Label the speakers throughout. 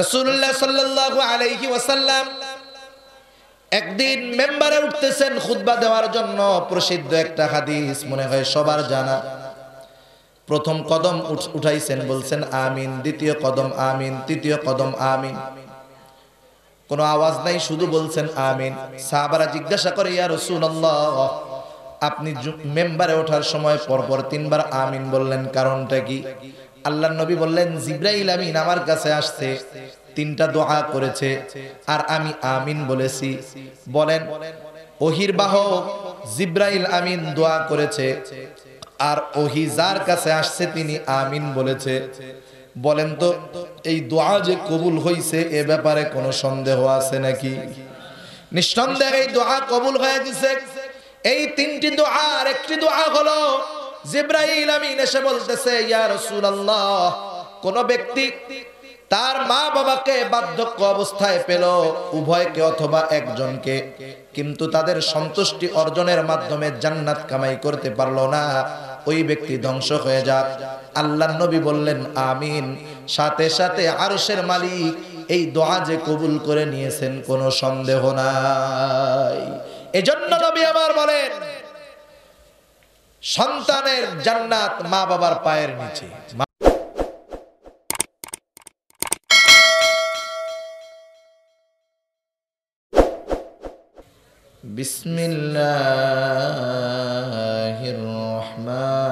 Speaker 1: রসুল্লাহ সাল্লাল্লাহু আলাইহি ওয়াসাল্লাম একদিন মেম্বারে উঠতেছেন খুতবা দেওয়ার জন্য প্রসিদ্ধ একটা হাদিস, মনে হয় সবার জানা। প্রথম কদম উঠাইছেন, বলছেন আমিন, দ্বিতীয় কদম আমিন, তৃতীয় কদম আমিন। কোনো আওয়াজ নাই, শুধু বলছেন আমিন। সাহাবারা জিজ্ঞাসা করে, ইয়া রাসূলুল্লাহ, আপনি মেম্বারে ওঠার সময় পরপর তিনবার আমিন বললেন, কারণটা কি? আল্লাহ নবী বললেন, জিব্রাইল আমিন আমার কাছে আসছে, তিনটা দোয়া করেছে, আর আমি আমিন বলেছি। বলেন ওহির বাহক জিব্রাইল আমিন দোয়া করেছে, আর ওহি যার কাছে আসছে তিনি আমিন বলেছে। বলেন তো, এই দোয়া যে কবুল হইছে, এ ব্যাপারে কোনো সন্দেহ আছে নাকি? নিঃসন্দেহে এই দোয়া কবুল হয়ে গেছে। এই তিনটি দোয়ার একটি দোয়া হলো জিব্রাইল আমিন এসে বলতেছে, ইয়া রাসূলুল্লাহ, কোন ব্যক্তি তার মা বাবাকে বার্ধক্য অবস্থায় পেল, উভয়কে অথবা একজনকে। কিন্তু তাদের সন্তুষ্টি অর্জনের মাধ্যমে জান্নাত কামাই করতে পারল না। ওই ব্যক্তি ধ্বংস হয়ে যাক। আল্লাহ নবী বললেন, আমিন। সাথে সাথে আরশের মালিক এই দোয়া যে কবুল করে নিয়েছেন, কোনো সন্দেহ নাই। এজন্য নবী আবার বলেন সন্তানের জান্নাত মা বাবার পায়ের নিচে। বিসমিল্লাহির রহমান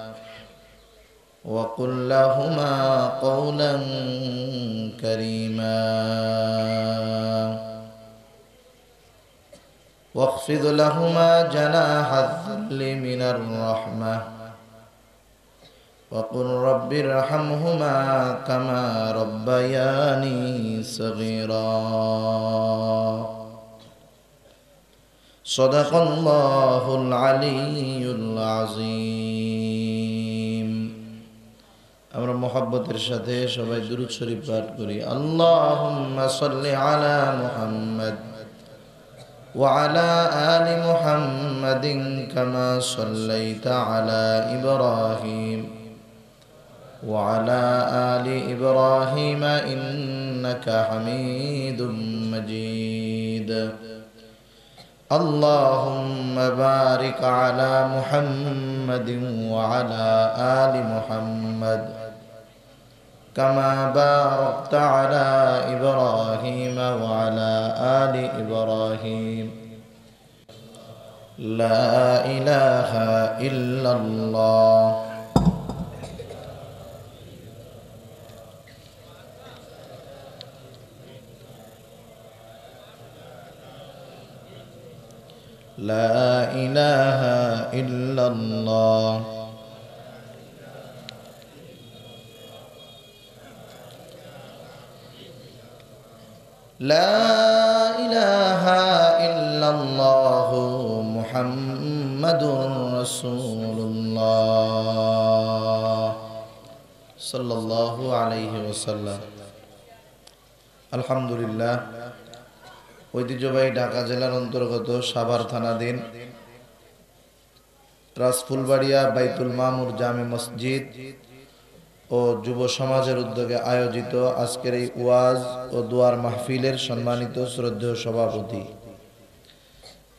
Speaker 1: وقل لهما قولا كريما. واخفض لهما جناح الذل من الرحمة. وقل رب ارحمهما كما ربياني صغيرا. صدق الله العلي العظيم. মোহাব্বতের সাথে সবাই দুরুদ শরীফ পাঠ করি আল্লাহুম্মা সাল্লি আলা মুহাম্মদ وعلى آل محمد كما صليت على إبراهيم وعلى آل إبراهيم إنك حميد مجيد اللهم بارك على محمد وعلى آل محمد كما باركت على إبراهيم وعلى آل إبراهيم. لا إله إلا الله. لا إله إلا الله. لا إله إلا الله محمد رسول الله صلى الله عليه وسلم আলহামদুলিল্লাহ ঐতিহ্যবাহী ঢাকা জেলার অন্তর্গত সাভার থানাধীন রাজফুলবাড়িয়া বাইতুল মামুর জামে মসজিদ ও যুব সমাজের উদ্যোগে আয়োজিত আজকের এই ওয়াজ ও দুয়ার মাহফিলের সম্মানিত শ্রদ্ধেয় সভাপতি।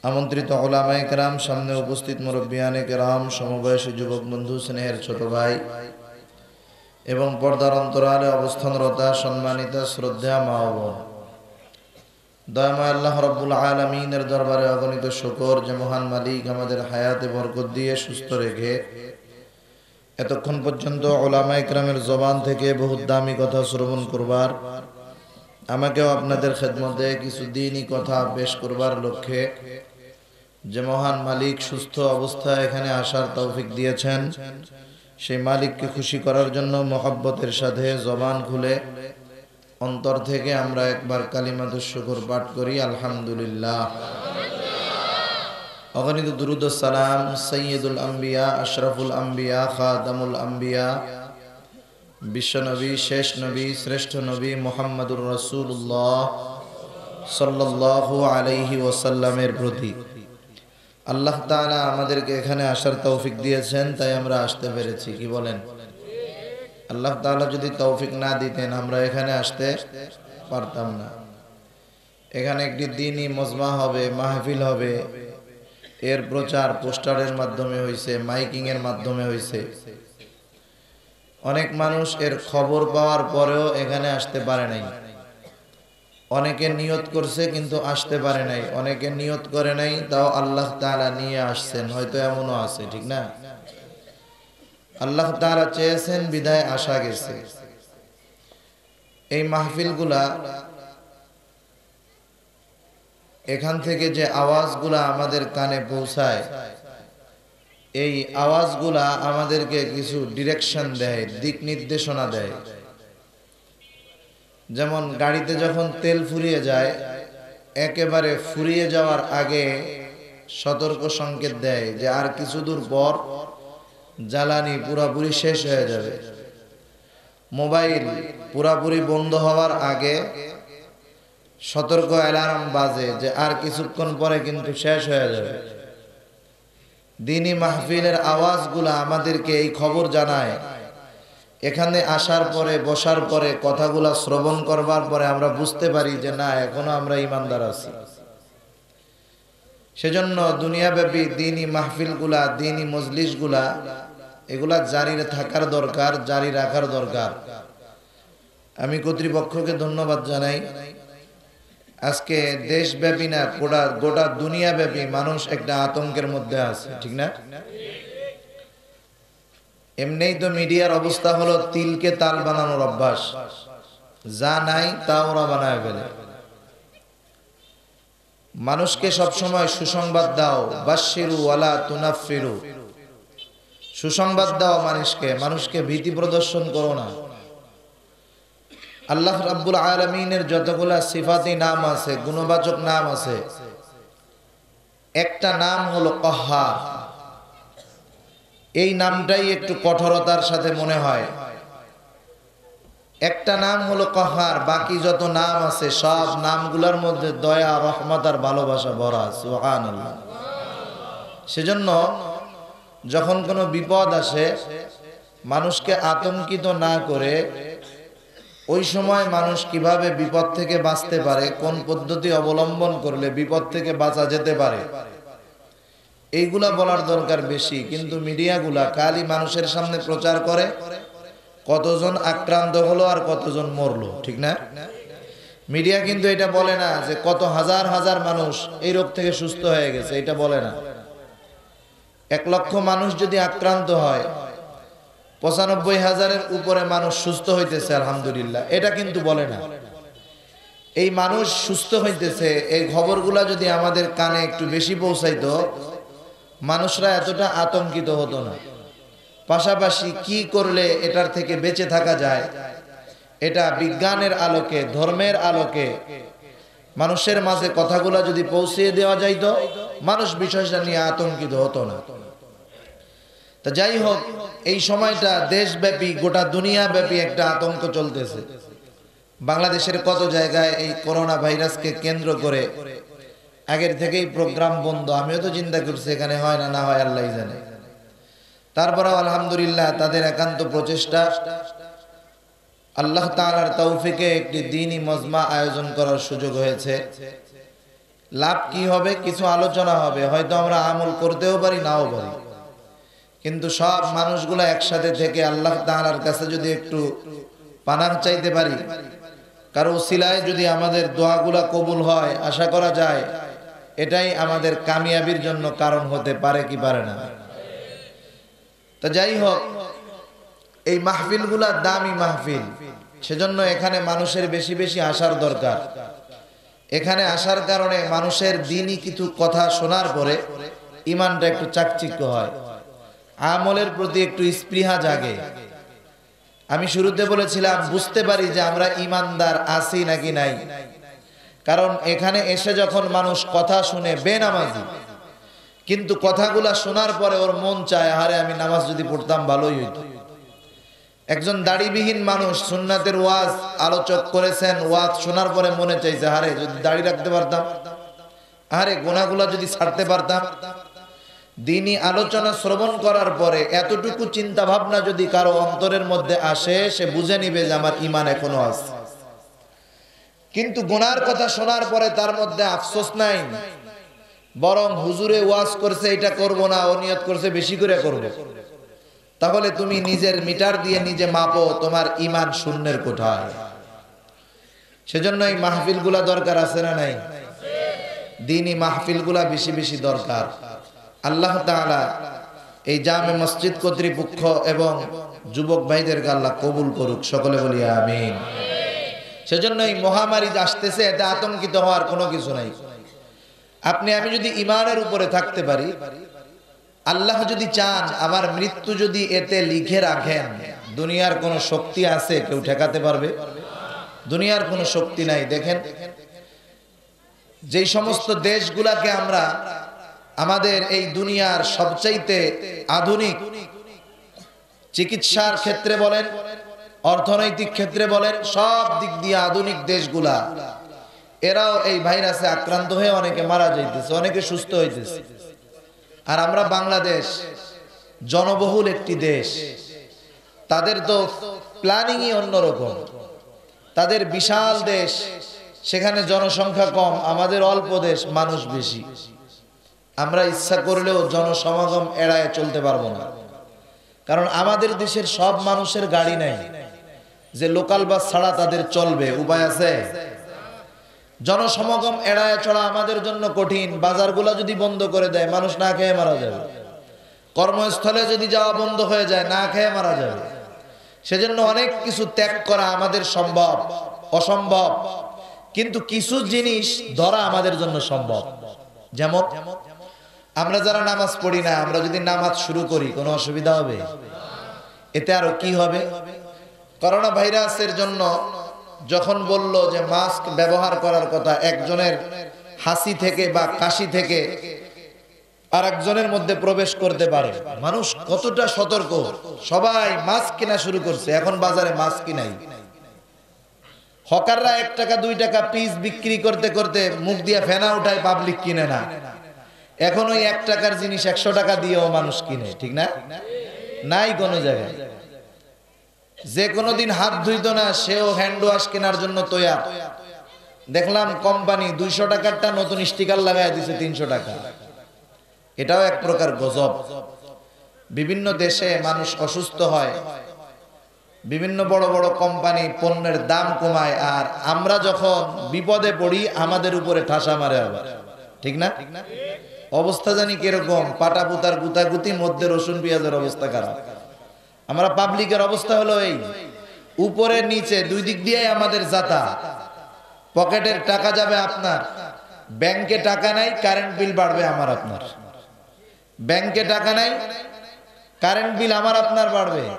Speaker 1: আমন্ত্রিত ওলামায়ে কেরাম, সামনে উপস্থিত মুরব্বিয়ানে কেরাম, সমবয়সী যুবক বন্ধু, স্নেহের ছোট ভাই এবং পর্দার অন্তরালে অবস্থানরতা সম্মানিত শ্রদ্ধা মা বোন। দয়াময় আল্লাহ রব্বুল আলমিনের দরবারে অগণিত শকর যে মহান মালিক আমাদের হায়াতে বরকত দিয়ে সুস্থ রেখে এতক্ষণ পর্যন্ত ওলামা ইকরামের জবান থেকে বহুত দামি কথা শ্রবণ করবার, আমাকেও আপনাদের খেদমতে কিছু দিনই কথা পেশ করবার লক্ষ্যে যে মহান মালিক সুস্থ অবস্থায় এখানে আসার তৌফিক দিয়েছেন, সেই মালিককে খুশি করার জন্য মোহাব্বতের সাথে জবান খুলে অন্তর থেকে আমরা একবার কালিমাত শুকর পাঠ করি, আলহামদুলিল্লাহ। অগণিত দুরুদ সালাম সৈয়দুল আম্বিয়া, আশরাফুল আম্বিয়া খাদামুল আম্বিয়া বিশ্বনবী শেষ নবী, শ্রেষ্ঠ নবী মোহাম্মদুর রসুল্লাহ সাল্লাল্লাহু আলাইহি ওসাল্লামের প্রতি। আল্লাহ তাআলা আমাদেরকে এখানে আসার তৌফিক দিয়েছেন, তাই আমরা আসতে পেরেছি। কি বলেন? আল্লাহ তাআলা যদি তৌফিক না দিতেন, আমরা এখানে আসতে পারতাম না। এখানে একটি দিনই মজমা হবে, মাহফিল হবে। এর প্রচার পোস্টারের মাধ্যমে হয়েছে মাইকিং এর মাধ্যমে হয়েছে অনেক মানুষ এর খবর পাওয়ার পরেও এখানে আসতে পারে নাই। অনেকে নিয়ত করছে কিন্তু আসতে পারে নাই। অনেকে নিয়ত করে নাই, তাও আল্লাহ তাআলা নিয়ে আসছেন। হয়তো এমনও আছে, ঠিক না? আল্লাহ তাআলা চেয়েছেন বিদায় আসা গেছে। এই মাহফিলগুলা এখান থেকে যে আওয়াজগুলা আমাদের কানে পৌঁছায়, এই আওয়াজগুলা আমাদেরকে কিছু ডিরেকশন দেয়, দিক নির্দেশনা দেয়। যেমন গাড়িতে যখন তেল ফুরিয়ে যায়, একেবারে ফুরিয়ে যাওয়ার আগে সতর্ক সংকেত দেয় যে আর কিছু দূর পর জ্বালানি পুরাপুরি শেষ হয়ে যাবে। মোবাইল পুরাপুরি বন্ধ হওয়ার আগে সতর্ক অ্যালার্ম বাজে যে আর কিছুক্ষণ পরে কিন্তু শেষ হয়ে যাবে। দিনী মাহফিলের আওয়াজগুলা আমাদেরকে এই খবর জানায়। এখানে আসার পরে, বসার পরে, কথাগুলা শ্রবণ করবার পরে আমরা বুঝতে পারি যে না, এখনও আমরা ইমানদার আছি। সেজন্য দুনিয়াব্যাপী দিনী মাহফিলগুলা দিনী মজলিসগুলা এগুলা জারি থাকার দরকার, জারি রাখার দরকার। আমি কর্তৃপক্ষকে ধন্যবাদ জানাই। আজকে দেশব্যাপী না, গোটা গোটা দুনিয়াব্যাপী মানুষ একটা আতঙ্কের মধ্যে আছে, ঠিক না? এমনিই তো মিডিয়ার অবস্থা হলো তিলকে তাল বানানোর অভ্যাস। যা নাই তা ওরা বানায় ফেলে। মানুষকে সবসময় সুসংবাদ দাও বাশিরু ওয়ালা তুনাফিরু। সুসংবাদ দাও মানুষকে মানুষকে ভীতি প্রদর্শন করো না। আল্লাহ রাব্বুল আলমিনের যতগুলা সিফাতি নাম আছে, গুণবাচক নাম আছে, একটা নাম হলো কহার। এই নামটাই একটু কঠোরতার সাথে মনে হয়। একটা নাম হলো কহার, বাকি যত নাম আছে, সব নামগুলোর মধ্যে দয়া, রহমত আর ভালোবাসা ভরা সুহান সেজন্য যখন কোনো বিপদ আসে, মানুষকে আতঙ্কিত না করে ওই সময় মানুষ কীভাবে বিপদ থেকে বাঁচতে পারে, কোন পদ্ধতি অবলম্বন করলে বিপদ থেকে বাঁচা যেতে পারে? এইগুলা বলার দরকার বেশি, কিন্তু মিডিয়াগুলা কালই মানুষের সামনে প্রচার করে, কতজন আক্রান্ত হলো আর কতজন মরলো, ঠিক না? মিডিয়া কিন্তু এটা বলে না যে কত হাজার হাজার মানুষ এই রোগ থেকে সুস্থ হয়ে গেছে, এটা বলে না। এক লক্ষ মানুষ যদি আক্রান্ত হয় পঁচানব্বই হাজারের উপরে মানুষ সুস্থ হইতেছে, আলহামদুলিল্লাহ। এটা কিন্তু বলে না। এই মানুষ সুস্থ হইতেছে, এই খবরগুলা যদি আমাদের কানে একটু বেশি পৌঁছাইতো, মানুষরা এতটা আতঙ্কিত হতো না। পাশাপাশি কি করলে এটার থেকে বেঁচে থাকা যায়, এটা বিজ্ঞানের আলোকে, ধর্মের আলোকে, মানুষের মাঝে কথাগুলা যদি পৌঁছিয়ে দেওয়া যাইতো, মানুষ বিষয়টা নিয়ে আতঙ্কিত হতো না। তা যাই হোক, এই সময়টা দেশব্যাপী, গোটা দুনিয়া ব্যাপী একটা আতঙ্ক চলতেছে। বাংলাদেশের কত জায়গায় এই করোনা ভাইরাসকে কেন্দ্র করে আগের থেকেই প্রোগ্রাম বন্ধ, আমিও তো চিন্তা করছি, এখানে হয় না না হয় আল্লাহ জানে। তারপরেও আলহামদুলিল্লাহ তাদের একান্ত প্রচেষ্টা, আল্লাহ তালার তৌফিকে একটি দিনই মজমা আয়োজন করার সুযোগ হয়েছে। লাভ কি হবে, কিছু আলোচনা হবে, হয়তো আমরা আমল করতেও পারি, নাও পারি। কিন্তু সব মানুষগুলো একসাথে থেকে আল্লাহ তাআলার কাছে যদি একটু পানার চাইতে পারি, কারও সিলায় যদি আমাদের দোয়াগুলা কবুল হয়, আশা করা যায়, এটাই আমাদের কামিয়াবির জন্য কারণ হতে পারে কি পারে না। তা যাই হোক, এই মাহফিলগুলা দামি মাহফিল, সেজন্য এখানে মানুষের বেশি বেশি আসার দরকার। এখানে আসার কারণে মানুষের দিনই কিছু কথা শোনার পরে ইমানটা একটু চাকচিক্য হয়। আমলের প্রতি একটু স্পৃহা জাগে। আমি শুরুতে বলেছিলাম, বুঝতে পারি যে আমরা ইমানদার আছি নাকি নাই। কারণ এখানে এসে যখন মানুষ কথা শুনে বেনামাজি, কিন্তু কথাগুলা শোনার পরে ওর মন চায় হারে আমি নামাজ যদি পড়তাম ভালোই হইত। একজন দাড়িবিহীন মানুষ সুন্নাতের ওয়াজ আলোচক করেছেন, ওয়াজ শোনার পরে মনে চাইছে হারে যদি দাড়ি রাখতে পারতাম আরে গোনাগুলা যদি ছাড়তে পারতাম দিনই আলোচনা শ্রবণ করার পরে এতটুকু চিন্তা ভাবনা যদি কারও অন্তরের মধ্যে আসে, সে বুঝে নিবে যে আমার ইমান এখনও আছে। কিন্তু গোনার কথা শোনার পরে তার মধ্যে আফসোস নাই। বরং হুজুরে ওয়াজ করছে, এটা করব না ও নিয়ত করছে, বেশি করে করব। তাহলে তুমি নিজের মিটার দিয়ে নিজে মাপো, তোমার ইমান শূন্যের কোঠায়। সেজন্য এই মাহফিলগুলা দরকার আছে না নাই? দিনই মাহফিলগুলা বেশি বেশি দরকার। আল্লাহ তাআলা এই জামে মসজিদ কর্তৃপক্ষ এবং যুবক ভাইদেরকে আল্লাহ কবুল করুক, সকলে বলি আমিন। সেজন্য এই মহামারী আসতেছে এতে আতঙ্কিত হওয়ার কোনো কিছু নাই। আপনি, আমি যদি ইমানের উপরে থাকতে পারি, আল্লাহ যদি চান আমার মৃত্যু যদি এতে লিখে রাখেন, দুনিয়ার কোনো শক্তি আছে, কেউ ঠেকাতে পারবে? দুনিয়ার কোনো শক্তি নাই। দেখেন, যেই সমস্ত দেশগুলাকে আমরা আমাদের এই দুনিয়ার সবচাইতে আধুনিক চিকিৎসার ক্ষেত্রে বলেন, অর্থনৈতিক ক্ষেত্রে বলেন, সব দিক দিয়ে আধুনিক দেশগুলা। এরাও এই ভাইরাসে আক্রান্ত হয়ে অনেকে মারা যাইতেছে, অনেকে সুস্থ হইতেছে। আর আমরা বাংলাদেশ জনবহুল একটি দেশ। তাদের তো প্ল্যানিংই অন্যরকম। তাদের বিশাল দেশ, সেখানে জনসংখ্যা কম, আমাদের অল্প দেশ, মানুষ বেশি। আমরা ইচ্ছা করলেও জনসমাগম এড়ায় চলতে পারব না। কারণ আমাদের দেশের সব মানুষের গাড়ি নাই। যে লোকাল বাস ছাড়া তাদের চলবে, উপায় আছে? জনসমাগম এড়ায় চলা আমাদের জন্য কঠিন। বাজারগুলা যদি বন্ধ করে দেয়, মানুষ না খেয়ে মারা যাবে। কর্মস্থলে যদি যাওয়া বন্ধ হয়ে যায়, না খেয়ে মারা যাবে। সেজন্য অনেক কিছু ত্যাগ করা আমাদের সম্ভব, অসম্ভব। কিন্তু কিছু জিনিস ধরা আমাদের জন্য সম্ভব। যেমন আমরা যারা নামাজ পড়ি না, আমরা যদি নামাজ শুরু করি, কোনো অসুবিধা হবে? এতে আরও কি হবে? করোনা ভাইরাসের জন্য যখন বলল যে মাস্ক ব্যবহার করার কথা, একজনের হাসি থেকে বা কাশি থেকে আর একজনের মধ্যে প্রবেশ করতে পারে। মানুষ কতটা সতর্ক? সবাই মাস্ক কেনা শুরু করছে, এখন বাজারে মাস্ক নাই। হকাররা এক টাকা, দুই টাকা পিস বিক্রি করতে করতে মুখ দিয়ে ফেনা উঠায় পাবলিক কিনে না। এখন ওই এক টাকার জিনিস একশো টাকা দিয়েও মানুষ কিনে, ঠিক না? নাই কোনো জায়গায়। যে কোনো দিন হাত ধুইতো না, সেও হ্যান্ড ওয়াশ কেনার জন্য তৈয়ার। দেখলাম কোম্পানি দুইশো টাকারটা নতুন স্টিকার লাগাই দিছে তিনশো টাকা। এটাও এক প্রকার গজব। বিভিন্ন দেশে মানুষ অসুস্থ হয়। বিভিন্ন বড় বড় কোম্পানি পণ্যের দাম কমায় আর আমরা যখন বিপদে পড়ি, আমাদের উপরে ঠাসা মারে আবার। ঠিক না? অবস্থা জানি কীরকম? পাটা পুতার গুতাগুতি, মধ্যে রসুন, পেঁয়াজের অবস্থা খারাপ। আমরা পাবলিকের অবস্থা হলো এই। উপরে, নিচে, দুই দিক দিয়ে আমাদের যাতা। পকেটের টাকা যাবে আপনার। ব্যাংকে টাকা নাই, কারেন্ট বিল বাড়বে আমার আপনার। ব্যাংকে টাকা নাই, কারেন্ট বিল আমার আপনার বাড়বে।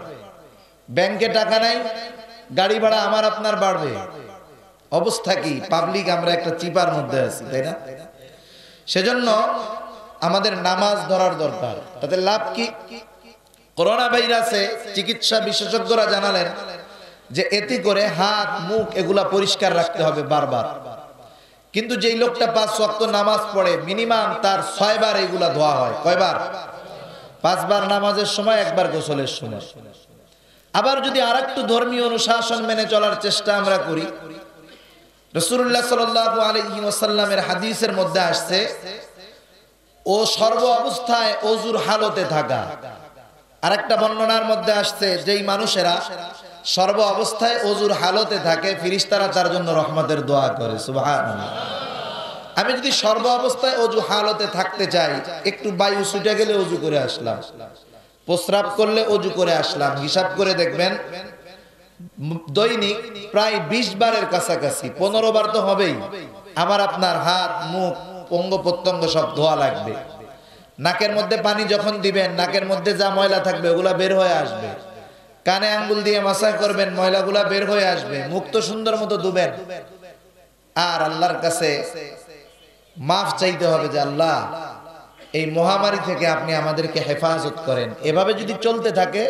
Speaker 1: ব্যাংকে টাকা নাই, গাড়ি ভাড়া আমার আপনার বাড়বে। অবস্থা কি? পাবলিক, আমরা একটা চিপার মধ্যে আছি, তাই না? সেজন্য আমাদের নামাজ ধরার দরকার। তাতে লাভ কি? করোনা ভাইরাসে চিকিৎসা বিশেষজ্ঞরা জানালেন যে এতে করে হাত, মুখ এগুলা পরিষ্কার রাখতে হবে বারবার। কিন্তু যেই লোকটা পাঁচ শক্ত নামাজ পড়ে, মিনিমাম তার ছয়বার এগুলা ধোয়া হয়। কয়বার? পাঁচবার নামাজের সময়, একবার গোসলের সময়। আবার যদি আর একটু ধর্মীয় অনুশাসন মেনে চলার চেষ্টা আমরা করি, রসুল্লাহ সাল আলহি ওসাল্লামের হাদিসের মধ্যে আসছে ও সর্ব অবস্থায় অজুর হালতে থাকা। আরেকটা বর্ণনার মধ্যে আসছে, যেই মানুষেরা সর্ব অবস্থায় অজুর হালতে থাকে, ফিরিস্তারা তার জন্য রহমতের দোয়া করে আমি যদি সর্ব অবস্থায় অজু হালতে থাকতে চাই, একটু বায়ু ছুটে গেলে অজু করে আসলাম। প্রস্রাব করলে অজু করে আসলাম। হিসাব করে দেখবেন, দৈনিক প্রায় বিশ বারের কাছাকাছি, পনেরো বার তো হবেই। আমার আপনার হাত, মুখ অঙ্গ প্রত্যঙ্গ সব ধোয়া লাগবে। নাকের মধ্যে পানি যখন দিবেন, নাকের মধ্যে যা ময়লা থাকবে, ওগুলা বের হয়ে আসবে। কানে আঙ্গুল দিয়ে মাসাজ করবেন, ময়লাগুলা বের হয়ে আসবে। মুখ তো সুন্দর মতো দুবেন আর আল্লাহর কাছে মাফ চাইতে হবে যে আল্লাহ, এই মহামারী থেকে আপনি আমাদেরকে হেফাজত করেন। এভাবে যদি চলতে থাকে,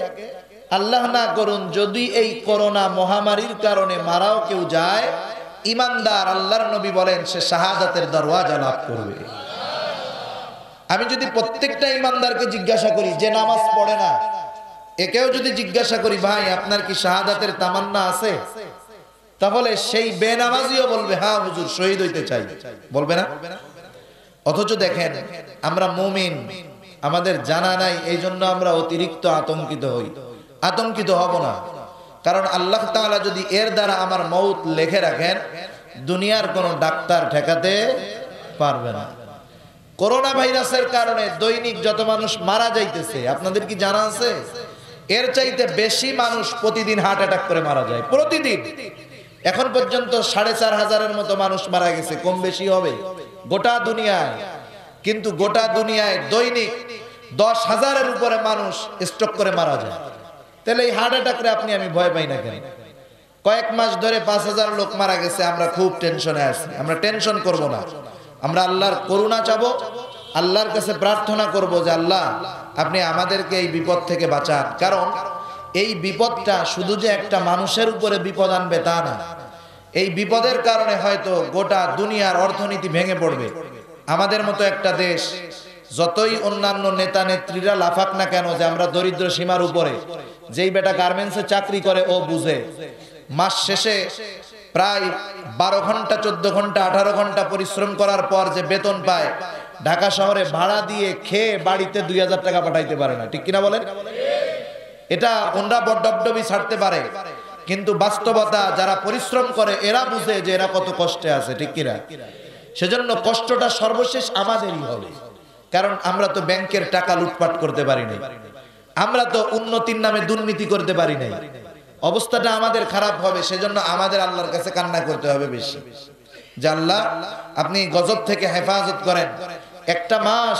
Speaker 1: আল্লাহ না করুন, যদি এই করোনা মহামারীর কারণে মারাও কেউ যায় ইমানদার আল্লাহর নবী বলেন, সে শাহাদাতের দরওয়াজা লাভ করবে। আমি যদি প্রত্যেকটা ইমানদারকে জিজ্ঞাসা করি, যে নামাজ পড়ে না, একেও যদি জিজ্ঞাসা করি, ভাই, আপনার কি শাহাদাতের তামান্না আছে? তাহলে সেই বেনামাজিও বলবে হ্যাঁ হুজুর, শহীদ হইতে চাই। বলবে না? অথচ দেখেন, আমরা মুমিন, আমাদের জানা নাই এই জন্য আমরা অতিরিক্ত আতঙ্কিত হই। আতঙ্কিত হব না। কারণ আল্লাহ তাআলা যদি এর দ্বারা আমার মৌত লেখে রাখেন, দুনিয়ার কোনো ডাক্তার ঠেকাতে পারবে না। করোনা ভাইরাসের কারণে দৈনিক যত মানুষ মারা যাইতেছে, আপনাদের কি জানা আছে? এর চাইতে বেশি মানুষ প্রতিদিন হার্ট অ্যাটাক করে মারা যায়, প্রতিদিন। এখন পর্যন্ত সাড়ে চার হাজারের মতো মানুষ মারা গেছে, কম বেশি হবে। গোটা দুনিয়ায়। কিন্তু গোটা দুনিয়ায় দৈনিক দশ হাজারের উপরে মানুষ স্ট্রোক করে মারা যায়। তাহলে এই হার্ট অ্যাটাকরে আপনি, আমি ভয় পাই না কেন? কয়েক মাস ধরে পাঁচ হাজার লোক মারা গেছে, আমরা খুব টেনশনে আছি। আমরা টেনশন করব না। আমরা আল্লাহর করুণা চাবো, আল্লাহর কাছে প্রার্থনা করব যে আল্লাহ, আপনি আমাদেরকে এই বিপদ থেকে বাঁচান। কারণ এই বিপদটা শুধু যে একটা মানুষের উপরে বিপদ আনবে তা না। এই বিপদের কারণে হয়তো গোটা দুনিয়ার অর্থনীতি ভেঙে পড়বে। আমাদের মতো একটা দেশ যতই অন্যান্য নেতা নেত্রীরা লাফাক না কেন যে আমরা দরিদ্র সীমার উপরে, যেই বেটা গার্মেন্টসে চাকরি করে ও বুঝে। মাস শেষে প্রায় বারো ঘণ্টা, চোদ্দ ঘণ্টা, আঠারো ঘণ্টা পরিশ্রম করার পর যে বেতন পায়, ঢাকা শহরে ভাড়া দিয়ে খেয়ে বাড়িতে দুই হাজার টাকা পাঠাইতে পারে না। ঠিক কিনা বলেন? এটা ওনরা বড্ডবডবি ছাড়তে পারে। কিন্তু বাস্তবতা, যারা পরিশ্রম করে, এরা বুঝে যে এরা কত কষ্টে আছে, ঠিক কিনা? সেজন্য কষ্টটা সর্বশেষ আমাদেরই হবে। কারণ আমরা তো ব্যাংকের টাকা লুটপাট করতে পারি নাই। আমরা তো উন্নতির নামে দুর্নীতি করতে পারি নাই। অবস্থাটা আমাদের খারাপ হবে, সেজন্য আমাদের আল্লাহর কাছে কান্না করতে হবে বেশি। আল্লাহ, আপনি গজব থেকে হেফাজত করেন। একটা মাস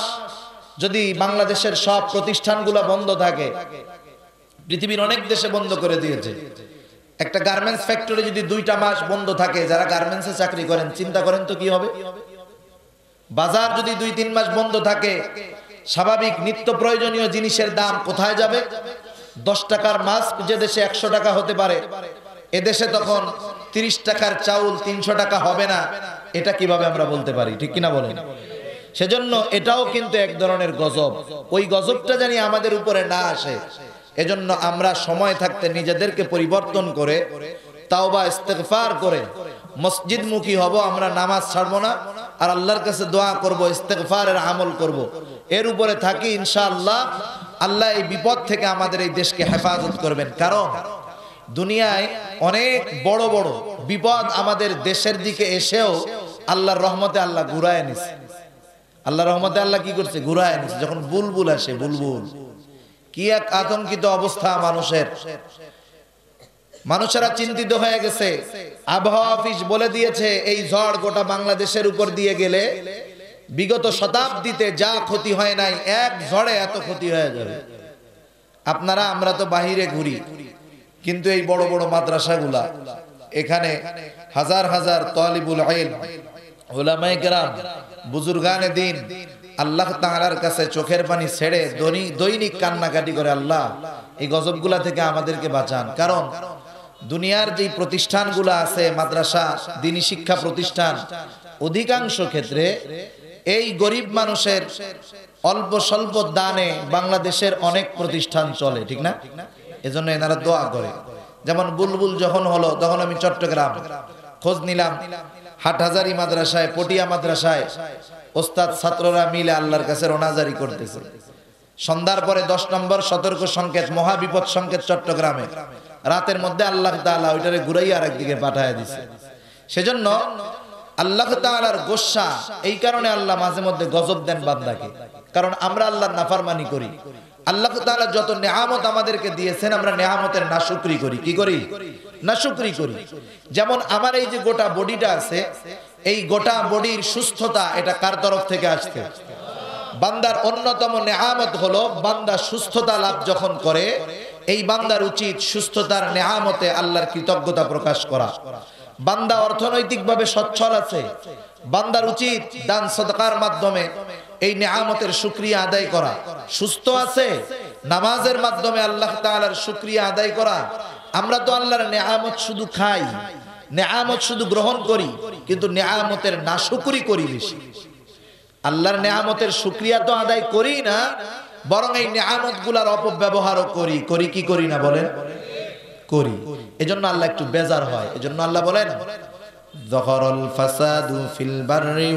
Speaker 1: যদি বাংলাদেশের সব প্রতিষ্ঠানগুলো বন্ধ থাকে, পৃথিবীর অনেক দেশে বন্ধ করে দিয়েছে। একটা গার্মেন্টস ফ্যাক্টরি যদি দুইটা মাস বন্ধ থাকে, যারা গার্মেন্টসে চাকরি করেন, চিন্তা করেন তো কি হবে? বাজার যদি দুই, তিন মাস বন্ধ থাকে, স্বাভাবিক নিত্য প্রয়োজনীয় জিনিসের দাম কোথায় যাবে? দশ টাকার মাস্ক যে দেশে একশো টাকা হতে পারে এদেশে তখন তিরিশ টাকার চাউল তিনশো টাকা হবে না। এটা কীভাবে আমরা বলতে পারি? ঠিক কিনা বলেন? সেজন্য এটাও কিন্তু এক ধরনের গজব। ওই গজবটা জানি আমাদের উপরে না আসে। এজন্য আমরা সময় থাকতে নিজেদেরকে পরিবর্তন করে, তাওবা, ইস্তেগফার করে মসজিদ মুখী হব, আমরা নামাজ ছাড়বো না। আর আল্লাহর কাছে দোয়া করব, ইস্তেগফারের আমল করব। এর উপরে থাকি ইনশাআল্লাহ, আল্লাহ এই বিপদ থেকে আমাদের এই দেশকে হেফাজত করবেন। কারণ দুনিয়ায় অনেক বড় বড় বিপদ আমাদের দেশের দিকে এসেও আল্লাহর রহমতে আল্লাহ ঘুরায় নিছে। আল্লাহ রহমতে আল্লাহ কি করছে? ঘুরায় নিছে। যখন বুলবুল আসে, বুলবুল, কি এক আতঙ্কিত অবস্থা মানুষের। মানুষেরা চিন্তিত হয়ে গেছে। আবহাওয়া অফিস বলে দিয়েছে, এই ঝড় গোটা বাংলাদেশের উপর দিয়ে গেলে বিগত শতাব্দীতে যা ক্ষতি হয় নাই, এক ঝড়ে এত ক্ষতি হয়ে যাবে। আপনারা, আমরা তো বাহিরে ঘুরি, কিন্তু এই বড় বড় মাদ্রাসাগুলা, এখানে হাজার হাজার তালিবুল ইলম, উলামায়ে কেরাম, বুজুর্গানে দিন, আল্লাহ তাআলার কাছে চোখের পানি ছেড়ে দৈনিক কান্নাকাটি করে, আল্লাহ, এই গজবগুলা থেকে আমাদেরকে বাঁচান। কারণ দুনিয়ার যেই প্রতিষ্ঠানগুলো আছে, মাদ্রাসা, দিনী শিক্ষা প্রতিষ্ঠান, অধিকাংশ ক্ষেত্রে এই গরিব মানুষের অল্প স্বল্প দানে বাংলাদেশের অনেক প্রতিষ্ঠান চলে, ঠিক না? এজন্য এনারা দোয়া করে। যেমন বুলবুল যখন হলো, তখন আমি চট্টগ্রাম খোঁজ নিলাম, হাটহাজারি মাদ্রাসায়, পটিয়া মাদ্রাসায় ওস্তাদ ছাত্ররা মিলে আল্লাহর কাছে রোনাজারি করতেছে। সন্ধ্যার পরে দশ নম্বর সতর্ক সংকেত, মহাবিপদ সংকেত চট্টগ্রামে। রাতের মধ্যে আল্লাহ তাআলা ওইটারে ঘুরাই আর একদিকে পাঠায় দিছে। সেজন্য আল্লাহ তাআলার গোসা, এই কারণে আল্লাহ মাঝে মধ্যে গজব দেন বান্দাকে। কারণ আমরা আল্লাহর নাফারমানি করি। আল্লাহ তাআলা যত নেহামত আমাদেরকে দিয়েছেন, আমরা নেহামতের না নাশুকরি করি। কি করি? নাশুকরি করি। যেমন আমার এই যে গোটা বডিটা আছে, এই গোটা বডির সুস্থতা এটা কার তরফ থেকে আসছে? বান্দার অন্যতম নেহামত হলো বান্দা সুস্থতা লাভ যখন করে এই বান্দার উচিত সুস্থতার নেয়ামতে আল্লাহর কৃতজ্ঞতা প্রকাশ করা। বান্দা অর্থনৈতিকভাবে সচ্ছল আছে। বান্দার উচিত দান সদকার মাধ্যমে এই নেয়ামতের শুক্রিয়া আদায় করা। সুস্থ আছে, নামাজের মাধ্যমে আল্লাহ তাআলার শুক্রিয়া আদায় করা। আমরা তো আল্লাহর নেহামত শুধু খাই, নেহামত শুধু গ্রহণ করি, কিন্তু নেয়ামতের নাশুকরি করি বেশি। আল্লাহর নেহামতের শুক্রিয়া তো আদায় করি না বরং এই নিয়ামতগুলার অপব্যবহারও করি। করি কি করি না বলেন? করি। এজন্য আল্লাহ একটু বেজার হয়। এজন্য আল্লাহ বলেন যখরল ফাসাদু ফিল বাররি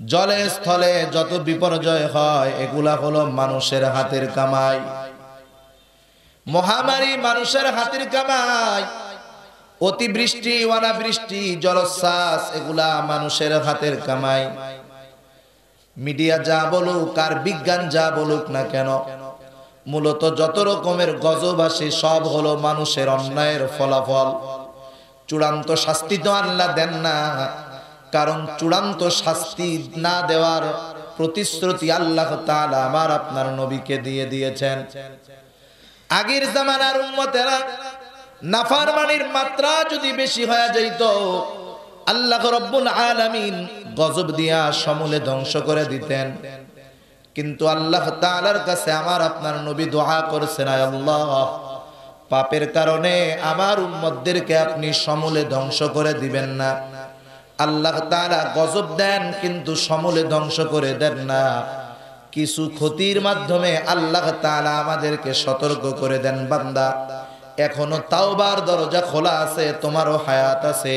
Speaker 1: জলে স্থলে যত বিপর্যয় হয়, এগুলা হলো মানুষের হাতের কামাই। মহামারী মানুষের হাতের কামাই। অতিবৃষ্টি, অনাবৃষ্টি, জলোচ্ছ্বাস, এগুলা মানুষের হাতের কামাই। মিডিয়া যা বলুক আর বিজ্ঞান যা বলুক না কেন, মূলত যত রকমের গজব আসে, সব হলো মানুষের অন্যায়ের ফলাফল। চূড়ান্ত শাস্তি তো আল্লাহ দেন না, কারণ চূড়ান্ত শাস্তি না দেওয়ার প্রতিশ্রুতি আল্লাহ তাআলা আমার আপনার নবীকে দিয়ে দিয়েছেন। আগের জামানার উম্মতেরা নাফারমানির মাত্রা যদি বেশি হয়ে যাইত, আল্লাহ রব্বুল আলামিন গজব দিয়া সমূলে ধ্বংস করে দিতেন। কিন্তু আল্লাহ তাআলার কাছে আমার আপনার নবী দোয়া করেছেন আল্লাহ, পাপের কারণে আমার উম্মতদেরকে আপনি সমূলে ধ্বংস করে দিবেন না। আল্লাহ তাআলা গজব দেন, কিন্তু সমূলে ধ্বংস করে দেন না। কিছু ক্ষতির মাধ্যমে আল্লাহ তাআলা আমাদেরকে সতর্ক করে দেন, বান্দা। এখনও তাওবার দরজা খোলা আছে, তোমারও হায়াত আছে।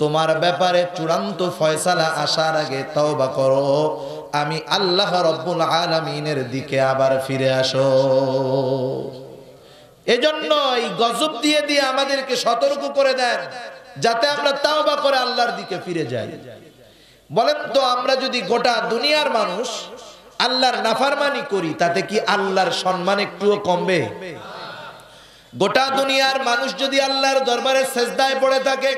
Speaker 1: তোমার ব্যাপারে চূড়ান্ত ফয়সালা আসার আগে তওবা করো। আমি আল্লাহ রব্বুল আলামিনের দিকে আবার ফিরে আসো। এজন্য এই গজব দিয়ে দিয়ে আমাদেরকে সতর্ক করে দেন, যাতে আমরা তাওবা করে আল্লাহর দিকে ফিরে যাই। বলেন তো, আমরা যদি গোটা দুনিয়ার মানুষ আল্লাহর নাফারমানি করি, তাতে কি আল্লাহর সম্মান একটুও কমবে? গোটা দুনিয়ার মানুষ যদি আল্লাহর দরবারে সেজদায় পড়ে থাকে,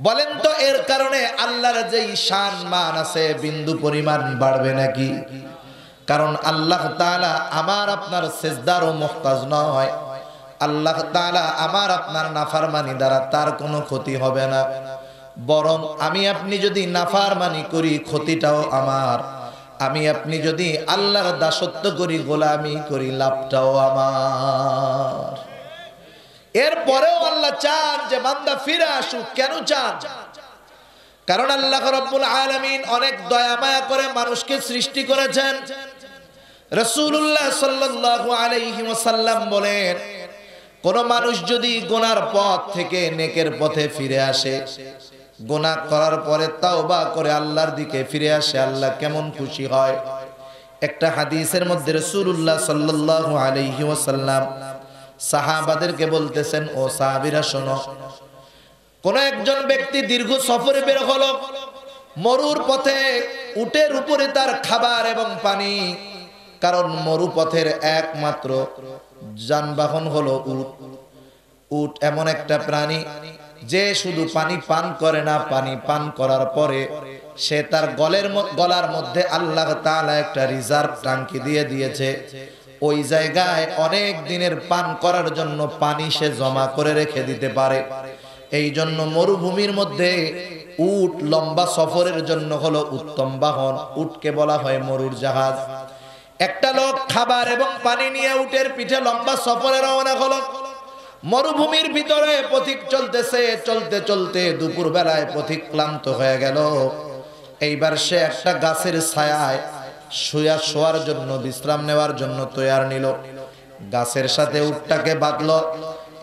Speaker 1: বলেন তো এর কারণে আল্লাহর যে শান মান আছে, বিন্দু পরিমাণ বাড়বে নাকি? কারণ আল্লাহ তাআলা আমার আপনার সেজদারও মুহতাজ নয়। আল্লাহ তাআলা আমার আপনার নাফারমানি দ্বারা তার কোনো ক্ষতি হবে না। বরং আমি আপনি যদি নাফারমানি করি, ক্ষতিটাও আমার। আমি আপনি যদি আল্লাহর দাসত্ব করি, গোলামি করি, লাভটাও আমার। এরপরেও আল্লাহ চান যে বান্দা ফিরে আসুক। কেন চান? কারণ আল্লাহ রব্বুল আলামিন অনেক দয়া মায়া করে মানুষকে সৃষ্টি করেছেন। রসুল্লাহ সাল্লাল্লাহু আলাইহি ওয়াসাল্লাম বলেন, কোন মানুষ যদি গোনার পথ থেকে নেকের পথে ফিরে আসে গোনা করার পরে তাওবা করে আল্লাহর দিকে ফিরে আসে, আল্লাহ কেমন খুশি হয়। একটা হাদিসের মধ্যে রসুল্লাহ সাল্লাল্লাহু আলাইহি ওয়াসাল্লাম সাহাবাদেরকে বলতেছেন, ও সাহাবিরা, শোনো, কোন একজন ব্যক্তি দীর্ঘ সফরে বের হলো, মরুর পথে উটের উপরে তার খাবার এবং পানি, কারণ মরু পথের একমাত্র যানবাহন হলো উট। উট এমন একটা প্রাণী যে শুধু পানি পান করে না, পানি পান করার পরে সে তার গলের গলার মধ্যে আল্লাহ তাআলা একটা রিজার্ভ টাঙ্কি দিয়ে দিয়েছে। ওই জায়গায় অনেক দিনের পান করার জন্য পানি সে জমা করে রেখে দিতে পারে। এই জন্য মরুভূমির মধ্যে উট লম্বা সফরের জন্য হলো উত্তম বাহন। উটকে বলা হয় মরুর জাহাজ। একটা লোক খাবার এবং পানি নিয়ে উটের পিঠে লম্বা সফরে রওনা হলো। মরুভূমির ভিতরে পথিক চলতেছে, চলতে চলতে দুপুর বেলায় পথিক ক্লান্ত হয়ে গেল। এইবার সে একটা গাছের ছায়ায় শুয়া শোয়ার জন্য, বিশ্রাম নেওয়ার জন্য তৈয়ার নিল। গাছের সাথে উটটাকে বাঁধল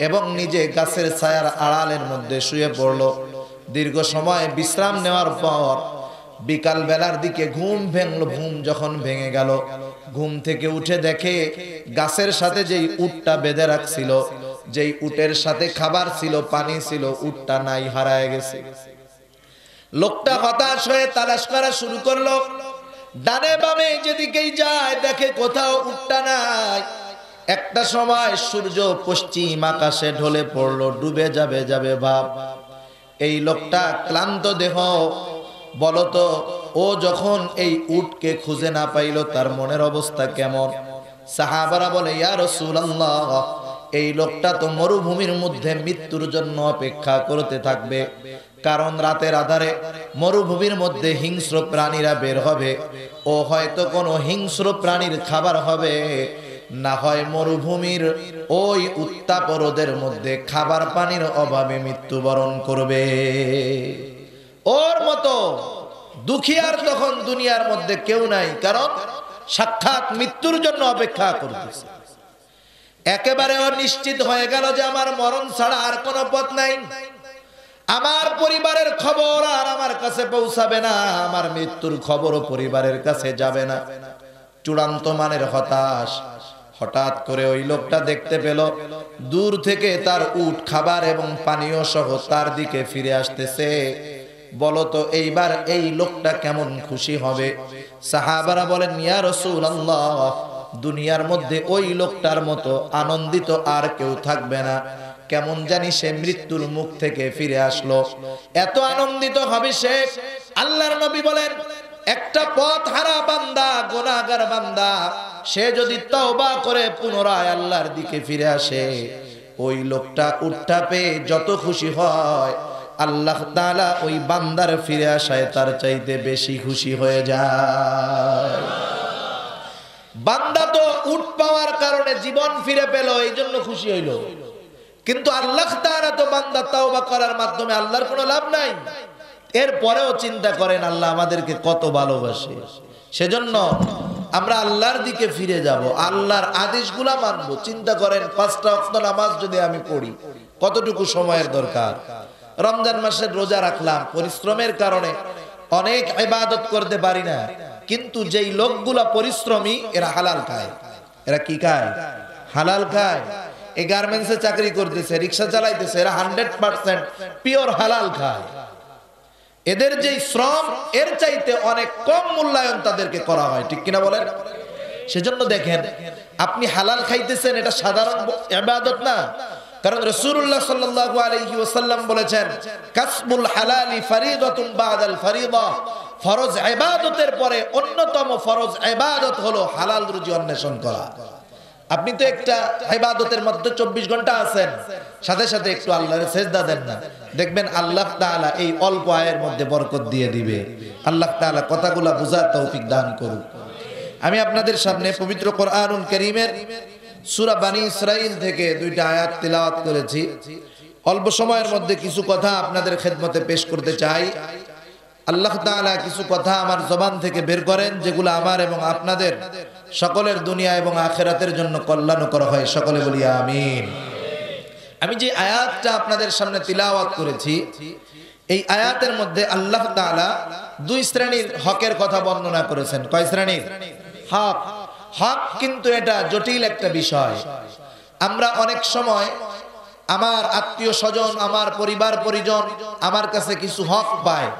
Speaker 1: এবং নিজে গাছের ছায়ার আড়ালের মধ্যে শুয়ে পড়ল। দীর্ঘ সময় বিশ্রাম নেওয়ার পর বিকাল বেলার দিকে ঘুম ভেঙল, ঘুম যখন ভেঙে গেল। ঘুম থেকে উঠে দেখে গাছের সাথে যেই উটটা বেঁধে রাখছিল যেই উটের সাথে খাবার ছিল, পানি ছিল, উটটা নাই, হারায় গেছে। লোকটা হতাশ হয়ে তালাশ করা শুরু করল। ডানে বামে যেদিকেই যায়, দেখে কোথাও উটটা নাই। একটা সময় সূর্য পশ্চিম আকাশে ঢলে পড়ল, ডুবে যাবে যাবে ভাব। এই লোকটা ক্লান্ত দেহ। বলতো, ও যখন এই উটকে খুঁজে না পাইল, তার মনের অবস্থা কেমন? সাহাবারা বলে, ইয়া রাসূলুল্লাহ এই লোকটা তো মরুভূমির মধ্যে মৃত্যুর জন্য অপেক্ষা করতে থাকবে। কারণ রাতের আধারে মরুভূমির মধ্যে হিংস্র প্রাণীরা বের হবে। ও হয়তো কোনো হিংস্র প্রাণীর খাবার হবে। না হয় মরুভূমির ওই উত্তাপ রোদের মধ্যে খাবার পানির অভাবে মৃত্যুবরণ করবে। ওর মতো দুখিয়ার তখন দুনিয়ার মধ্যে কেউ নাই, কারণ সাক্ষাৎ মৃত্যুর জন্য অপেক্ষা করতেছে। একেবারে ও নিশ্চিত হয়ে গেল যে আমার মরণ ছাড়া আর কোনো পথ নাই। আমার পরিবারের খবর আর আমার কাছে পৌঁছাবে না, আমার মৃত্যুর খবরও পরিবারের কাছে যাবে না। চূড়ান্ত মানের হতাশ হঠাৎ করে ওই লোকটা দেখতে পেল, দূর থেকে তার উট, খাবার এবং পানীয় সহ তার দিকে ফিরে আসতেছে। বলতো এইবার এই লোকটা কেমন খুশি হবে? সাহাবারা বলেন, ইয়া রসুল আল্লাহ দুনিয়ার মধ্যে ওই লোকটার মতো আনন্দিত আর কেউ থাকবে না। কেমন জানি সে মৃত্যুর মুখ থেকে ফিরে আসলো। এত আনন্দিত হবে সে। আল্লাহর নবী বলেন, একটা পথ হারা বান্দা গোনাগার বান্দা, সে যদি তওবা করে পুনরায় আল্লাহর দিকে ফিরে আসে, ওই লোকটা উঠটা পেয়ে যত খুশি হয়, আল্লাহ তাআলা ওই বান্দার ফিরে আসায় তার চাইতে বেশি খুশি হয়ে যায়। বান্দা তো উঠ পাওয়ার কারণে জীবন ফিরে পেল, এই জন্য খুশি হইল। কিন্তু আল্লাহ তাআলা তো বান্দা তাওবা করার মাধ্যমে আল্লাহর কোনো লাভ নাই। এরপরেও চিন্তা করেন, আল্লাহ আমাদেরকে কত ভালোবাসে। সেজন্য আমরা আল্লাহর দিকে ফিরে যাব, আল্লাহর আদেশগুলা মানবো। চিন্তা করেন, পাঁচটা অক্ত নামাজ যদি আমি পড়ি, কতটুকু সময়ের দরকার? রমজান মাসের রোজা রাখলাম, পরিশ্রমের কারণে অনেক ইবাদত করতে পারি না। কিন্তু যেই লোকগুলা পরিশ্রমী, এরা হালাল খায়। এরা কি খায়? হালাল খায়। এই গার্মেন্টসে চাকরি করতেছে, রিক্সা চালাইতেছে, এরা হান্ড্রেড পার্সেন্ট পিওর হালাল খায়। এদের যে শ্রম, এর চাইতে অনেক কম মূল্যায়ন তাদেরকে করা হয়, ঠিক কিনা বলেন? সেজন্য দেখেন, আপনি হালাল খাইতেছেন, এটা সাধারণ না। কারণ রাসূলুল্লাহ সাল্লাল্লাহু আলাইহি বলেছেন, কাসবুল হালালি ফরিদাতুন বাদাল ফরিদা। ফরজ এবাদতের পরে অন্যতম ফরজ এবাদত হলো হালাল রুজি অন্বেষণ করা। আপনি তো একটা ইবাদতের মধ্যে চব্বিশ ঘণ্টা আছেন, সাথে সাথে একটু আল্লাহর সেজদা দেন না। দেখবেন আল্লাহ তাআলা এই অল্প আয়ের মধ্যে বরকত দিয়ে দিবে। আল্লাহ তাআলা কথাগুলা বুঝার তৌফিক দান করুক। আমি আপনাদের সামনে পবিত্র কোরআনুল করিমের সূরা বানী ইসরাইল থেকে দুইটা আয়াত তেলাওয়াত করেছি। অল্প সময়ের মধ্যে কিছু কথা আপনাদের খেদমতে পেশ করতে চাই। আল্লাহ তাআলা কিছু কথা আমার জবান থেকে বের করেন, যেগুলো আমার এবং আপনাদের সকলের দুনিয়া এবং আখেরাতের জন্য কল্যাণ করা হয়। সকলে বলি আমিন। আমি যে আয়াতটা আপনাদের সামনে তিলাওয়াত করেছি, এই আয়াতের মধ্যে আল্লাহ তাআলা দুই শ্রেণির হকের কথা বর্ণনা করেছেন। কয় শ্রেণির? হক। হক কিন্তু এটা জটিল একটা বিষয়। আমরা অনেক সময় আমার আত্মীয় স্বজন, আমার পরিবার পরিজন আমার কাছে কিছু হক পায়।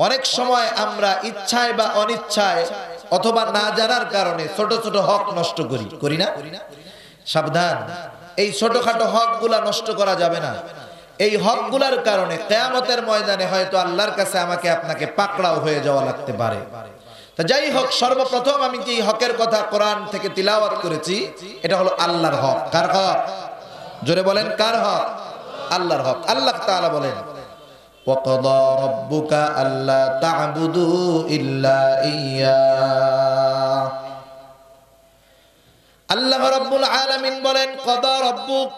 Speaker 1: অনেক সময় আমরা ইচ্ছায় বা অনিচ্ছায় অথবা না জানার কারণে ছোট ছোট হক নষ্ট করি করি না? সাবধান। এই ছোটখাটো হকগুলা নষ্ট করা যাবে না। এই হকগুলার কারণে কেয়ামতের ময়দানে হয়তো আল্লাহর কাছে আমাকে আপনাকে পাকড়াও হয়ে যাওয়া লাগতে পারে। তা যাই হোক, সর্বপ্রথম আমি যে হকের কথা কোরআন থেকে তিলাওয়াত করেছি? এটা হলো আল্লাহর হক। কার হক? জোরে বলেন, কার হক? আল্লাহর হক। আল্লাহ তাআলা বলেন وقضى ربك ألا تعبدوا إلا إياه আল্লাহ রাব্বুল আলামিন বলেন কদা রব্বুক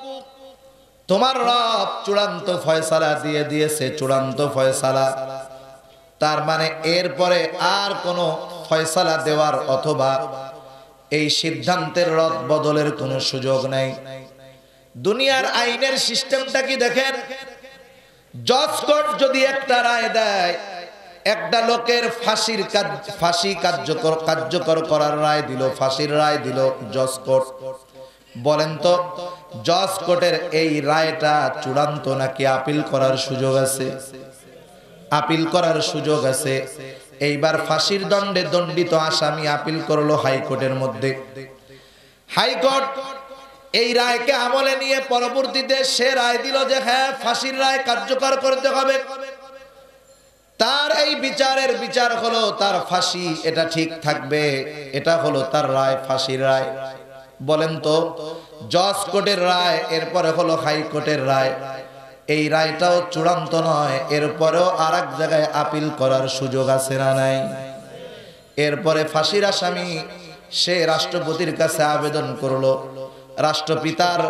Speaker 1: তোমার রব চূড়ান্ত ফয়সালা দিয়ে দিয়েছে চূড়ান্ত ফয়সালা তার মানে এরপরে আর কোনো ফয়সালা দেওয়ার অথবা এই সিদ্ধান্তের রদ বদলের কোনো সুযোগ নাই দুনিয়ার আইনের সিস্টেমটা কি দেখেন জজ কোর্ট যদি একটা রায় দেয়, একটা লোকের ফাঁসির ফাঁসি কার্যকর কার্যকর করার রায় দিল, ফাঁসির রায় দিল জজ কোর্ট বলেন তো জজ কোর্টের এই রায়টা চূড়ান্ত নাকি আপিল করার সুযোগ আছে? আপিল করার সুযোগ আছে। এইবার ফাঁসির দণ্ডে দণ্ডিত আসামি আপিল করল হাইকোর্টের মধ্যে। হাইকোর্ট এই রায়কে আমলে নিয়ে পরবর্তীতে সে রায় দিল যে হ্যাঁ ফাঁসির রায় কার্যকর করতে হবে। তার এই বিচারের বিচার হলো তার ফাঁসি, এটা ঠিক থাকবে, এটা হলো তার রায়, ফাঁসির রায়। বলেন তো, জজ কোর্টের রায়, এরপরে হলো হাইকোর্টের রায়। এই রায়টাও চূড়ান্ত নয়, এরপরেও আর এক জায়গায় আপিল করার সুযোগ আছে না নাই? এরপরে ফাঁসির আসামি সে রাষ্ট্রপতির কাছে আবেদন করল। রাষ্ট্রপিতার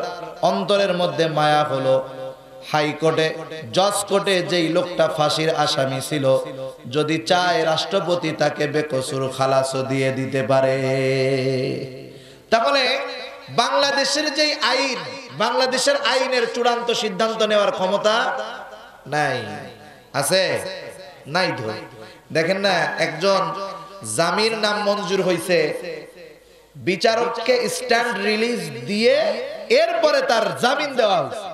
Speaker 1: অন্তরের মধ্যে মায়া হলো। হাইকোর্টে জজ কোর্টে যেই লোকটা ফাঁসির আসামি ছিল, যদি চায় রাষ্ট্রপতি তাকে বেকসুর খালাসও দিয়ে দিতে পারে। তাহলে বাংলাদেশের যেই আইন, বাংলাদেশের আইনের চূড়ান্ত সিদ্ধান্ত নেওয়ার ক্ষমতা নাই। আছে? নাই তো। দেখেন না, একজন জামির নাম মঞ্জুর হয়েছে বিচারককে স্ট্যান্ড রিলিজ দিয়ে এরপরে তার জামিন দেওয়া হয়েছে।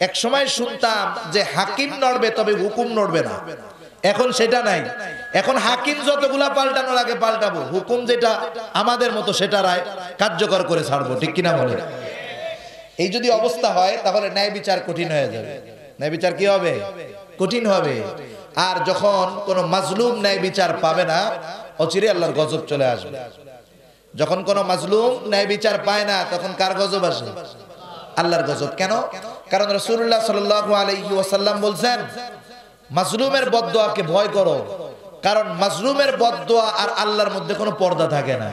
Speaker 1: এক সময় শুনতাম যে হাকিম নড়বে, তবে হুকুম নড়বে না। এখন সেটা নাই। এখন হাকিম যতগুলা পাল্টানোর আগে পাল্টাবো। হুকুম যেটা আমাদের মতো সেটা রায় কার্যকর করে ছাড়বো। ঠিক কিনা বলে এই যদি অবস্থা হয়, তাহলে ন্যায় বিচার কঠিন হয়ে যাবে। ন্যায় বিচার কি হবে? কঠিন হবে। আর যখন কোন মাজলুম ন্যায় বিচার পাবে না, অচিরে আল্লাহর গজব চলে আসবে। যখন কোন মাজলুম ন্যায় বিচার পায় না, তখন কার গজব আসে? আল্লাহর গজব। কেন? কারণ রাসূলুল্লাহ সাল্লাল্লাহু আলাইহি ওয়াসাল্লাম বলছেন, মাজলুমের বদদোয়াকে ভয় করো, কারণ মাজলুমের বদদোয়া আর আল্লাহর মধ্যে কোনো পর্দা থাকে না।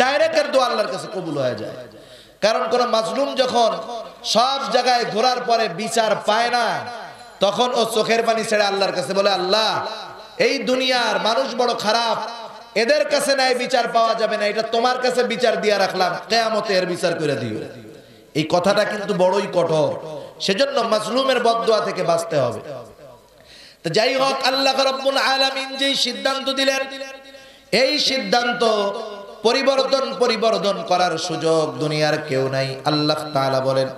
Speaker 1: ডাইরেক্টের দোয়া আল্লাহর কাছে কবুল হয়ে যায়। কারণ কোন মাজলুম যখন সব জায়গায় ঘোরার পরে বিচার পায় না, তখন ও চোখের পানি ছেড়ে আল্লাহর কাছে বলে, আল্লাহ, এই দুনিয়ার মানুষ বড় খারাপ এদের কাছে নাই বিচার পাওয়া যাবে না, এটা তোমার কাছে বিচার দিয়া রাখলাম, কেয়ামতে এর বিচার করে দিও। এই কথাটা কিন্তু বড়ই কঠোর, সেজন্য মাজলুমের বদদোয়া থেকে বাঁচতে হবে। যাই হোক, আল্লাহ রব্বুল আলামিন সিদ্ধান্ত দিলেন, এই সিদ্ধান্ত পরিবর্তন পরিবর্তন করার সুযোগ দুনিয়ার কেউ নাই, আল্লাহ বলেন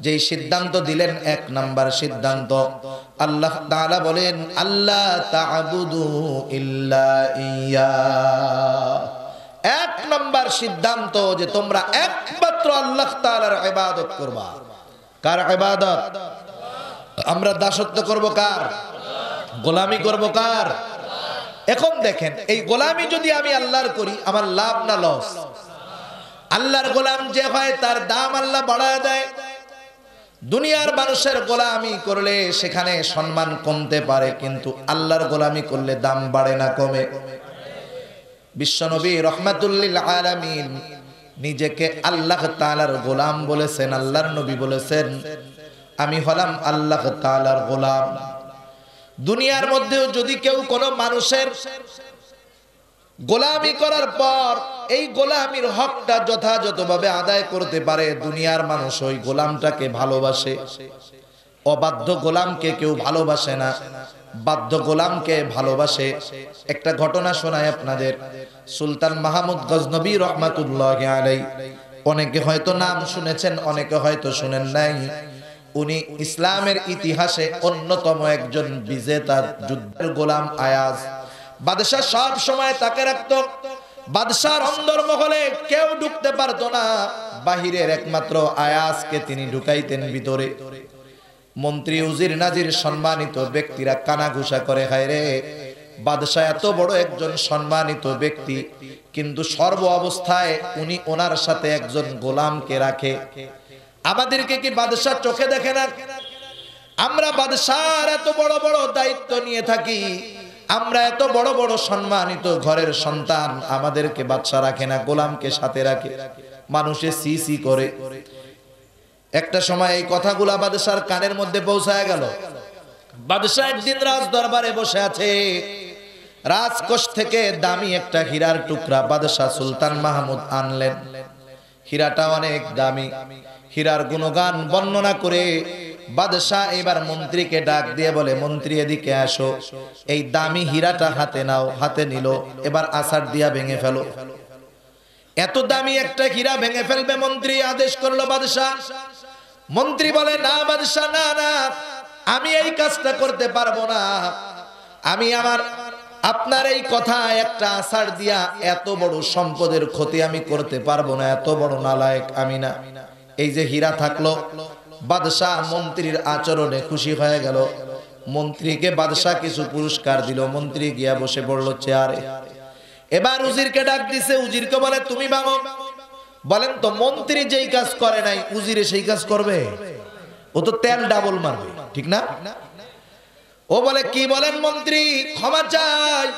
Speaker 1: যেই সিদ্ধান্ত দিলেন, এক নাম্বার সিদ্ধান্ত। আল্লাহ তাআলা বলেন আল্লাহ তা'বুদু ইল্লা ইয়া। এক নাম্বার সিদ্ধান্ত যে তোমরা একমাত্র আল্লাহ তাআলার ইবাদত করবা। কার ইবাদত? আমরা দাসত্ব করব কার? গোলামি করব কার? এখন দেখেন, এই গোলামি যদি আমি আল্লাহর করি, আমার লাভ না লস আল্লাহর গোলাম যে হয়, তার দাম আল্লাহ বাড়ায় দেয়। দুনিয়ার মানুষের গোলামি করলে সেখানে সম্মান কমতে পারে, কিন্তু আল্লাহর গোলামি করলে দাম বাড়ে না, কমে। বিশ্বনবী রহমাতুল্লিল আলামিন নিজেকে আল্লাহ তাআলার গোলাম বলেছেন, আল্লাহর নবী বলেছেন, আমি হলাম আল্লাহ তাআলার গোলাম। দুনিয়ার মধ্যেও যদি কেউ কোনো মানুষের গোলামি করার পর এই গোলামির হকটা যথাযথভাবে আদায় করতে পারে দুনিয়ার মানুষ, ওই গোলামটাকে ভালোবাসে। অবাধ্য গোলামকে কেউ ভালোবাসে না, বাধ্য গোলামকে ভালোবাসে। একটা ঘটনা শোনায় আপনাদের। সুলতান মাহমুদ গজনবী রহমাতুল্লাহ আলাই অনেকে হয়তো নাম শুনেছেন, অনেকে হয়তো শুনেন নাই। উনি ইসলামের ইতিহাসে অন্যতম একজন বিজেতা যুদ্ধের গোলাম আয়াজ। বাদশাহ সব সময় তাকে রাখত। বাদশার অন্দর মহলে কেউ ঢুকতে পারতো না। বাহিরের একমাত্র আয়াজকে তিনি ঢুকাইতেন ভিতরে। মন্ত্রী উজির নাজির সম্মানিত ব্যক্তিরা কানাঘুষা করে, হায় রে, বাদশাহ এত বড় একজন সম্মানিত ব্যক্তি। কিন্তু সর্ব অবস্থায় উনি ওনার সাথে একজন গোলামকে রাখে। আমাদেরকে কি বাদশাহ চোখে দেখে না? আমরা বাদশার এত বড় বড় দায়িত্ব নিয়ে থাকি। আমরা এত বড় বড় সম্মানিত ঘরের সন্তান, আমাদেরকে বাদশা রাখে না, গোলামকে সাথে রাখে। মানুষে সি সি করে। একটা সময় এই কথাগুলা বাদশার কানের মধ্যে পৌঁছায় গেল। বাদশাহ একদিন রাজ দরবারে বসে আছে। রাজকোষ থেকে দামি একটা হীরার টুকরা বাদশাহ সুলতান মাহমুদ আনলেন। হীরাটা অনেক দামি। হীরার গুণগান বর্ণনা করে বাদশাহ এবার মন্ত্রীকে ডাক দিয়ে বলে, মন্ত্রী, এদিকে আসো। এই দামি হীরাটা হাতে নাও, হাতে নিল, এবার আসার দিয়া ভেঙে ফেলো। এত দামি একটা হীরা ভেঙে ফেলবে মন্ত্রী, আদেশ করল বাদশাহ। মন্ত্রী বলে, না বাদশাহ, না না, আমি এই কাজটা করতে পারব না। আমি আমার, আপনার এই কথা একটা আষাঢ় দিয়া এত বড় সম্পদের ক্ষতি আমি করতে পারব না, এত বড় নালায়ক আমি না। এই যে হীরা থাকল বাদশাহ মন্ত্রীর আচরণে খুশি হয়ে গেল। মন্ত্রীকে বাদশাহ কিছু পুরস্কার দিল। মন্ত্রী গিয়া বসে পড়ল চেয়ারে। এবার উজিরকে ডাক দিছে। উজিরকে বলে, তুমি ভাঙো। বলেন তো, মন্ত্রী যেই কাজ করে নাই, উজিরে সেই কাজ করবে? ও তো তেল ডাবল মারবে, ঠিক না? ও বলে, কি বলেন মন্ত্রী? ক্ষমা চাই।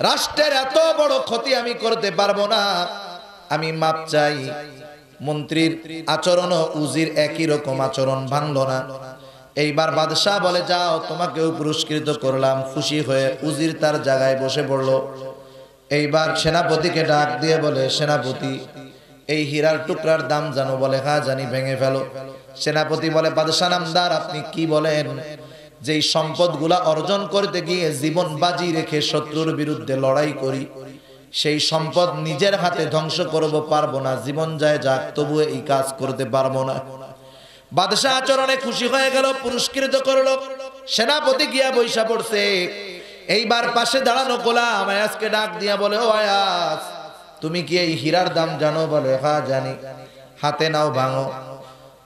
Speaker 1: রাষ্ট্রের এত বড় ক্ষতি আমি করতে পারব না। আমি মাপ চাই। মন্ত্রীর আচরণ উজির একই রকম আচরণ ভাঙল না। এইবার বাদশাহ বলে, যাও, তোমাকেও পুরস্কৃত করলাম। খুশি হয়ে উজির তার জায়গায় বসে পড়ল। এইবার সেনাপতিকে ডাক দিয়ে বলে, সেনাপতি, এই হীরার টুকরার দাম জানো বলে হ্যাঁ জানি ভেঙে ফেলো। সেনাপতি বলে, বাদশাহ নামদার, আপনি কি বলেন? যেই সম্পদগুলা অর্জন করতে গিয়ে জীবন বাজি রেখে শত্রুর বিরুদ্ধে লড়াই করি সেই সম্পদ নিজের হাতে ধ্বংস করব পারব না। জীবন যায় যাক তবু এই কাজ করতে পারব না। বাদশাহ আচরণে খুশি হয়ে গেল, পুরস্কৃত করল। সেনাপতি গিয়া বৈশা পড়ছে। এইবার পাশে দাঁড়ানো গোলাম আয়াসকে ডাক দিয়া বলে, ও আয়াস তুমি কি এই হীরার দাম জানো? বলে হ্যাঁ জানি। হাতে নাও ভাঙো।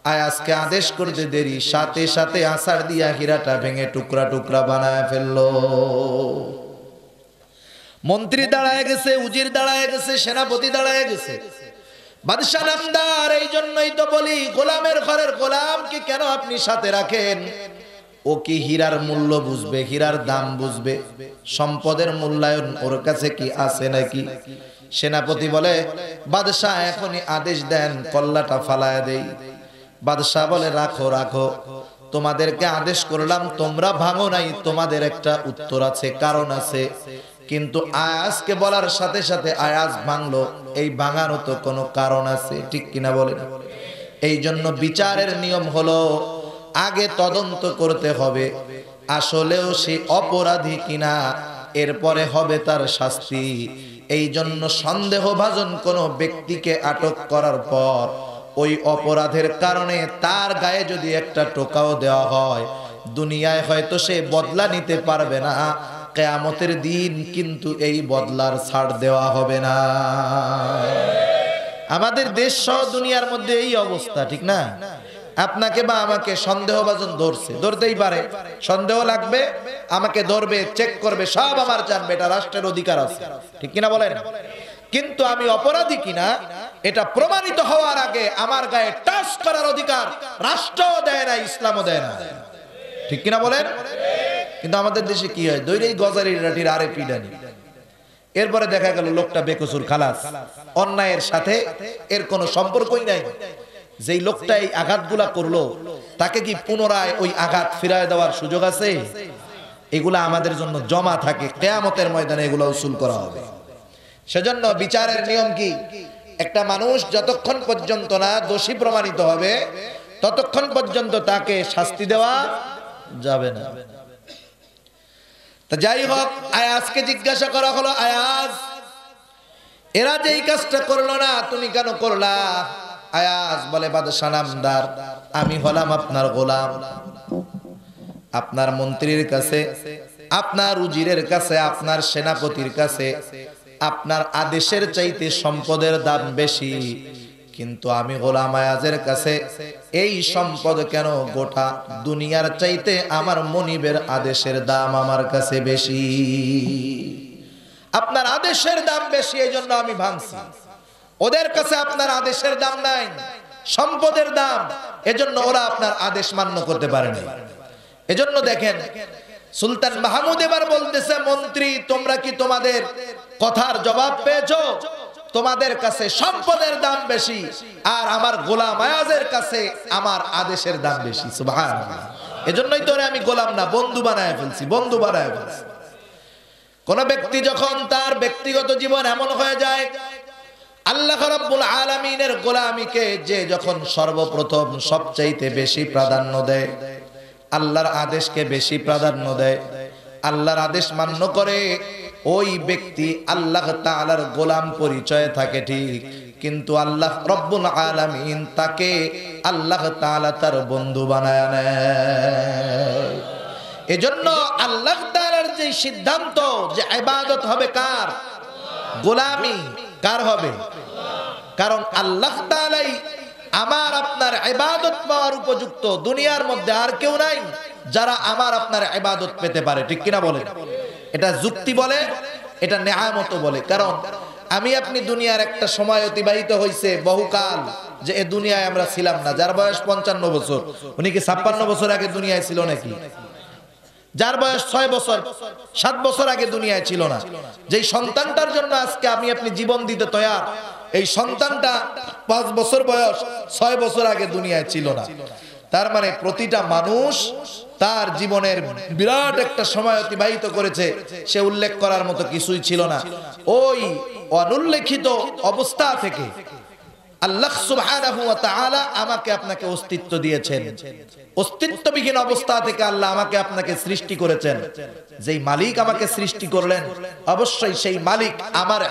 Speaker 1: আয়াসকে আদেশ করতে দেরি, সাথে সাথে আষাঢ় দিয়া হীরাটা ভেঙে টুকরা টুকরা বানায় ফেলল। মন্ত্রী দাঁড়ায় গেছে, উজির দাঁড়ায় গেছে, সেনাপতি দাঁড়ায় গেছে। বাদশাহ নামদার, এই জন্যই তো বলি, গোলামের ঘরের গোলামকে কেন আপনি সাথে রাখেন? ও কি হীরার মূল্য বুঝবে, হীরার দাম বুঝবে? সম্পদের মূল্যায়ন ওর কাছে কি আছে নাকি? সেনাপতি বলে, বাদশাহ এখনই আদেশ দেন, কল্লাটা ফালায় দেই। বাদশাহ বলে, রাখো রাখো। তোমাদেরকে আদেশ করলাম, তোমরা ভাঙো নাই, তোমাদের একটা উত্তর আছে, কারণ আছে। কিন্তু আয়াজকে বলার সাথে সাথে আয়াজ ভাঙলো। এই ভাঙারও তো কোনো কারণ আছে, ঠিক কিনা বলেন? এই জন্য বিচারের নিয়ম হলো, আগে তদন্ত করতে হবে, আসলেও সে অপরাধী কিনা, এরপরে হবে তার শাস্তি। এই জন্য সন্দেহভাজন কোনো ব্যক্তিকে আটক করার পর, ওই অপরাধের কারণে তার গায়ে যদি একটা টোকাও দেওয়া হয়, দুনিয়ায় হয়তো সে বদলা নিতে পারবে না। কেয়ামতের দিন কিন্তু এই বদলার ছাড় দেওয়া হবে না। আমাদের দেশ সহ দুনিয়ার মধ্যে এই অবস্থা, ঠিক না? আপনাকে বা আমাকে সন্দেহভাজন ধরছে, ধরতেই পারে। সন্দেহ লাগবে, আমাকে ধরবে চেক করবে, সব আমার জানবে, এটা রাষ্ট্রের অধিকার আছে। ঠিক কিনা বলেন? কিন্তু আমি অপরাধী কিনা, এটা প্রমাণিত হওয়ার আগে আমার গায়ে টাচ করার অধিকার রাষ্ট্রও দেয় না, ইসলামও দেয় না। ঠিক কিনা বলেন? কিন্তু আমাদের দেশে কি হয়? দৈরেই গজারি রাটির আরে পিডানি এরপরে দেখা গেল লোকটা বেকসুর খালাস। অন্যায়ের সাথে এর কোনো সম্পর্কই নাই। যেই লোকটা এই আঘাতগুলা করল, তাকে কি পুনরায় ওই আঘাত ফিরায় দেওয়ার সুযোগ আছে? এগুলা আমাদের জন্য জমা থাকে। কেয়ামতের ময়দানে এগুলো উসুল করা হবে। সেজন্য বিচারের নিয়ম কি? একটা মানুষ যতক্ষণ পর্যন্ত না দোষী প্রমাণিত হবে, ততক্ষণ পর্যন্ত তাকে শাস্তি দেওয়া যাবে না। তা যাই হোক, আয়াজকে জিজ্ঞাসা করা হলো, আয়াজ, এরা যে এই কাজটা করল না, তুমি কেন করলা? আয়াজ বলে, বাদশাহ নামদার, আমি হলাম আপনার গোলাম। আপনার মন্ত্রীর কাছে, আপনার উজিরের কাছে, আপনার সেনাপতির কাছে, আপনার আদেশের চাইতে সম্পদের দাম বেশি। কিন্তু আমি গোলাম আয়াজের কাছে এই সম্পদ কেন গোটা দুনিয়ার চাইতে আমার মনিবের আদেশের দাম আমার কাছে বেশি? আপনার আদেশের দাম বেশি এই জন্য আমি ভাঙছি। ওদের কাছে আপনার আদেশের দাম নাই, সম্পদের দাম, এজন্য ওরা আপনার আদেশ মান্য করতে পারে না এজন্য দেখেন, সুলতান মাহমুদ এবার বলতেছে, মন্ত্রী, তোমরা কি তোমাদের কথার জবাব পেয়েছ? তোমাদের কাছে সম্পদের দাম বেশি, আর আমার গোলাম আয়াজের কাছে আমার আদেশের দাম বেশি। এজন্যই তো আমি গোলাম না, বন্ধু বানায় ফেলছি, বন্ধু বানায় ফেলছি। কোন ব্যক্তি যখন তার ব্যক্তিগত জীবন এমন হয়ে যায়, আল্লাহ রাব্বুল আলামিনের গোলামিকে যে যখন সর্বপ্রথম সবচাইতে বেশি প্রাধান্য দেয়, আল্লাহর আদেশকে বেশি প্রাধান্য দেয়, আল্লাহর আদেশ মান্য করে ওই ব্যক্তি আল্লাহ তালার গোলাম পরিচয় থাকে ঠিক। কিন্তু আল্লাহ রব্বুল আলামিন তাকে আল্লাহ তাআলা তার বন্ধু বানায় নেয়। এজন্য আল্লাহ তালার যে সিদ্ধান্ত যে ইবাদত হবে কার? গোলামি কার হবে? কারণ আল্লাহ তালাই আমার আপনার ইবাদত পাওয়ার উপযুক্ত দুনিয়ার মধ্যে আর কেউ নাই যারা আমার আপনার ইবাদত পেতে পারে, ঠিক কিনা বলেন? এটা যুক্তি বলে, এটা নেয়ামত বলে। কারণ আমি আপনি দুনিয়ার একটা সময় অতিবাহিত হয়েছে বহুকাল যে এ দুনিয়ায় আমরা ছিলাম না। যার বয়স পঞ্চান্ন বছর। উনি কি ছাপ্পান্ন বছর আগে দুনিয়ায় ছিল নাকি? যার বয়স ছয় বছর, সাত বছর আগে দুনিয়ায় ছিল না। যেই সন্তানটার জন্য আজকে আমি আপনি জীবন দিতে তৈয়ার, এই সন্তানটা পাঁচ বছর বয়স, ছয় বছর আগে দুনিয়ায় ছিল না। তার মানে প্রতিটা মানুষ তার জীবনের বিরাট একটা সময় অতিবাহিত করেছে, সে উল্লেখ করার মতো কিছুই ছিল না। ওই অনুল্লেখিত অবস্থা থেকে অস্তিত্ব অবস্থা থেকে আল্লাহ আমাকে আপনাকে সৃষ্টি করেছেন। যেই মালিক আমাকে সৃষ্টি করলেন, অবশ্যই সেই মালিক আমার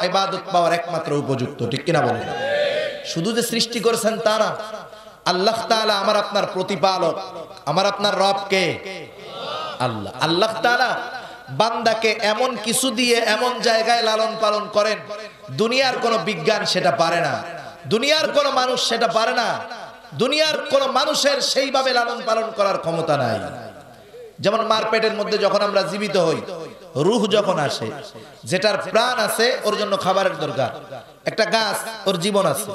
Speaker 1: একমাত্র উপযুক্ত। ঠিক কিনা বলেন? শুধু যে সৃষ্টি করেছেন তারা আল্লাহ তাআলা আমার আপনার প্রতিপালক। আমার আপনার রব কে? আল্লাহ। আল্লাহ তাআলা বান্দাকে এমন কিছু দিয়ে এমন জায়গায় লালন পালন করেন, দুনিয়ার কোনো বিজ্ঞান সেটা পারে না, দুনিয়ার কোনো মানুষ সেটা পারে না, দুনিয়ার কোনো মানুষের সেইভাবে লালন পালন করার ক্ষমতা নাই। যেমন মারপেটের মধ্যে যখন আমরা জীবিত হই, রুহ যখন আসে, যেটার প্রাণ আছে ওর জন্য খাবারের দরকার। একটা গাছ ওর জীবন আছে।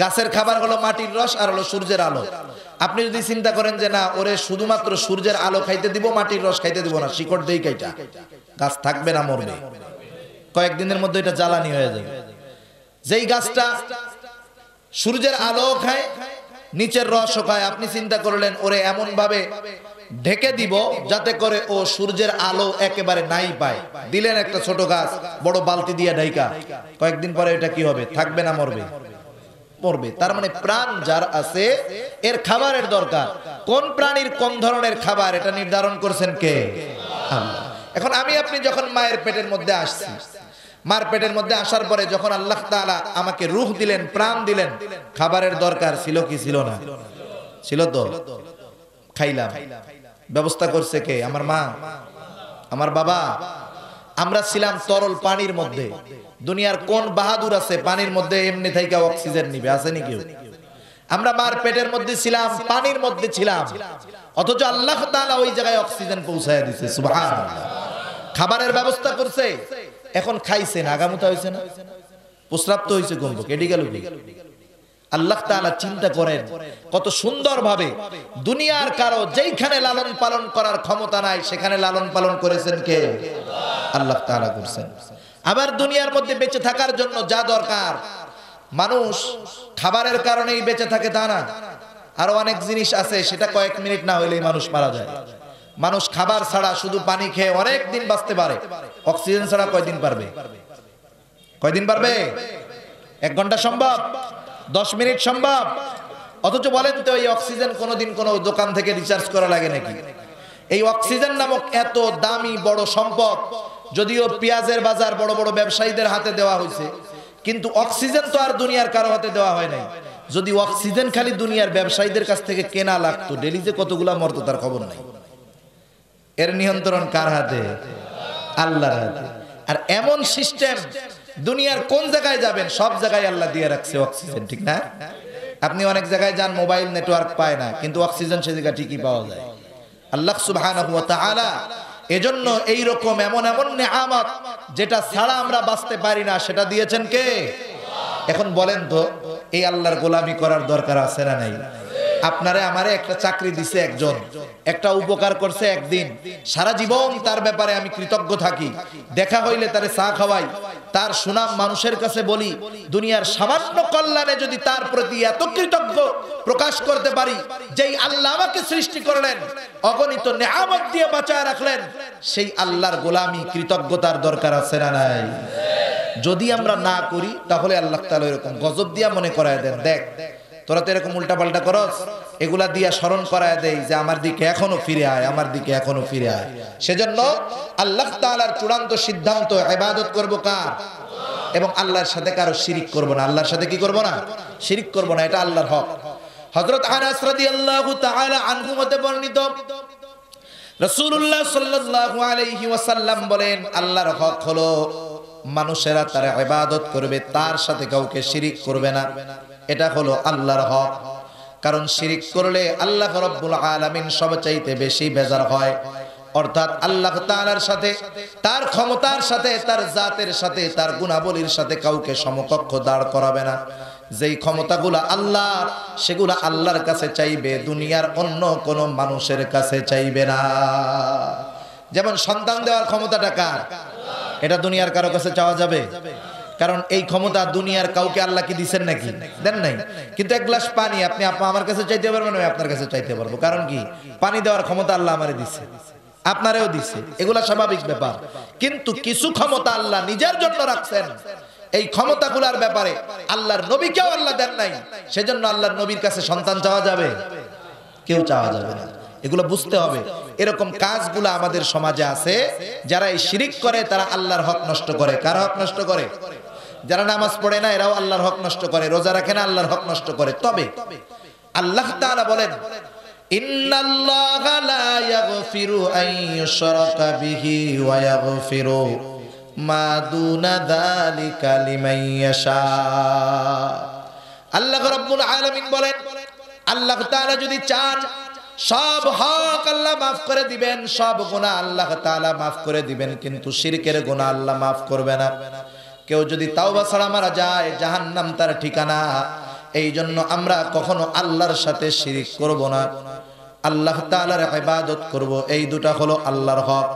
Speaker 1: গাছের খাবার হলো মাটির রস আর হলো সূর্যের আলো। আপনি যদি চিন্তা করেন যে না, ওরে শুধুমাত্র সূর্যের আলো খাইতে দিব, মাটির রস খাইতে দিব না, শিকড় দেই কাইটা গাছ থাকবে না, মরবে। কয়েকদিনের মধ্যে এটা জ্বালানি হয়ে যাবে। যেই গাছটা সূর্যের আলো খায়, নিচের রস খায়, আপনি চিন্তা করলেন, ওরে এমন ভাবে ঢেকে দিব যাতে করে ও সূর্যের আলো একেবারে নাই পায়। দিলেন একটা ছোট গাছ, বড় বালতি দিয়ে ঢাইকা। কয়েকদিন পরে এটা কি হবে? থাকবে না, মরবে। মরবে তার মানে প্রাণ যার আছে, এর খাবারের দরকার। কোন প্রাণীর কোন ধরনের খাবার, এটা নির্ধারণ করছেন কে? এখন আমি আপনি যখন মায়ের পেটের মধ্যে আসছি, মার পেটের মধ্যে আসার পরে যখন আল্লাহ তাআলা আমাকে রূহ দিলেন, প্রাণ দিলেন, খাবারের দরকার ছিল কি ছিল না? ছিল তো? খাইলাম। ব্যবস্থা করছে কে? আমার মা, আমার বাবা। আমরা ছিলাম তরল পানির মধ্যে। দুনিয়ার কোন বাহাদুর আছে, পানির মধ্যে এমনি থেকে অক্সিজেন নিবে, আছে কেউ? আমরা মার পেটের মধ্যে ছিলাম, পানির মধ্যে ছিলাম। অথচ আল্লাহ তাআলা ওই জায়গায় অক্সিজেন পৌঁছায় দিছে, সুবহানাল্লাহ। খাবারের ব্যবস্থা করছে, এখন খাইছেন আগামুতা হয়েছে না? প্রস্রাব তো কমবো কেটে গেল আল্লাহ তাআলা চিন্তা করেন, কত সুন্দর ভাবে দুনিয়ার কারও যেইখানে লালন পালন করার ক্ষমতা নাই, সেখানে লালন পালন করেছেন কে? আল্লাহ তাআলা করছেন। আবার দুনিয়ার মধ্যে বেঁচে থাকার জন্য যা দরকার। মানুষ খাবারের কারণেই বেঁচে থাকে তা না। আরও অনেক জিনিস আছে, সেটা কয়েক মিনিট না হইলেই মানুষ মারা যায়। মানুষ খাবার ছাড়া শুধু পানি খেয়ে অনেক দিন বাঁচতে পারে। অক্সিজেন ছাড়া কয়দিন পারবে? কয়দিন পারবে? এক ঘণ্টা সম্ভব? দশ মিনিট সম্ভব? অথচ বলেন তো, এই অক্সিজেন কোনোদিন কোনো দোকান থেকে রিচার্জ করা লাগে নাকি? এই অক্সিজেন নামক এত দামি বড় সম্পদ যদিও পেঁয়াজের বাজার বড় বড় ব্যবসায়ীদের হাতে দেওয়া হয়েছে, কিন্তু অক্সিজেন তো আর দুনিয়ার কারও হাতে দেওয়া হয় নাই। যদি অক্সিজেন খালি দুনিয়ার ব্যবসায়ীদের কাছ থেকে কেনা লাগতো ডেলি যে কতগুলা মরতো তার খবর নাই। এর নিয়ন্ত্রণ কার হাতে? আল্লাহর হাতে। আর এমন সিস্টেম, দুনিয়ার কোন জায়গায় যাবেন, সব জায়গায় আল্লাহ দিয়ে রাখছে অক্সিজেন, ঠিক না? আপনি অনেক জায়গায় যান, মোবাইল নেটওয়ার্ক পায় না, কিন্তু অক্সিজেন সে জায়গায় ঠিকই পাওয়া যায়। আল্লাহ সুবহানাহু ওয়া তাআলা এজন্য এই রকম এমন এমন নেয়ামত যেটা ছাড়া আমরা বাঁচতে পারি না, সেটা দিয়েছেন কে? এখন বলেন তো, এই আল্লাহর গোলামি করার দরকার আছে না নাই? আপনারে আমারে একটা চাকরি দিছে একজন। একটা উপকার করছে একদিন। সারা জীবন তার ব্যাপারে আমি কৃতজ্ঞ থাকি। দেখা হইলে তারে চা খাওয়াই। তার সুনাম মানুষের কাছে বলি, দুনিয়ার সামান্য কল্যাণে যদি তার প্রতি এত কৃতজ্ঞ প্রকাশ করতে পারি, যেই আল্লাহ আমাকে সৃষ্টি করলেন, অগণিত নেয়ামত দিয়ে বাঁচায় রাখলেন, সেই আল্লাহর গোলামি, কৃতজ্ঞতার দরকার আছে না নাই? যদি আমরা না করি, তাহলে আল্লাহ তাআলা এরকম গজব দিয়া মনে করায় দেন। দেখ তোরা তো এরকম উল্টা পাল্টা করস। এগুলা দিয়া স্মরণ করায় দেয় যে আমার দিকে এখনও ফিরে আয়, আমার দিকে এখনও ফিরে আয়। সেজন্য আল্লাহ তাআলার চূড়ান্ত সিদ্ধান্ত, ইবাদত করব কার? এবং আল্লাহর সাথে কারও শিরিক করব না। আল্লাহর সাথে কি করব না? শিরিক করব না, এটা আল্লাহর হক। হযরত আনাস রাদিয়াল্লাহু তাআলা আনহু মতে বর্ণিত রসুল্লাহ সাল্লাল্লাহু আলাইহি ওয়াসাল্লাম বলেন, আল্লাহর হক হলো মানুষেরা তার ইবাদত করবে, তার সাথে কাউকে শিরিক করবে না। এটা হলো আল্লাহর হক। কারণ শিরিক করলে আল্লাহ রব্বুল আলামিন সবচাইতে বেশি বেজার হয়। অর্থাৎ আল্লাহ তাআলার সাথে, তার ক্ষমতার সাথে, তার জাতের সাথে, তার গুণাবলীর সাথে কাউকে সমকক্ষ দাঁড় করাবে না। যেই ক্ষমতাগুলো আল্লাহর সেগুলো আল্লাহর কাছে চাইবে, দুনিয়ার অন্য কোনো মানুষের কাছে চাইবে না। যেমন সন্তান দেওয়ার ক্ষমতাটা কার? এটা দুনিয়ার কারও কাছে চাওয়া যাবে? কারণ এই ক্ষমতা দুনিয়ার কাউকে আল্লাহ কি দিচ্ছেন নাকি? দেন নাই। কিন্তু এক গ্লাস পানি আপনি আমার কাছে চাইতে পারবেন, আমি আপনার কাছে চাইতে পারব। কারণ কি? পানি দেওয়ার ক্ষমতা আল্লাহ আমারে দিচ্ছে আপনারেও দিচ্ছে এগুলা স্বাভাবিক ব্যাপার। কিন্তু কিছু ক্ষমতা আল্লাহ নিজের জন্য রাখছেন। এই ক্ষমতাগুলার ব্যাপারে আল্লাহর নবীকেও আল্লাহ দেন নাই। সেজন্য আল্লাহর নবীর কাছে সন্তান চাওয়া যাবে? কেউ চাওয়া যাবে না। এগুলো বুঝতে হবে। এরকম কাজগুলো আমাদের সমাজে আছে। যারা এই শিরিক করে, তারা আল্লাহর হক নষ্ট করে। কার হক নষ্ট করে? যারা নামাজ পড়ে না, এরাও আল্লাহর হক নষ্ট করে, রোজা রাখে না, আল্লাহর হক নষ্ট করে। তবে আল্লাহ তাআলা বলেন বলেন, আল্লাহ তাআলা যদি চান, সব হক আল্লাহ মাফ করে দিবেন, সব গুনাহ আল্লাহ তাআলা মাফ করে দিবেন, কিন্তু শিরকের গুনাহ আল্লাহ মাফ করবে না। কেউ যদি তাওবা ছাড়া মারা যায়, জাহান্নাম তার ঠিকানা। এই জন্য আমরা কখনো আল্লাহর সাথে শিরিক করব না। আল্লাহ তাআলার ইবাদত করব। এই দুটা হলো আল্লাহর হক।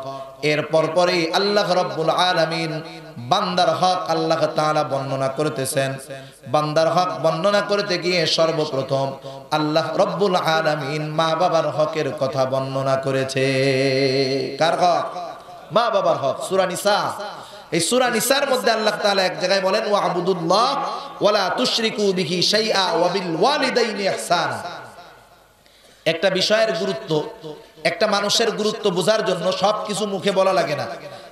Speaker 1: এর পরপরই আল্লাহ রাব্বুল আলামিন বান্দার হক আল্লাহ তাআলা বর্ণনা করতেছেন বান্দার হক বর্ণনা করতে গিয়ে সর্বপ্রথম আল্লাহ রব্বুল আলামিন মা বাবার হকের কথা বর্ণনা করেছে। কার হক? মা বাবার হক। সূরা নিসা। এই সুরা নিসার মধ্যে আল্লাহ তাআলা এক জায়গায় বলেন ওয়া আবুদুল্লাহ ওয়ালা তুশরিকু বিহি শাইআ ওয়া বিল ওয়ালিদাইনি ইহসানা। একটা বিষয়ের গুরুত্ব, একটা মানুষের গুরুত্ব বোঝার জন্য সবকিছু মুখে বলা লাগে না।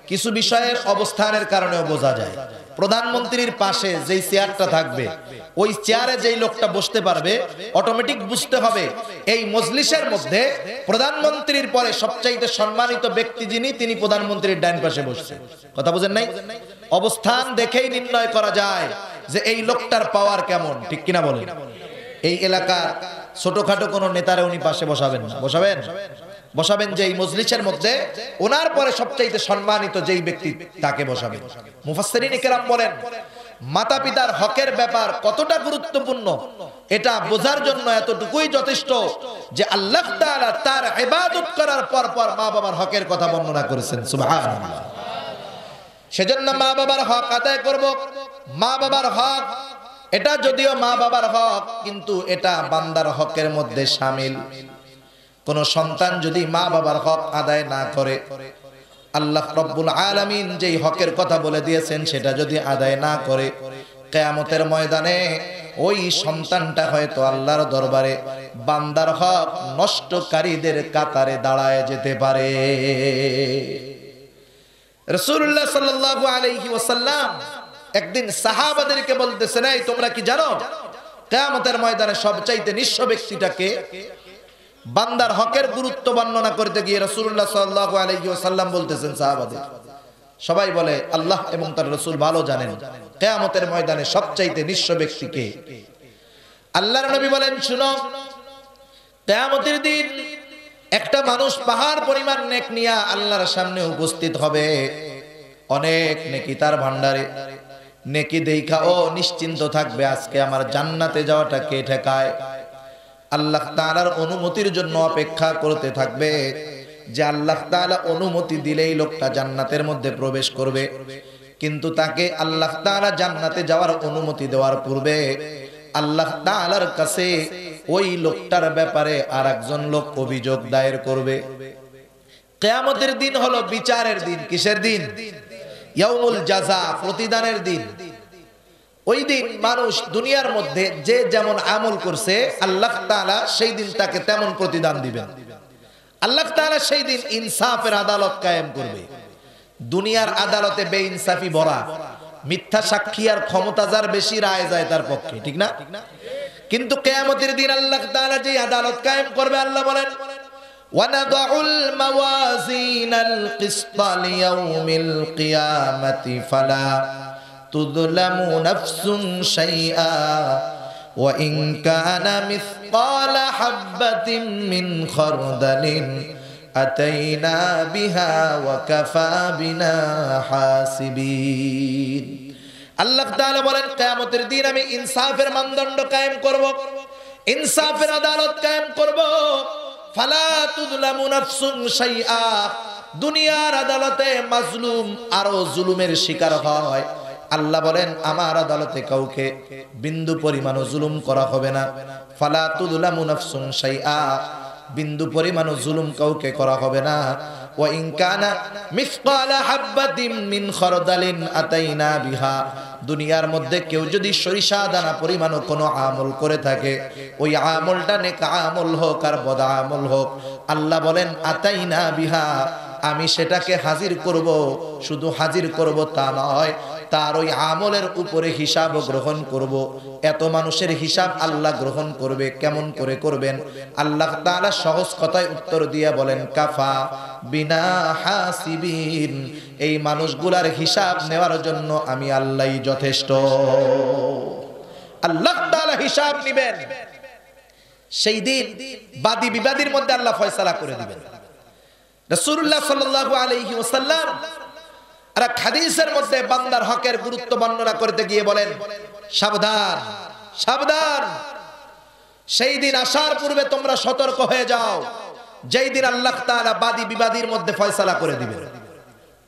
Speaker 1: কিছু বিষয়ের অবস্থানের কারণেও বোঝা যায়। প্রধানমন্ত্রীর পাশে যেই চেয়ারটা থাকবে, ওই চেয়ারে যেই লোকটা বসতে পারবে অটোমেটিক বুঝতে হবে এই মজলিসের মধ্যে প্রধানমন্ত্রীর পরে সবচাইতে সম্মানিত ব্যক্তি যিনি, তিনি প্রধানমন্ত্রীর ডাইন পাশে বসছে। কথা বুঝেন নাই? অবস্থান দেখেই নির্ণয় করা যায় যে এই লোকটার পাওয়ার কেমন, ঠিক কিনা বলেন? এই এলাকার ছোটখাটো কোনো নেতারে উনি পাশে বসাবেন না। বসাবেন? বসাবেন যে এই মজলিসের মধ্যে, ওনার পরে সবচাইতে সম্মানিত যেই ব্যক্তি, তাকে বসাবেন। মুফাসসিরিন কেরাম বলেন মাতা পিতার হকের ব্যাপার কতটা গুরুত্বপূর্ণ, এটা বোঝার জন্য এতটুকুই যথেষ্ট যে আল্লাহ তার ইবাদত করার পর পর মা বাবার হকের কথা বর্ণনা করেছেন। সুবহানাল্লাহ। সেজন্য মা বাবার হক আদায় করব। মা বাবার হক, এটা যদিও মা বাবার হক, কিন্তু এটা বান্দার হকের মধ্যে সামিল। কোন সন্তান যদি মা বাবার হক আদায় না করে, আল্লাহ রব্বুল আলামিন যেই হকের কথা বলে দিয়েছেন সেটা যদি আদায় না করে, কেয়ামতের ময়দানে ওই সন্তানটা হয়তো আল্লাহর দরবারে বান্দার হক নষ্টকারীদের কাতারে দাঁড়ায় যেতে পারে। রসুল্লাহ সাল্লাল্লাহু আলাইহি ওয়াসাল্লাম একদিন সাহাবাদেরকে বলতেছেন, এই, তোমরা কি জানো? কেয়ামতের ময়দানে সবচাইতে নিঃস্ব ব্যক্তিটাকে বান্দার হকের গুরুত্ব বর্ণনা করতে গিয়ে রসুল্লাহ সাল্লাল্লাহু আলাইহি বলতেছেন, সাহাবাদের, সবাই বলে, আল্লাহ এবং তার রসুল ভালো জানেন। কেয়ামতের ময়দানে সবচাইতে নিঃস্ব ব্যক্তিকে আল্লাহর নবী বলেন, শুনো, কেয়ামতের দিন একটা মানুষ পাহাড় পরিমাণ নেক নিয়া আল্লাহর সামনে উপস্থিত হবে। অনেক নেকি তার ভান্ডারে নেকি দেখা ও নিশ্চিন্ত থাকবে আজকে আমার জান্নাতে যাওয়াটা কে ঠেকায়? আল্লাহ তাআলার অনুমতির জন্য অপেক্ষা করতে থাকবে যে আল্লাহ তাআলা অনুমতি দিলেই লোকটা জান্নাতের মধ্যে প্রবেশ করবে। কিন্তু তাকে আল্লাহ তাআলা জান্নাতে যাওয়ার অনুমতি দেওয়ার পূর্বে আল্লাহ তাআলার কাছে ওই লোকটার ব্যাপারে আর একজন লোক অভিযোগ দায়ের করবে। কেয়ামতের দিন হলো বিচারের দিন, কিসের দিন? প্রতিদানের দিন। ওই দিন মানুষ দুনিয়ার মধ্যে যে যেমন আমল করছে আল্লাহ তাআলা সেই দিন তাকে তেমন প্রতিদান দিবেন আল্লাহ তাআলা সেই দিন ইনসাফের আদালত কায়েম করবে দুনিয়ার আদালতে বেইনসাফি ভরা মিথ্যা সাক্ষী আর ক্ষমতা যার বেশি রায় যায় তার পক্ষে ঠিক না কিন্তু কেয়ামতের দিন আল্লাহ তাআলা যে আদালত কায়েম করবে আল্লাহ বলেন ونضع الموازين القسط ليوم القيامة فلا تظلم نفس شيئا وإن كان مثقال حبة من خردل أتينا بها وكفى بنا حاسبين আল্লাহ তাআলা বলেন কিয়ামতের দিন আমি ইনসাফের মানদণ্ড কায়েম করব ইনসাফের আদালত কায়েম করব ফালা তুযলামু নাফসুন শাইআ দুনিয়ার আদালতে মাজলুম আরো জুলুমের শিকার হয় আল্লাহ বলেন, আমার আদালতে কাউকে বিন্দু পরিমাণও জুলুম করা হবে না। ফালা তুযলামু নাফসুন শাইআ। বিন্দু পরিমাণও জুলুম কাউকে করা হবে না। ওয়া ইন কানা মিসকালা হাববাতিন মিন খরদালিন আতাইনা বিহা। দুনিয়ার মধ্যে কেউ যদি সরিষা দানা পরিমাণও কোনো আমল করে থাকে, ওই আমলটা নেক আমল হোক আর বদ আমল হোক। আল্লাহ বলেন, আতাইনা বিহা। আমি সেটাকে হাজির করব, শুধু হাজির করব তা নয় তার ওই আমলের উপরে হিসাব গ্রহণ করব। এত মানুষের হিসাব আল্লাহ গ্রহণ করবে, কেমন করে করবেন? আল্লাহ তাআলা সহজ কথায় উত্তর দিয়া বলেন, কাফা বিনা হাসিবিন। এই মানুষগুলার হিসাব নেওয়ার জন্য আমি আল্লাহই যথেষ্ট। আল্লাহ তাআলা হিসাব নেবেন। সেই দিন বাদী বিবাদীর মধ্যে আল্লাহ ফয়সালা করে দিবেন। রাসূলুল্লাহ সাল্লাল্লাহু আলাইহি ওয়াসাল্লাম আর এক হাদিসের মধ্যে বান্দার হকের গুরুত্ব বর্ণনা করতে গিয়ে বলেন, সাবধান সাবধান। সেই দিন আসার পূর্বে তোমরা সতর্ক হয়ে যাও। যেই দিন আল্লাহ তাআলা বাদী বিবাদীর মধ্যে ফয়সালা করে দিবেন।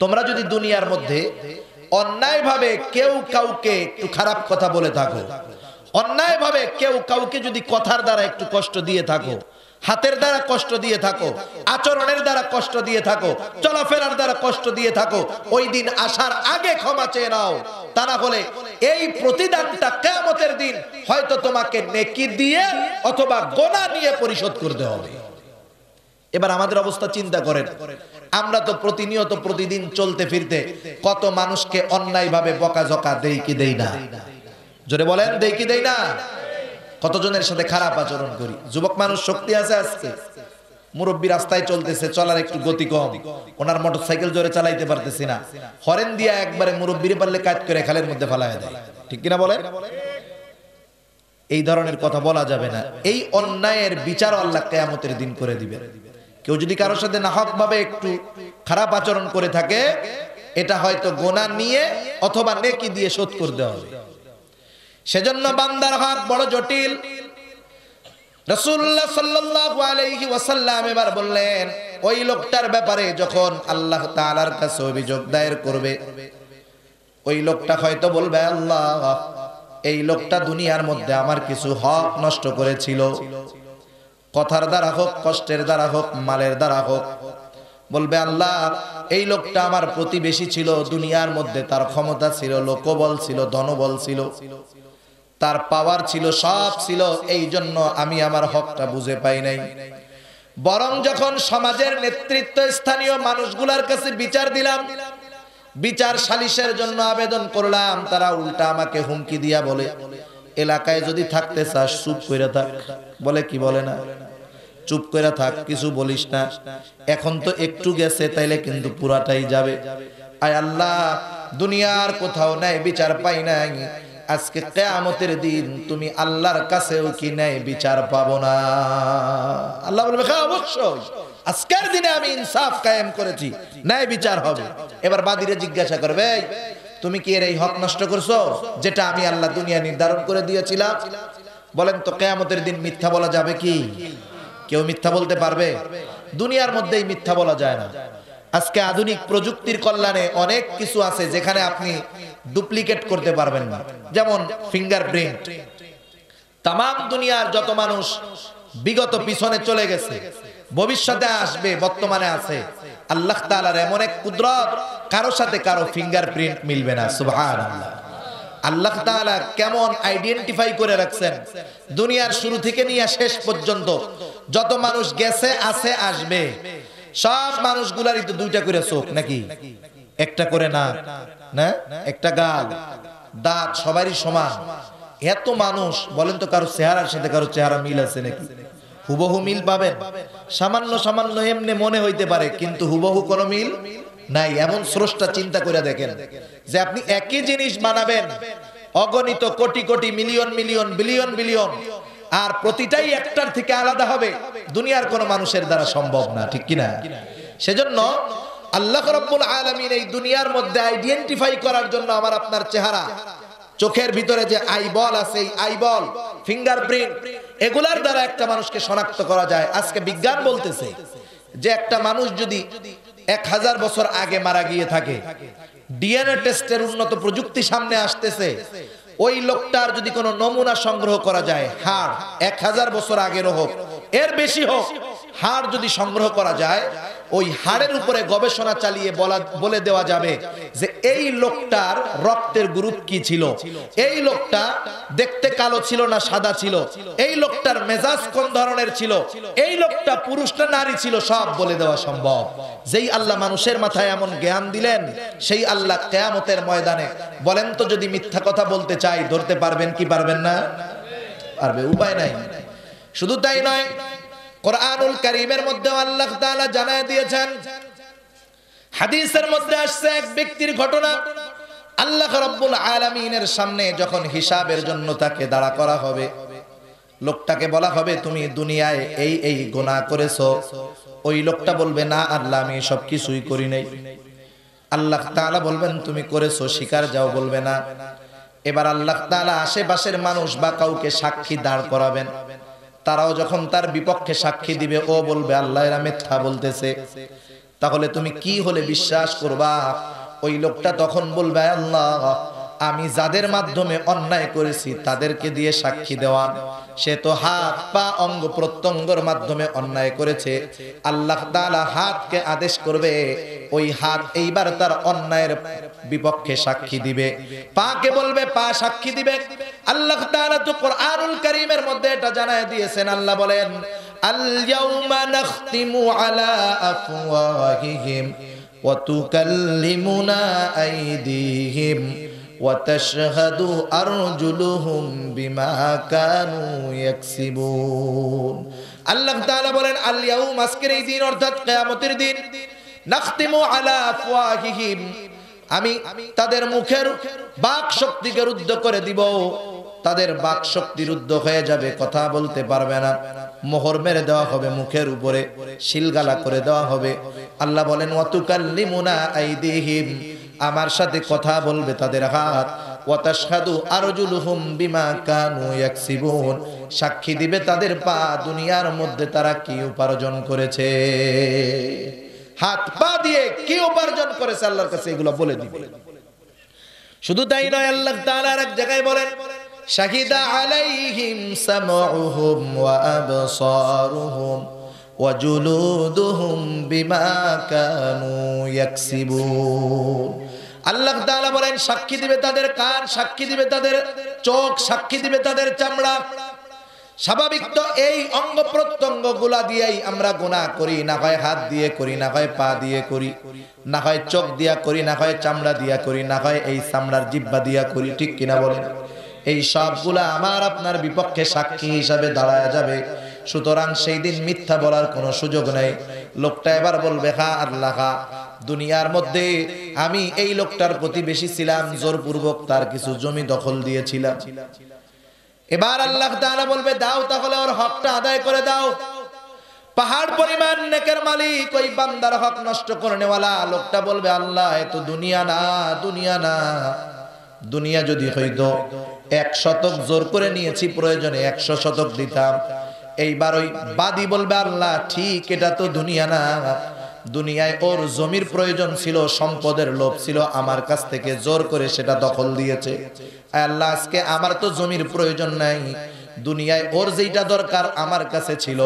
Speaker 1: তোমরা যদি দুনিয়ার মধ্যে অন্যায়ভাবে কেউ কাউকে একটু খারাপ কথা বলে থাকো, অন্যায়ভাবে কেউ কাউকে যদি কথার দ্বারা একটু কষ্ট দিয়ে থাকো হাতের দ্বারা কষ্ট দিয়ে থাকো, আচরণের দ্বারা কষ্ট দিয়ে থাকো, চলাফেরার দ্বারা কষ্ট দিয়ে থাকো, ওই দিন আসার আগে ক্ষমা চেয়ে নাও। তা না হলে এই প্রতিদানটা কেমতের দিন হয়তো তোমাকে নেকি দিয়ে অথবা গোনা নিয়ে পরিশোধ করতে হবে। এবার আমাদের অবস্থা চিন্তা করেন, আমরা তো প্রতিনিয়ত প্রতিদিন চলতে ফিরতে কত মানুষকে অন্যায়ভাবে বকাঝকা দেই কি দেই না? জোরে বলেন, দেই কি দেই না? কতজনের সাথে খারাপ আচরণ করি? যুবক মানুষ শক্তি আছে আজকে? মুরব্বী রাস্তায় চলতেছে, চলার একটু গতি কম। ওনার মোটর সাইকেল জোরে চালাইতে পারতেছি না। হরেন দিয়া একবারে মুরব্বীর পারলে কাজ করে খালের মধ্যে ফালায় দেয়। ঠিক কিনা বলে এই ধরনের কথা বলা যাবে না। এই অন্যায়ের বিচার আল্লাহ কেয়ামতের দিন করে দিবে কেউ যদি কারোর সাথে নাহক ভাবে একটু খারাপ আচরণ করে থাকে, এটা হয়তো গোনা নিয়ে অথবা নেকি দিয়ে শোধ করতে হবে। সেজন্য বান্দার হক বড় জটিল। রাসূলুল্লাহ সাল্লাল্লাহু আলাইহি ওয়াসাল্লাম এবার বললেন, ওই লোকটার ব্যাপারে যখন আল্লাহ তাআলার কাছে অভিযোগ দায়ের করবে, ওই লোকটা হয়তো বলবে, আল্লাহ, এই লোকটা দুনিয়ার মধ্যে আমার কিছু হক নষ্ট করেছিল। কথার দ্বারা হোক, কষ্টের দ্বারা হোক, মালের দ্বারা হোক। বলবে, আল্লাহ, এই লোকটা আমার প্রতিবেশী ছিল, দুনিয়ার মধ্যে তার ক্ষমতা ছিল, লোকবল ছিল, ধনবল ছিল। তার পাওয়ার ছিল, সব ছিল এই জন্য আমি আমার হকটা বুঝে পাই নাই। বরং যখন সমাজের নেতৃত্ব স্থানীয় মানুষগুলার কাছে বিচার দিলাম, বিচার সালিশের জন্য আবেদন করলাম, তারা উল্টা আমাকে হুমকি দিয়া বলে, এলাকায় যদি থাকতে চাস, চুপ করে থাক। বলে কি বলে না? চুপ করে থাক, কিছু বলিস না। এখন তো একটু গেছে, তাইলে কিন্তু পুরাটাই যাবে। আয় আল্লাহ, দুনিয়ার কোথাও নাই, বিচার পাই নাই। আজকে কেয়ামতের দিন তুমি আল্লাহর কাছেও কি নাই বিচার পাবো না। আল্লাহ বলবে হ্যাঁ অবশ্যই। আজকের দিনে আমি ইনসাফ কায়েম করেছি, ন্যায় বিচার হবে। এবার বাদিরে জিজ্ঞাসা করবে তুমি কি এর এই হক নষ্ট করছ, যেটা আমি আল্লাহ দুনিয়া নির্ধারণ করে দিয়েছিলাম? বলেন তো, কেয়ামতের দিন মিথ্যা বলা যাবে কি? কেউ মিথ্যা বলতে পারবে? দুনিয়ার মধ্যেই মিথ্যা বলা যায় না। আজকে আধুনিক প্রযুক্তির কল্যাণে অনেক কিছু আছে যেখানে আপনি ডুপ্লিকেট করতে পারবেন না। যেমন ফিঙ্গারপ্রিন্ট তাম দুনিয়ার যত মানুষ বিগত পিছনে চলে গেছে, ভবিষ্যতে আসবে, বর্তমানে আছে। আল্লাহ তাআলার এমন এক কুদরত, কারও সাথে কারও ফিঙ্গারপ্রিন্ট মিলবে না, সুবহানাল্লাহ। আল্লাহ তাআলা কেমন আইডেন্টিফাই করে রাখছেন? দুনিয়ার শুরু থেকে নিয়ে শেষ পর্যন্ত যত মানুষ গেছে, আছে, আসবে, সব মানুষগুলারই তো দুইটা করে চোখ নাকি? একটা করে না। না? একটা গাল, দাঁত সবারই সমান। এত মানুষ, বলেন তো কারও চেহারার সাথে কারও চেহারা মিল আছে নাকি? হুবহু মিল পাবেন। সামান্য সামান্য এমনি মনে হইতে পারে, কিন্তু হুবহু কোনো মিল নাই। এমন স্রষ্টা চিন্তা করে দেখেন যে আপনি একই জিনিস বানাবেন, অগণিত কোটি কোটি মিলিয়ন মিলিয়ন বিলিয়ন বিলিয়ন, আর প্রতিটাই একটার থেকে আলাদা হবে। দুনিয়ার কোনো মানুষের দ্বারা সম্ভব না, ঠিক কিনা? সেজন্য আল্লাহ রব্বুল আলমিন এই দুনিয়ার মধ্যে আইডেন্টিফাই করার জন্য আমার আপনার চেহারা। চোখের ভিতরে যে আইবল আছে, এই আইবল ফিঙ্গারপ্রিন্ট এগুলার দ্বারা একটা মানুষকে শনাক্ত করা যায়। আজকে বিজ্ঞান বলতেছে যে একটা মানুষ যদি এক হাজার বছর আগে মারা গিয়ে থাকে ডিএনএ টেস্টের উন্নত প্রযুক্তি সামনে আসতেছে, ওই লোকটার যদি কোনো নমুনা সংগ্রহ করা যায়, হাড় এক হাজার বছর আগেরও হোক, এর বেশি হোক হাড় যদি সংগ্রহ করা যায়, ওই হাড়ের উপরে গবেষণা চালিয়ে বলা বলে দেওয়া যাবে যে এই লোকটার রক্তের গ্রুপ কি ছিল? এই লোকটা দেখতে কালো ছিল না সাদা ছিল? এই লোকটার মেজাজ কোন ধরনের ছিল? এই লোকটা পুরুষ না নারী ছিল? সব বলে দেওয়া সম্ভব। যেই আল্লাহ মানুষের মাথায় এমন জ্ঞান দিলেন, সেই আল্লাহ কেয়ামতের ময়দানে বলেন তো যদি মিথ্যা কথা বলতে চাই, ধরতে পারবেন কি পারবেন না? পারবে, উপায় নাই। শুধু তাই নয় কোরআনুল কারীমের মধ্যে আল্লাহ তাআলা জানায় দিয়েছেন। হাদিসের মধ্যে আসছে এক ব্যক্তির ঘটনা। আল্লাহ রাব্বুল আলামিনের সামনে যখন হিসাবের জন্য তাকে দাঁড়া করা হবে, লোকটাকে বলা হবে, তুমি দুনিয়ায় এই এই গুনাহ করেছ। ওই লোকটা বলবে, না আল্লাহ, আমি সব কিছুই করি নাই। আল্লাহ তাআলা বলবেন, তুমি করেছ, শিকার যাও, বলবে না। এবার আল্লাহ তাআলা আশেপাশের মানুষ বা কাউকে সাক্ষী দাঁড় করাবেন। তারাও যখন তার বিপক্ষে সাক্ষী দিবে, ও বলবে আল্লাহ এরা মিথ্যা বলতেছে। তাহলে তুমি কি হলে বিশ্বাস করবা? ওই লোকটা তখন বলবে, আল্লাহ, আমি যাদের মাধ্যমে অন্যায় করেছি, তাদেরকে দিয়ে সাক্ষী দেওয়ান সে তো হাত, পা, অঙ্গ প্রত্যঙ্গর মাধ্যমে অন্যায় করেছে। আল্লাহ তাআলা হাতকে আদেশ করবে, ওই হাত এইবার তার অন্যায়ের বিপক্ষে সাক্ষী দিবে। পাকে বলবে, পা সাক্ষী দিবে। আল্লাহ তাআলা তো কোরআনুল কারীমের মধ্যে এটা জানায় দিয়েছেন। আল্লাহ বলেন, আল ইয়াউমা নাখতিমু আইদিহিম। وتشهد أرجلهم بما كانوا يكسبون আল্লাহ তাআলা বলেন আল ইয়াউম আজকের এই দিন অর্থাৎ কিয়ামতের দিন নাখতিমু আলা আফওয়াহিহিম আমি তাদের মুখের বাক শক্তিকে রুদ্ধ করে দিব তাদের বাক শক্তি রুদ্ধ হয়ে যাবে কথা বলতে পারবে না মোহর মেরে দেওয়া হবে মুখের উপরে শিলগালা করে দেওয়া হবে আল্লাহ বলেন ওয়াতুকাল্লিমুনা আইদিহিম আমার সাথে কথা বলবে তাদের হাত। বিমা কানু সাক্ষী দিবে তাদের পা দুনিয়ার মধ্যে তারা কি উপার্জন করেছে। হাত পা দিয়ে কি উপার্জন করেছে আল্লাহর কাছে এগুলো বলে দিবে। শুধু তাই নয়, আল্লাহ তাআলা আর এক জায়গায় বলেন, শাহিদা আলাইহিম সামউহুম ওয়া আবসারুহুম। ওয়া জুলুদুহুম বিমা কানু আল্লাহ তাআলা বলেন, সাক্ষী দিবে তাদের কান, সাক্ষী দিবে তাদের চোখ, সাক্ষী দিবে তাদের চামড়া। স্বাভাবিক তো এই অঙ্গ প্রত্যঙ্গগুলা দিয়েই আমরা গুনাহ করি, না হয় হাত দিয়ে করি, না হয় পা দিয়ে করি, না হয় চোখ দিয়া করি, না হয় চামড়া দিয়া করি, না হয় এই চামড়ার জিব্বা দিয়া করি, ঠিক কিনা বলেন? এই সবগুলা আমার আপনার বিপক্ষে সাক্ষী হিসাবে দাঁড়ায় যাবে। সুতরাং সেই দিন মিথ্যা বলার কোনো সুযোগ নেই। লোকটা এবার বলবে, হা আল্লাহ, হা। দুনিয়ার মধ্যে আমি এই লোকটার প্রতি বেশি ছিলাম, জোরপূর্বক তার কিছু জমি দখল দিয়েছিলাম। এবার আল্লাহ তাআলা বলবে, দাও তাহলে ওর হকটা আদায় করে দাও। পাহাড় পরিমাণ নেকের মালিক, ওই বান্দার হক নষ্ট করে নেওয়ালা লোকটা বলবে, আল্লাহ, এ তো দুনিয়া না দুনিয়া না। দুনিয়া যদি হইতো, এক শতক জোর করে নিয়েছি, প্রয়োজনে একশো শতক দিতাম। এইবার ওই বাদি বলবে, আল্লাহ, ঠিক এটা তো দুনিয়া না। দুনিয়ায় ওর জমির প্রয়োজন ছিল, সম্পদের লোভ ছিল, আমার কাছ থেকে জোর করে সেটা দখল দিয়েছে। আল্লাহ, আজকে আমার তো জমির প্রয়োজন নাই। দুনিয়ায় ওর যেটা দরকার আমার কাছে ছিল,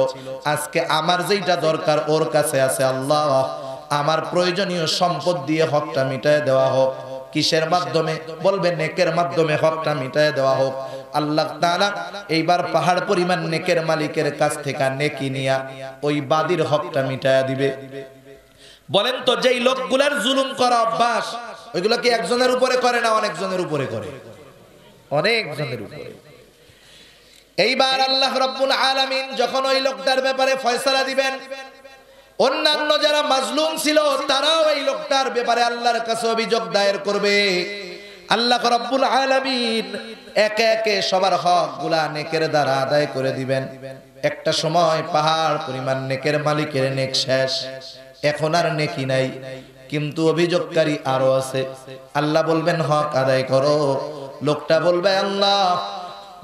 Speaker 1: আজকে আমার যেটা দরকার ওর কাছে আছে। আল্লাহ, আমার প্রয়োজনীয় সম্পদ দিয়ে হকটা মিটায় দেওয়া হোক। কিসের মাধ্যমে? বলবে, নেকের মাধ্যমে হকটা মিটায় দেওয়া হোক। আল্লাহ তাআলা এইবার পাহাড় পরিমাণ নেকের মালিকের কাছ থেকে নেকি নিয়া ওই বাদির হকটা মিটায় দিবে। বলেন তো, যেই লোকগুলার জুলুম করা অভ্যাস ওইগুলো কি একজনের উপরে করে না অনেকজনের উপরে করে? অনেকজনের উপরে। এইবার আল্লাহ রব্বুল আলামিন যখন ওই লোকটার ব্যাপারে ফয়সালা দিবেন, অন্যান্য যারা মাজলুম ছিল, তারাও এই লোকটার ব্যাপারে আল্লাহর কাছে অভিযোগ দায়ের করবে। আল্লাহ রব্বুল আলামিন একে একে সবার হকগুলা নেকের দ্বারা আদায় করে দিবেন। একটা সময় পাহাড় পরিমাণ নেকের মালিকের নেক শেষ। এখন আর নেকি নাই, কিন্তু অভিযোগকারী আরও আছে। আল্লাহ বলবেন, হক আদায় করো। লোকটা বলবে, আল্লাহ,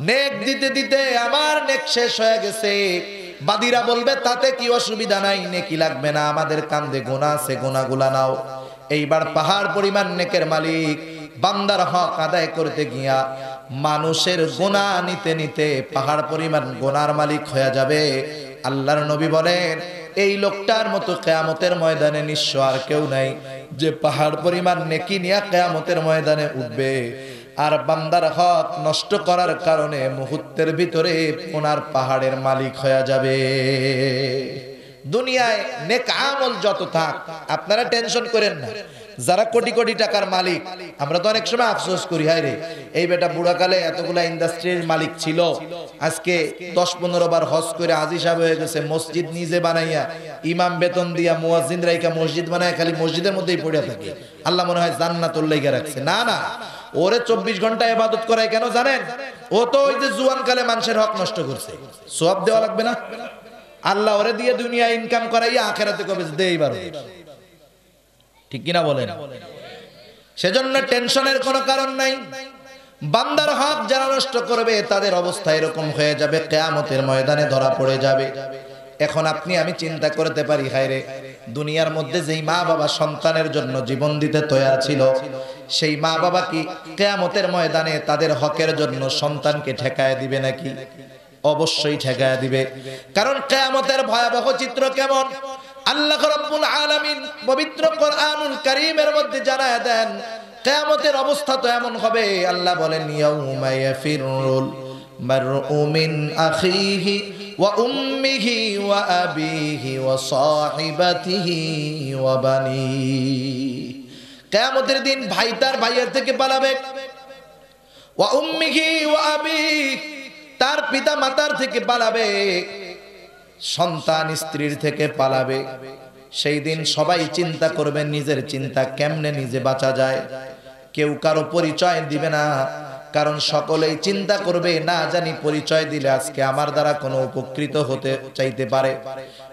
Speaker 1: নেক দিতে দিতে আমার নেক শেষ হয়ে গেছে। বাদিরা বলবে, তাতে কি অসুবিধা নাই, নেকি লাগবে না। আমাদের কান্দে গোনা আছে, গোনাগুলা নাও। এইবার পাহাড় পরিমাণ নেকের মালিক বান্দার হক আদায় করতে গিয়া মানুষের গোনা নিতে নিতে পাহাড় পরিমাণ গোনার মালিক হয়ে যাবে। আল্লাহর নবী বলেন, এই লোকটার মতো কেয়ামতের ময়দানে নিঃস্ব আর কেউ নাই, যে পাহাড় পরিমাণ নেকি নিয়ে কেয়ামতের ময়দানে উঠবে। আর বান্দার হক নষ্ট করার কারণে মুহূর্তের ভিতরে ওনার পাহাড়ের মালিক হয়ে যাবে। দুনিয়ায় নেক আমল যত থাক, আপনারা টেনশন করেন না। যারা কোটি কোটি টাকার মালিক, আমরা তো অনেক সময় আফসোস করি, হায় রে। এই বেটা বুড়াকালে এতগুলা ইন্ডাস্ট্রির মালিক ছিল। আজকে দশ পনেরো বার হজ করে আজি সাহেব হয়ে গেছে, মসজিদ নিজে বানাইয়া, ইমাম বেতন দিয়া মুয়াজ্জিন রাইকা মসজিদ বানায় খালি মসজিদের মধ্যেই পড়ে থাকে। আল্লাহ মনে হয় জান্নাতুল লাইগা রাখছে। না না। ওরে চব্বিশ ঘণ্টা ইবাদত করায় কেন জানেন? ও তো ওই যে জুয়ান কালে মানুষের হক নষ্ট করছে। সব দেওয়া লাগবে না? আল্লাহ ওরে দিয়ে দুনিয়া ইনকাম করাইয়া আখেরাতে কবে দে এইবার ঠিক কিনা বলেন? সেজন্য টেনশনের কোনো কারণ নাই। বান্দার হক যারা নষ্ট করবে, তাদের অবস্থা এরকম হয়ে যাবে, কেয়ামতের ময়দানে ধরা পড়ে যাবে। এখন আপনি, আমি চিন্তা করতে পারি, হায়রে, দুনিয়ার মধ্যে যেই মা বাবা সন্তানের জন্য জীবন দিতে তৈরি ছিল, সেই মা বাবা কি কেয়ামতের ময়দানে তাদের হকের জন্য সন্তানকে ঠেকায় দিবে নাকি? অবশ্যই ঠেকায় দিবে। কারণ কেয়ামতের ভয়াবহ চিত্র কেমন? আল্লাহ রাব্বুল আলামিন পবিত্র কোরআনুল কারীমের মধ্যে জানায় দেন, কিয়ামতের অবস্থা তো এমন হবে। আল্লাহ বলেন, ইয়াউমা ইয়াফিরুল মারউ মিন আখিহি ওয়া উম্মিহি ওয়া আবিহি ওয়া সাহিবাতিহি ওয়া বানি। কিয়ামতের দিন ভাই তার ভাইয়ের থেকে পালাবে। ওয়া উম্মিহি ওয়া আবিহি তার পিতা মাতার থেকে পালাবে। সন্তান স্ত্রীর থেকে পালাবে। সেই দিন সবাই চিন্তা করবে, নিজের চিন্তা কেমনে নিজে বাঁচা যায়। কেউ কারও পরিচয় দিবে না, কারণ সকলেই চিন্তা করবে, না জানি পরিচয় দিলে আজকে আমার দ্বারা কোনো উপকৃত হতে, চাইতে পারে।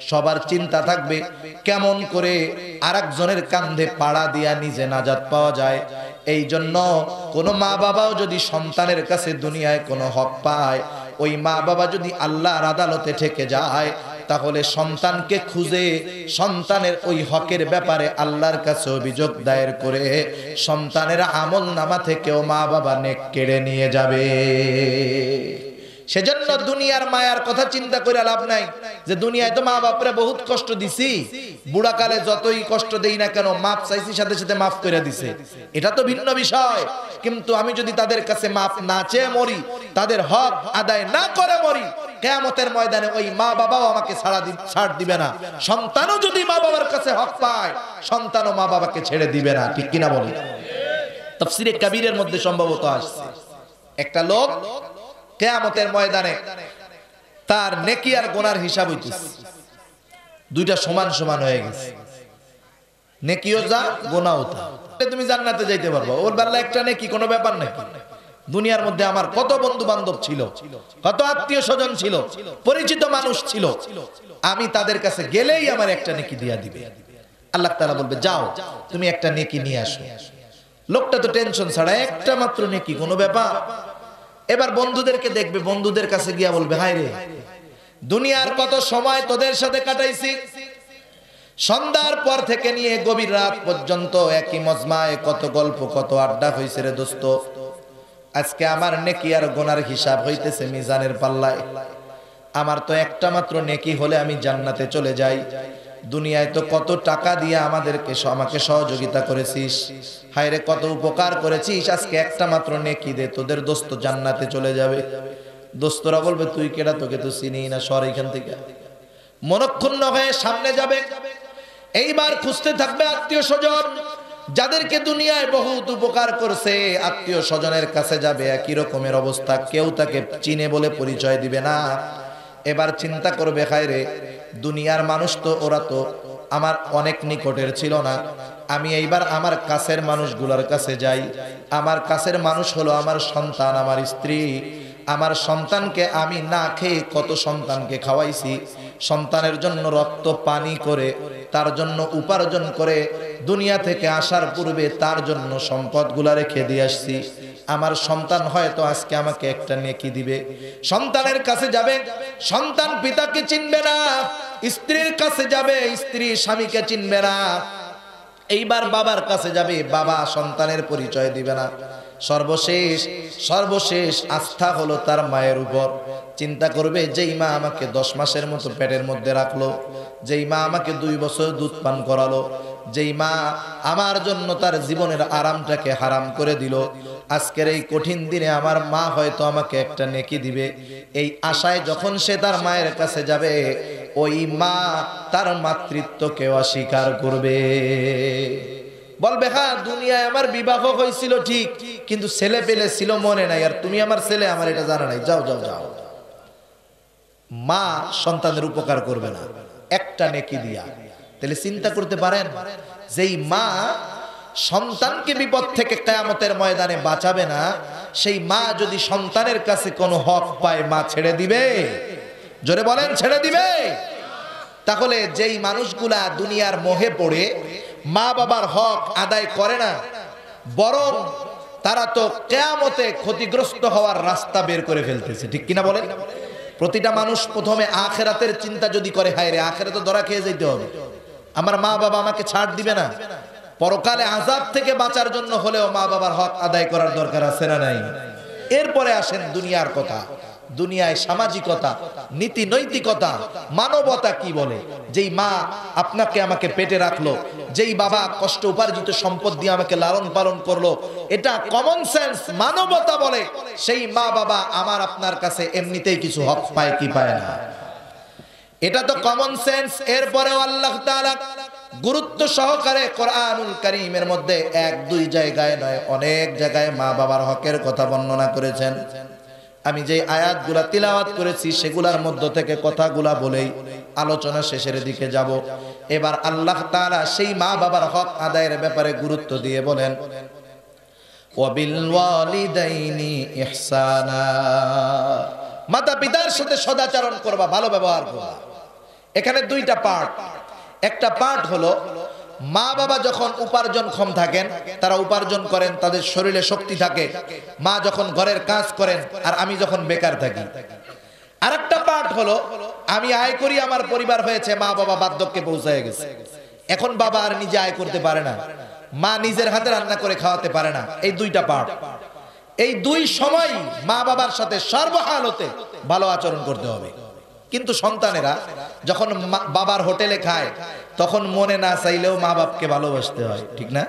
Speaker 1: সবার চিন্তা থাকবে, কেমন করে আরেকজনের কান্ধে পাড়া দিয়া নিজে নাজাত পাওয়া যায়। এই জন্য কোনো মা বাবাও যদি সন্তানের কাছে দুনিয়ায় কোনো হক পায় ওই মা বাবা যদি আল্লাহর আদালতে ঠেকে যায়, তাহলে সন্তানকে খুঁজে সন্তানের ওই হকের ব্যাপারে আল্লাহর কাছে অভিযোগ দায়ের করে সন্তানের আমল নামা থেকেও মা বাবা নেক কেড়ে নিয়ে যাবে। সেজন্য দুনিয়ার মায়ার কথা চিন্তা করে লাভ নাই যে দুনিয়ায় তো মা বাপরে বহুত কষ্ট দিছি। বুড়া কালে যতই কষ্ট দেই না কেন, মাপ চাইছি, সাথে সাথে মাফ করে দিছে। এটা তো ভিন্ন বিষয়। কিন্তু আমি যদি তাদের কাছে মাপ না চেয়ে মরি, তাদের হক আদায় না করে মরি, কেয়ামতের ময়দানে ওই মা বাবাও আমাকে ছাড়া ছাড় দিবে না। সন্তানও যদি মা বাবার কাছে হক পায়, সন্তানও মা বাবাকে ছেড়ে দিবে না। ঠিক কিনা বলি তফসিরে কাবিরের মধ্যে সম্ভবত আসছে। একটা লোক কেয়ামতের ময়দানে তার নেকি আর গোনার হিসাব হইতেছে। দুইটা সমান সমান হয়ে গেছে। নেকিও যা, গোনাও তা। তুমি জান্নাতে যাইতে পারব। ওর বেলা একটা নেকি, কোনো ব্যাপার নাকি? দুনিয়ার মধ্যে আমার কত বন্ধু বান্ধব ছিল, কত আত্মীয় স্বজন ছিল, পরিচিত মানুষ ছিল, আমি তাদের কাছে গেলেই আমার একটা নেকি দিয়া দিবে। আল্লাহ তারা বলবে, যাও, তুমি একটা নেকি নিয়ে আসো। লোকটা তো টেনশন ছাড়া একটা মাত্র নেকি, কোনো ব্যাপার? এবার বন্ধুদেরকে দেখবে, বন্ধুদের কাছে গিয়া বলবে হাই রে, দুনিয়ার কত সময় তোদের সাথে কাটাইছি? সন্ধ্যার পর থেকে নিয়ে গভীর রাত পর্যন্ত একই মজমায় কত গল্প, কত আড্ডা হয়েছে রে দোস্ত। আজকে আমার নেকি আর গোনার হিসাব হইতেছে মিজানের পাল্লায়। আমার তো একটা মাত্র নেকি হলে আমি জান্নাতে চলে যাই। দুনিয়ায় তো কত টাকা দিয়ে আমাদেরকে আমাকে সহযোগিতা করেছিস। হায়রে, কত উপকার করেছিস। আজকে একটা মাত্র নেকি দে, তোদের দোস্ত জান্নাতে চলে যাবে। দোস্তরা বলবে, তুই কেডা, তোকে তো চিনি না সর এখান থেকে? মনক্ষুণ্ণ হয়ে সামনে যাবে। এইবার খুঁজতে থাকবে আত্মীয় স্বজন। যাদেরকে দুনিয়ায় বহুত উপকার করছে, আত্মীয় স্বজনের কাছে যাবে। একই রকমের অবস্থা। কেউ তাকে চিনে বলে পরিচয় দিবে না। এবার চিন্তা করবে খায় রে দুনিয়ার মানুষ তো, ওরা তো আমার অনেক নিকটের ছিল না। আমি এইবার আমার কাছের মানুষগুলোর কাছে যাই। আমার কাছের মানুষ হলো আমার সন্তান, আমার স্ত্রী। আমার সন্তানকে আমি না খেয়ে কত সন্তানকে খাওয়াইছি। সন্তানের জন্য রক্ত, পানি করে, তার জন্য উপার্জন করে দুনিয়া থেকে আসার পূর্বে তার জন্য সম্পদগুলা রেখে দিয়ে আসছি। আমার সন্তান হয়তো আজকে আমাকে একটা নেকি দিবে। সন্তানের কাছে যাবে, সন্তান পিতাকে চিনবে না, স্ত্রীর কাছে যাবে, স্ত্রী স্বামীকে চিনবে না। এইবার বাবার কাছে যাবে, বাবা সন্তানের পরিচয় দিবে না। সর্বশেষ সর্বশেষ আস্থা হলো তার মায়ের উপর। চিন্তা করবে, যেই মা আমাকে দশ মাসের মতো পেটের মধ্যে রাখল, যেই মা আমাকে দুই বছর দুধ পান করালো যেই মা আমার জন্য তার জীবনের আরামটাকে হারাম করে দিল। আজকের এই কঠিন দিনে আমার মা হয়তো আমাকে একটা নেকি দিবে। এই আশায় যখন সে তার মায়ের কাছে যাবে, ওই মা তার মাতৃত্বকে অস্বীকার করবে। বলবে হ্যাঁ দুনিয়ায় আমার বিবাহ হয়েছিল ঠিক, কিন্তু ছেলে পেলে ছিল মনে নাই, আর তুমি আমার ছেলে, আমার এটা জানা নাই। যাও যাও যাও। মা সন্তানের উপকার করবে না। একটা নেকি দিয়া। তাহলে চিন্তা করতে পারেন, যেই মা সন্তানকে বিপদ থেকে কেয়ামতের ময়দানে বাঁচাবে না, সেই মা যদি সন্তানের কাছে কোনো হক পায়, মা ছেড়ে দিবে। জোরে বলেন, ছেড়ে দিবে। তাহলে যেই মানুষগুলা দুনিয়ার মোহে পড়ে, মা বাবার হক আদায় করে না, বরং তারা তো কেয়ামতে ক্ষতিগ্রস্ত হওয়ার রাস্তা বের করে ফেলতেছে। ঠিক কিনা বলেন? প্রতিটা মানুষ প্রথমে আখেরাতের চিন্তা যদি করে, হায় রে আখেরে তো ধরা খেয়ে যেতে হবে। আমার মা বাবা আমাকে ছাড় দিবে না। পরকালে আজাব থেকে বাঁচার জন্য হলেও মা বাবার হক আদায় করার দরকার আছে না নাই? এরপরে আসেন দুনিয়ার কথা। দুনিয়ায় সামাজিকতা, নীতি নৈতিকতা, মানবতা কি বলে? যেই মা আপনাকে আমাকে পেটে রাখল, যেই বাবা কষ্ট উপার্জিত সম্পদ দিয়ে আমাকে লালন পালন করল, এটা কমন সেন্স মানবতা বলে। সেই মা বাবা আমার আপনার কাছে এমনিতেই কিছু হক পায় কি পায় না? এটা তো কমন সেন্স এরপরেও আল্লাহ তাআলা গুরুত্ব সহকারে কোরআনুল কারীমের মধ্যে এক, দুই জায়গায় নয়, অনেক জায়গায় মা বাবার হকের কথা বর্ণনা করেছেন। আমি যে আয়াতগুলা তিলাওয়াত করেছি, সেগুলার মধ্য থেকে কথাগুলা বলেই আলোচনা শেষের দিকে যাব। এবার আল্লাহ তাআলা সেই মা বাবার হক আদায়ের ব্যাপারে গুরুত্ব দিয়ে বলেন মাতা পিতার সাথে সদাচরণ করবা, ভালো ব্যবহার করবা। এখানে দুইটা পার্ট একটা পার্ট হলো, মা বাবা যখন উপার্জনক্ষম থাকেন, তারা উপার্জন করেন, তাদের শরীরে শক্তি থাকে। মা যখন ঘরের কাজ করেন, আর আমি যখন বেকার থাকি। আরেকটা পার্ট হলো, আমি আয় করি আমার পরিবার হয়েছে, মা বাবা বার্ধক্যে পৌঁছায় গেছে। এখন বাবা আর নিজে আয় করতে পারে না। মা নিজের হাতে রান্না করে খাওয়াতে পারে না। এই দুইটা পার্ট এই দুই সময় মা বাবার সাথে সর্বহালতে ভালো আচরণ করতে হবে। কিন্তু সন্তানেরা যখন বাবার হোটেলে খায়, তখন মনে না চাইলেও মা বাপকে ভালোবাসতে হয়, ঠিক না?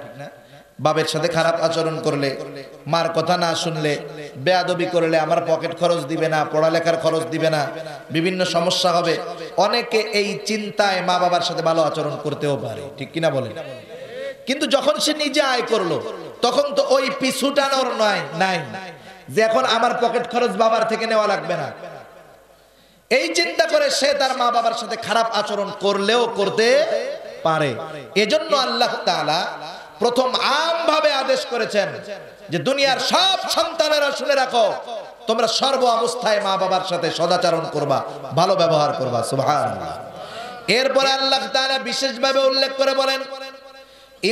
Speaker 1: বাবের সাথে খারাপ আচরণ করলে, মার কথা না শুনলে, বেয়াদবি করলে আমার পকেট খরচ দিবে না, পড়ালেখার খরচ দিবে না, বিভিন্ন সমস্যা হবে। অনেকে এই চিন্তায় মা বাবার সাথে ভালো আচরণ করতেও পারে, ঠিক কিনা বলে কিন্তু যখন সে নিজে আয় করল, তখন তো ওই পিছুটানোর নয়, নাই। যে এখন আমার পকেট খরচ বাবার থেকে নেওয়া লাগবে না এই চিন্তা করে সে তার মা বাবার সাথে খারাপ আচরণ করলেও করতে পারে। এজন্য আল্লাহ তাআলা প্রথম আম ভাবে আদেশ করেছেন যে দুনিয়ার সব সন্তানেরা শুনে রাখো, তোমরা সর্ব অবস্থায় মা বাবার সাথে সদাচরণ করবা, ভালো ব্যবহার করবা এরপরে আল্লাহ তাআলা বিশেষভাবে উল্লেখ করে বলেন,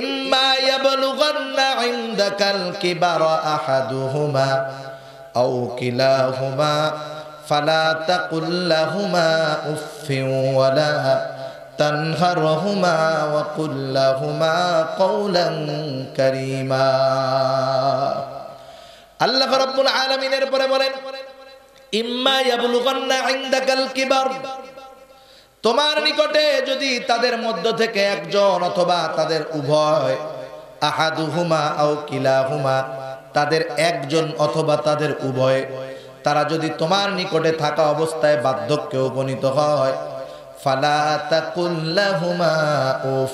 Speaker 1: ইম্মা ইয়াবলুগান্না আহাদুহুমা তাকুল লাহুমা উফিন ওয়ালা তানহারহুমা ওয়া কুল লাহুমা কওলান কারীমা। আল্লাহ রাব্বুল আলামিনের পরে বলেন, ইম্মা ইয়াবলুগান্না ইনদাকাল কিবার। তোমার নিকটে যদি তাদের মধ্য থেকে একজন অথবা তাদের উভয়, আহাদুহুমা আও কিলাহুমা, তাদের একজন অথবা তাদের উভয় তারা যদি তোমার নিকটে থাকা অবস্থায় বার্ধক্যে উপনীত হয় উফ,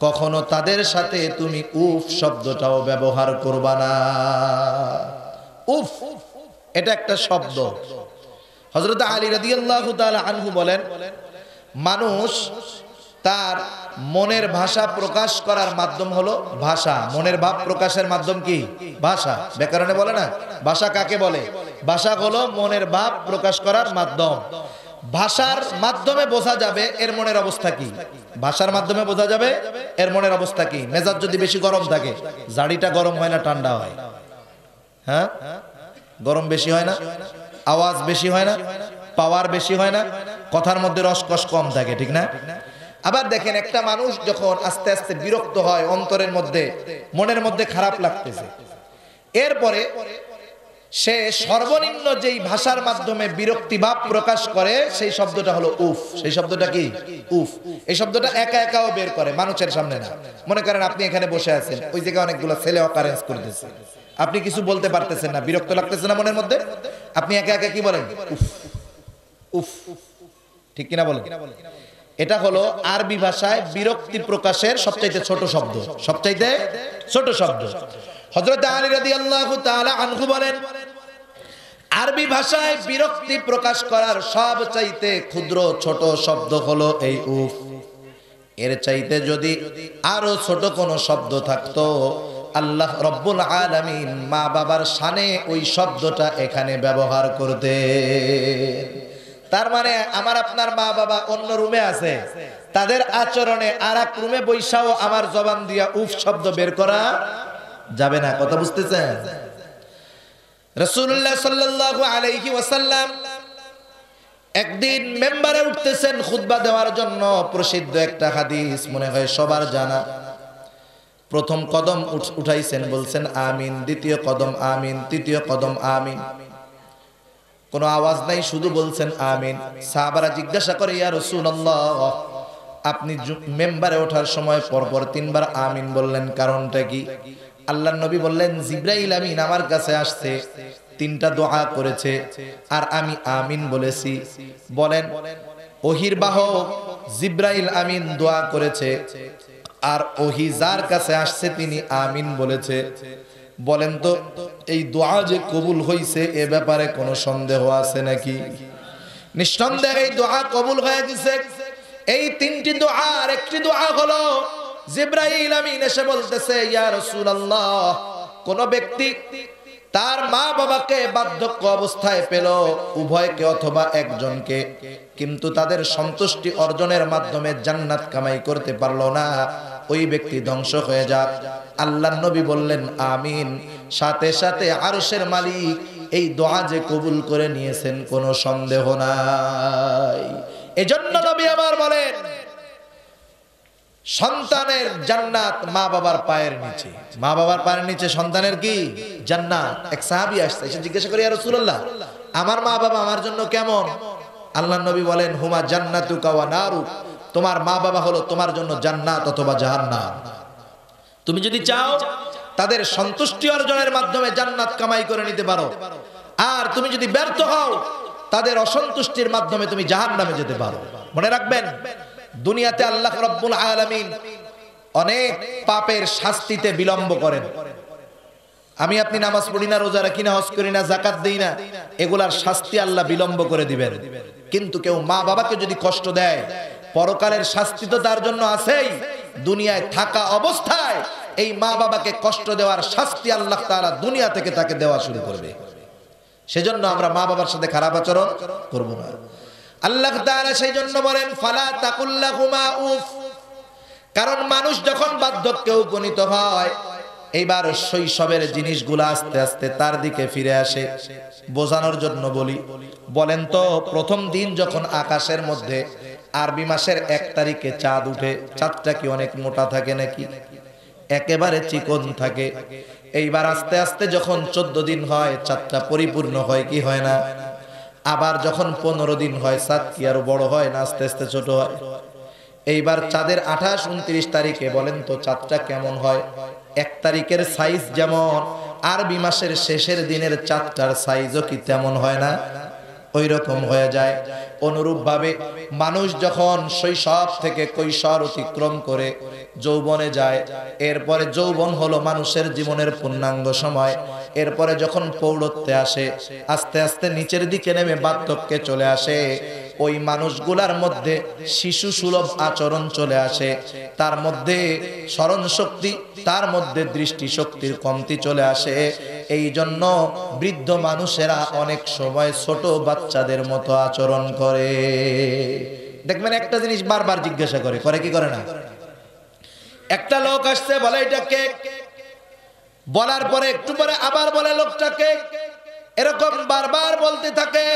Speaker 1: কখনো তাদের সাথে তুমি উফ শব্দটাও ব্যবহার করবা না। উফ, এটা একটা শব্দ। হজরত আলী রাদিয়াল্লাহু তাআলা আনহু বলেন, মানুষ তার মনের ভাষা প্রকাশ করার মাধ্যম হলো ভাষা। মনের ভাব প্রকাশের মাধ্যম কি? ভাষা। ব্যাকরণে বলে না? ভাষা কাকে বলে? ভাষা হলো মনের ভাব প্রকাশ করার মাধ্যম। ভাষার মাধ্যমে বোঝা যাবে এর মনের অবস্থা কি। ভাষার মাধ্যমে বোঝা যাবে এর মনের অবস্থা কি। মেজাজ যদি বেশি গরম থাকে, জাড়িটা গরম হয় না, ঠান্ডা হয়? হ্যাঁ? গরম বেশি হয় না? আওয়াজ বেশি হয় না? পাওয়ার বেশি হয় না? কথার মধ্যে রসকস কম থাকে, ঠিক না? আবার দেখেন একটা মানুষ যখন আস্তে আস্তে বিরক্ত হয় অন্তরের মধ্যে, মনের মধ্যে খারাপ লাগতেছে। এরপরে সে সর্বনিম্ন যেই ভাষার মাধ্যমে বিরক্তি ভাব প্রকাশ করে, সেই শব্দটা হলো উফ। সেই শব্দটা কি? উফ। এই শব্দটা একা একাও বের করে মানুষের সামনে না। মনে করেন আপনি এখানে বসে আছেন, ওই জায়গায় অনেকগুলো ছেলে অকারেন্স করতেছে। আপনি কিছু বলতে পারতেছেন না, বিরক্ত লাগতেছে না মনের মধ্যে? আপনি একা একা কি বলেন? উফ। উফ। ঠিক কিনা বলেন? এটা হলো আরবি ভাষায় বিরক্তি প্রকাশের সবচাইতে ছোট শব্দ। সবচাইতে ছোট শব্দ। হজরত আলী রাদিয়াল্লাহু তাআলা আনহু বলেন, আরবি ভাষায় বিরক্তি প্রকাশ করার সবচাইতে ক্ষুদ্র ছোট শব্দ হলো এই উফ। এর চাইতে যদি আরও ছোট কোনো শব্দ থাকতো, আল্লাহ রব্বুল আলামিন মা বাবার সানে ওই শব্দটা এখানে ব্যবহার করতে তার মানে আমার আপনার মা বাবা অন্য রুমে আছে। তাদের আচরণে আর এক রুমে বৈশাও আমার জবান দিয়া উফ শব্দ বের করা যাবে না, কথা বুঝতেছেন? দেওয়ার জন্য, প্রসিদ্ধ একটা মনে হয় সবার জানা। প্রথম কদম উঠ- উঠাইছেন, বলছেন আমিন, দ্বিতীয় কদম আমিন, তৃতীয় কদম আমিন। কোনো আওয়াজ নাই, শুধু বলছেন আমিন। সাহাবারা জিজ্ঞাসা করে, ইয়া রাসূলুল্লাহ, আপনি মেম্বারে ওঠার সময় পরপর তিনবার আমিন বললেন, কারণটা কি? আল্লাহ নবী বললেন, জিব্রাইল আমিন আমার কাছে আসছে, তিনটা দোয়া করেছে, আর আমি আমিন বলেছি। বলেন ওহির বাহক, জিব্রাইল আমিন দোয়া করেছে, আর ওহি যার কাছে আসছে, তিনি আমিন বলেছে। বলেন তো, এই দোয়া যে কবুল হইছে, এ ব্যাপারে কোনো সন্দেহ আছে নাকি? নিঃসন্দেহে এই দোয়া কবুল হয়ে গেছে। এই তিনটি দোয়ার একটি দোয়া হলো, জিব্রাইল আমিন এসে বলতেছে, ইয়া রাসূলুল্লাহ, কোন ব্যক্তি তার মা বাবাকে বার্ধক্য অবস্থায় পেল, উভয়কে অথবা একজনকে, কিন্তু তাদের সন্তুষ্টি অর্জনের মাধ্যমে জান্নাত কামাই করতে পারল না। ওই ব্যক্তি ধ্বংস হয়ে যাক। আল্লাহ নবী বললেন, আমিন। সাথে সাথে আরশের মালিক এই দোয়া যে কবুল করে নিয়েছেন কোনো সন্দেহ নাই। এজন্য নবী আবার বলেন, সন্তানের জান্নাত মা বাবার পায়ের নিচে। মা বাবার পায়ের নিচে সন্তানের কি? জান্নাত। এক সাহাবী আসছে, এসে জিজ্ঞাসা করি আর রাসূলুল্লাহ, আমার মা বাবা আমার জন্য কেমন? আল্লাহ নবী বলেন, হুমা জান্নাতু কাওয়া নারু তোমার মা বাবা হলো তোমার জন্য জান্নাত অথবা জাহান্নাম। তুমি যদি চাও তাদের সন্তুষ্টি অর্জনের মাধ্যমে জান্নাত কামাই করে নিতে পারো। আর তুমি যদি ব্যর্থ হও, তাদের অসন্তুষ্টির মাধ্যমে তুমি জাহান্নামে যেতে পারো। মনে রাখবেন, দুনিয়াতে আল্লাহ রব্বুল আলামিন অনেক পাপের শাস্তিতে বিলম্ব করেন। আমি আপনি নামাজ পড়ি না, রোজা রাখি না, হজ করি না জাকাত দিই না, এগুলার শাস্তি আল্লাহ বিলম্ব করে দিবেন। কিন্তু কেউ মা বাবাকে যদি কষ্ট দেয় পরকালের শাস্তি তো তার জন্য আছেই। দুনিয়ায় থাকা অবস্থায় এই মা বাবাকে কষ্ট দেওয়ার শাস্তি আল্লাহ তাআলা দুনিয়া থেকে তাকে দেওয়া শুরু করবে। সেজন্য আমরা মা বাবার সাথে খারাপ আচরণ করব না। আল্লাহ তাআলা সেই জন্য বলেন, ফালা তাকুল্লাহুমা উফ। কারণ মানুষ যখন বার্ধক্যে উপনীত হয়, এইবার শৈশবের জিনিসগুলো আস্তে আস্তে তার দিকে ফিরে আসে। বোঝানোর জন্য বলি, বলেন তো, প্রথম দিন যখন আকাশের মধ্যে আরবি মাসের এক তারিখে চাঁদ উঠে, চাঁদটা কি অনেক মোটা থাকে নাকি? একেবারে চিকন থাকে। এইবার আস্তে আস্তে যখন চোদ্দ দিন হয়, চাঁদটা পরিপূর্ণ হয় কি হয় না? আবার যখন পনেরো দিন হয়, চাঁদ কি আরও বড় হয় না আস্তে আস্তে ছোট হয়? এইবার চাঁদের আঠাশ, উনত্রিশ তারিখে বলেন তো চাঁদটা কেমন হয়? এক তারিখের সাইজ যেমন, আরবি মাসের শেষের দিনের চাঁদটার সাইজও কি তেমন হয় না? ওই রকম হয়ে যায়। অনুরূপভাবে মানুষ যখন শৈশব থেকে কৈশোর অতিক্রম করে যৌবনে যায়, এরপরে যৌবন হলো মানুষের জীবনের পূর্ণাঙ্গ সময়। এরপরে যখন পৌরত্বে আসে, আস্তে আস্তে নিচের দিকে নেমে বার্ধক্যে চলে আসে। ওই মানুষগুলার মধ্যে শিশু সুলভ আচরণ চলে আসে। তার মধ্যে স্মরণ শক্তি তার মধ্যে দৃষ্টি শক্তির কমতি চলে আসে। এই জন্য বৃদ্ধ মানুষেরা অনেক সময় ছোট বাচ্চাদের মতো আচরণ করে। দেখবেন একটা জিনিস বারবার জিজ্ঞাসা করে করে কি করে না? একটা লোক আসছে, বলে, এটা কে? বলার পরে একটু পরে আবার বলে লোকটাকে এরকম বারবার বলতে থাকে।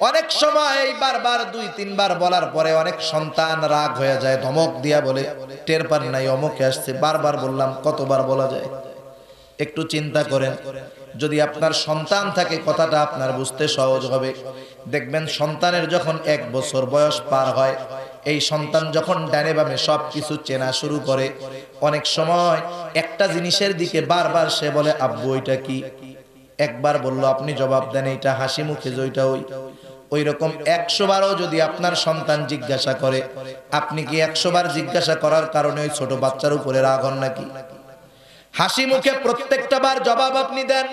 Speaker 1: অনেক সময় এই বারবার, দুই, তিনবার বলার পরে অনেক সন্তান রাগ হয়ে যায়, ধমক দিয়া বলে, টের পান নাই, অমুকে আসছে। বারবার বললাম, কতবার বলা যায়? একটু চিন্তা করেন, যদি আপনার সন্তান থাকে, কথাটা আপনার বুঝতে সহজ হবে। দেখবেন সন্তানের যখন এক বছর বয়স পার হয়, এই সন্তান যখন ডানে বামে সব কিছু চেনা শুরু করে, অনেক সময় একটা জিনিসের দিকে বারবার সে বলে, আব্বু, ওইটা কি? একবার বলল, আপনি জবাব দেন, এইটা হাসি মুখে যেটা ওই। ওই রকম একশো বারও যদি আপনার সন্তান জিজ্ঞাসা করে, আপনি কি একশো বার জিজ্ঞাসা করার কারণে ওই ছোট বাচ্চার উপরে রাগ হন নাকি? হাসি মুখে প্রত্যেকটা বার জবাব আপনি দেন।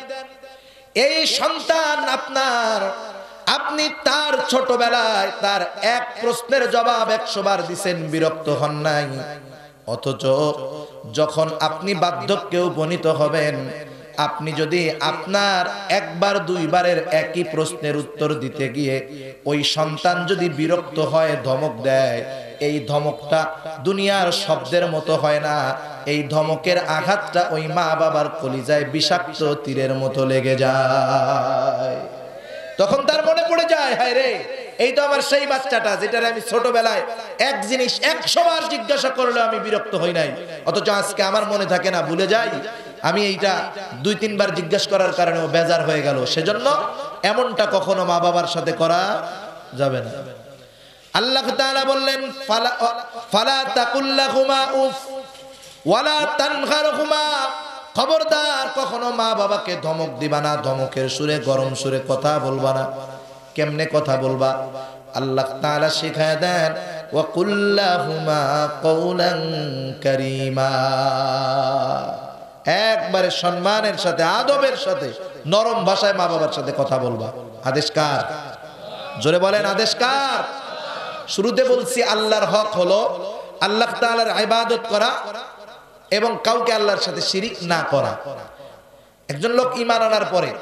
Speaker 1: এই সন্তান আপনার, আপনি তার ছোটবেলায় তার এক প্রশ্নের জবাব একশো বার দিছেন, বিরক্ত হন নাই। অথচ যখন আপনি বার্ধক্যে উপনীত হবেন আপনি যদি আপনার একবার, দুইবারের একই প্রশ্নের উত্তর দিতে গিয়ে ওই সন্তান যদি বিরক্ত হয়, ধমক দেয়, এই ধমকটা দুনিয়ার শব্দের মতো হয় না। এই ধমকের আঘাতটা ওই মা বাবার কলিজায় বিষাক্ত তীরের মতো লেগে যায়। তখন তার মনে পড়ে যায়, হায় রে, এই তো আমার সেই বাচ্চাটা যেটার আমি ছোটবেলায় এক জিনিস, একশো বার জিজ্ঞাসা করলে আমি বিরক্ত হই নাই। অথচ আজকে আমার মনে থাকে না, ভুলে যাই আমি এইটা দুই, তিনবার জিজ্ঞাসা করার কারণে ও বেজার হয়ে গেল। সেজন্য এমনটা কখনো মা বাবার সাথে করা যাবে না। আল্লাহ তাআলা বললেন, ফালা ফালা তাকুল্লাহুমা উফ, ওয়ালা তানহারহুমা। খবরদার, কখনো মা বাবাকে ধমক দিবা না, ধমকের সুরে, গরম সুরে কথা বলবা না। কেমনে কথা বলবা? আল্লাহ তাআলা শিখায় দেন, ওয়া কুল্লাহুমা কওলান কারীমা। একবারে সম্মানের সাথে, আদবের সাথে, নরম ভাষায় মা বাবার সাথে কথা বলবা। আদেশ কার? জোরে বলেন, আদেশ কার? শুরুতে বলছি, আল্লাহর হক হলো আল্লাহ তাআলার ইবাদত করা এবং কাউকে আল্লাহর সাথে শিরিক না করা। একজন লোক ইমান আনার পরে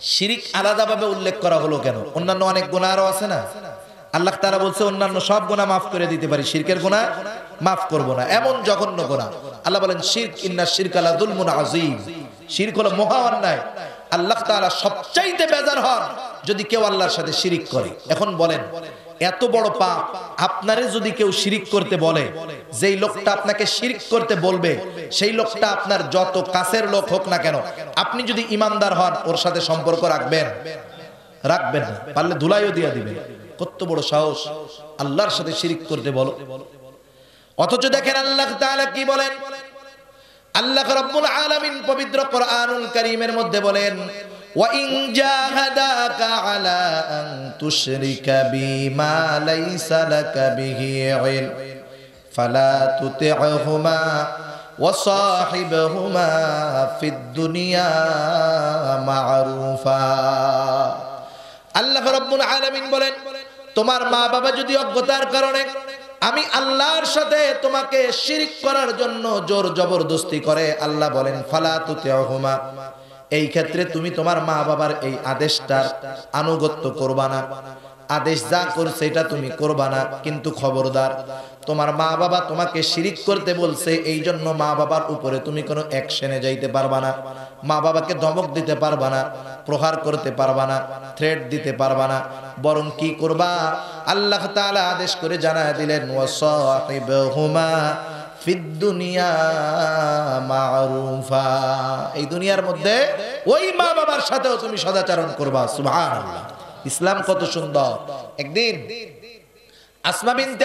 Speaker 1: শিরিক আলাদাভাবে উল্লেখ করা হলো কেন? অন্যান্য অনেক আরও আছে না? আল্লাহ তাআলা বলছে, অন্যান্য সব গুনাহ মাফ করে দিতে পারি। শিরকের গুনাহ মাফ করব না, এমন জঘন্য গুনাহ। আল্লাহ বলেন, শিরক, ইন্না শিরকা লা যুলমুন আযীম। শিরক হলো মহা অন্যায়। আল্লাহ তাআলা সবচাইতে বেজার হন যদি কেউ আল্লাহর সাথে শিরিক করে। এখন বলেন, এত বড় পাপ আপনারে যদি কেউ শিরিক করতে বলে, যেই লোকটা আপনাকে শিরিক করতে বলবে, সেই লোকটা আপনার যত কাছের লোক হোক না কেন, আপনি যদি ইমানদার হন, ওর সাথে সম্পর্ক রাখবেন। রাখবেন পারলে ধুলাইও দিয়া দিবেন। কত বড় সাহস আল্লাহর সাথে শিরিক করতে বলো অথচ দেখেন আল্লাহ তাআলা কি বলেন আল্লাহ রাব্বুল আলামিন পবিত্র কোরআনুল কারীমের মধ্যে বলেন وإن جاهداك على أن تشرك بي ما ليس لك به علم فلا تطعهما وصاحبهما في الدنيا معروفا আল্লাহ রাব্বুল আলামিন বলেন তোমার মা বাবা যদি অজ্ঞতার কারণে আমি আল্লাহর সাথে তোমাকে শিরিক করার জন্য জোর জবরদস্তি করে, আল্লাহ বলেন, ফালা তুতিহুমা এই ক্ষেত্রে তুমি তোমার মা বাবার এই আদেশটার আনুগত্য করবা না। আদেশ যা করছে এটা তুমি করবা না। কিন্তু খবরদার, তোমার মা বাবা তোমাকে শিরিক করতে বলছে এই জন্য মা বাবার উপরে তুমি কোনো অ্যাকশনে যাইতে পারবা না। মা বাবাকে ধমক দিতে পারবা না, প্রহার করতে পারবা না থ্রেট দিতে পারবা না। বরং কি করবা? আল্লাহ তাআলা আদেশ করে জানায় দিলেন এই দুনিয়ার মধ্যে ওই মা বাবার সাথেও তুমি সদাচরণ করবা ইসলাম কত সুন্দর। একদিন আসমা বিনতে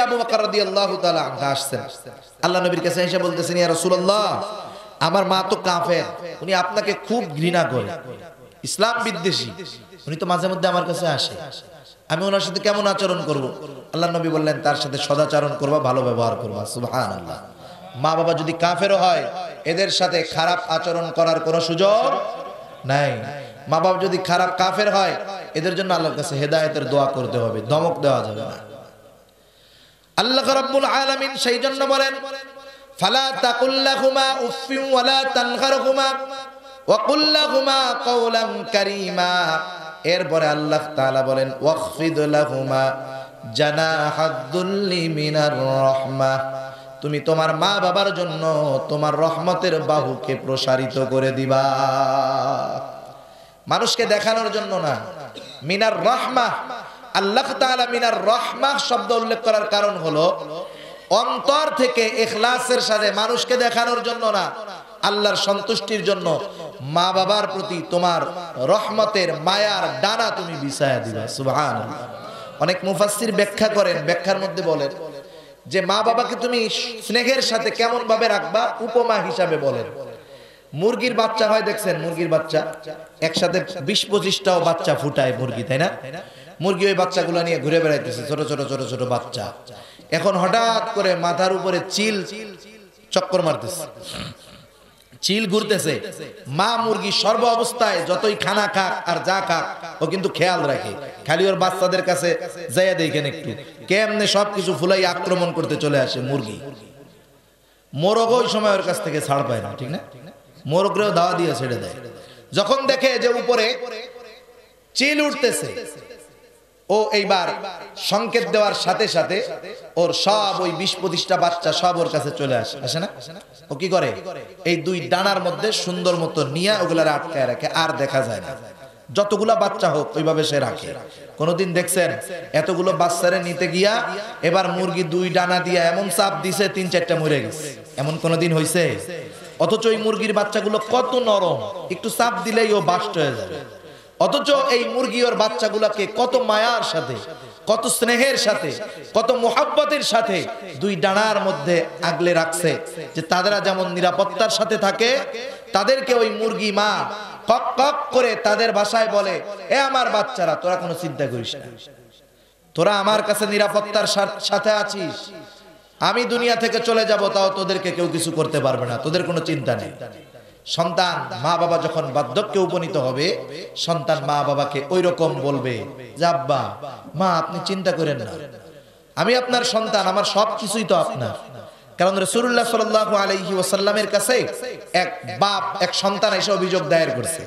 Speaker 1: আল্লাহ নবীর কাছে এসে বলতেছেন, ইয়া রাসূলুল্লাহ আমার মা তো কাফের, উনি আপনাকে খুব ঘৃণা করে। ইসলাম বিদ্বেষী, উনি তো মাঝে মধ্যে আমার কাছে আসে। আমি ওনার সাথে কেমন আচরণ করব? আল্লাহ নবী বললেন, তার সাথে সদাচরণ করবা, ভালো ব্যবহার করবা। সুবহান আল্লাহ মা বাবা যদি কাফেরও হয়, এদের সাথে খারাপ আচরণ করার কোনো সুযোগ নাই। মা বাবা যদি খারাপ কাফের হয়, এদের জন্য আল্লাহর কাছে হেদায়তের দোয়া করতে হবে দমক দেওয়া যাবে না। আল্লাহ রাব্বুল আলামিন সেই জন্য বলেন ফালা এরপরে আল্লাহ তাআলা বলেন, ওয়াখফিদ লাহুমা জানাহাদ্দুল্লি মিনার তুমি তোমার মা বাবার জন্য তোমার রহমতের বাহুকে প্রসারিত করে দিবা। মানুষকে দেখানোর জন্য না। মিনার রহমা, আল্লাহ তাআলা মিনার রহমা শব্দ উল্লেখ করার কারণ হলো অন্তর থেকে ইখলাসের সাথে মানুষকে দেখানোর জন্য না, আল্লাহর সন্তুষ্টির জন্য মা বাবার প্রতি তোমার রহমতের মায়ার ডানা তুমি বিছায়া দিবা, সুবহানাল্লাহ। অনেক মুফাসসির ব্যাখ্যা করেন, ব্যাখ্যার মধ্যে বলেন যে মা বাবাকে তুমি স্নেহের সাথে কেমন ভাবে রাখবা, উপমা হিসাবে বলেন। মুরগির বাচ্চা হয়, দেখছেন মুরগির বাচ্চা, একসাথে বিশ পঁচিশটাও বাচ্চা ফুটায় মুরগি, তাই না? মুরগি ওই বাচ্চাগুলো নিয়ে ঘুরে বেড়াইতেছে, ছোট ছোট ছোট ছোট বাচ্চা। এখন হঠাৎ করে মাথার উপরে চিল চক্কর মারতেছে। চিল ঘুরতেছে। মা মুরগি সর্ব অবস্থায় যতই খানা খাক আর যা খাক, ও কিন্তু খেয়াল রাখে। খালি ওর বাচ্চাদের কাছে যাইয়া দেখেন একটু? কেমনে সবকিছু ফুলাই আক্রমণ করতে চলে আসে মুরগি। মোরগ ওই সময় ওর কাছ থেকে ছাড় পায় না, ঠিক না? মোরগরেও দাওয়া দিয়ে ছেড়ে দেয়। যখন দেখে যে উপরে চিল উঠতেছে ও এইবার সংকেত দেওয়ার সাথে সাথে ওর সব ওই বিশ পঁচিশটা বাচ্চা সব ওর কাছে চলে আসে আসে না? ও কি করে? এই দুই ডানার মধ্যে সুন্দর মতো নিয়ে ওগুলার আটকায় রাখে, আর দেখা যায় না। যতগুলা বাচ্চা হোক, ওইভাবে সে রাখে। কোনদিন দেখছেন? এতগুলো বাচ্চারে নিতে গিয়া এবার মুরগি দুই ডানা দিয়া এমন চাপ দিছে, তিন চারটা মরে গেছে। এমন কোনদিন হইছে? অথচ ওই মুরগির বাচ্চাগুলো কত নরম। একটু চাপ দিলেই ও বাস্ট হয়ে যাবে। অথচ এই মুরগি ওর বাচ্চাগুলোকে কত মায়ার সাথে, কত স্নেহের সাথে, কত মোহাব্বতের সাথে দুই ডানার মধ্যে আগলে রাখছে যে তাদেরা যেমন নিরাপত্তার সাথে থাকে, তাদেরকে ওই মুরগি মা কক কক করে তাদের ভাষায় বলে, এ আমার বাচ্চারা, তোরা কোনো চিন্তা করিস না। তোরা আমার কাছে নিরাপত্তার সাথে আছিস। আমি দুনিয়া থেকে চলে যাব, তাও তোদেরকে কেউ কিছু করতে পারবে না। তোদের কোনো চিন্তা নেই। সন্তান মা বাবা যখন বার্ধক্যে উপনীত হবে, সন্তান মা বাবাকে ওই রকম বলবে যে, আব্বা, মা, আপনি চিন্তা করেন না। আমি আপনার সন্তান, আমার সব কিছুই তো আপনার। কারণ রসুল্লাহ সাল্লাহ আলহি ওসাল্লামের কাছে এক বাপ, এক সন্তান এসে অভিযোগ দায়ের করছে।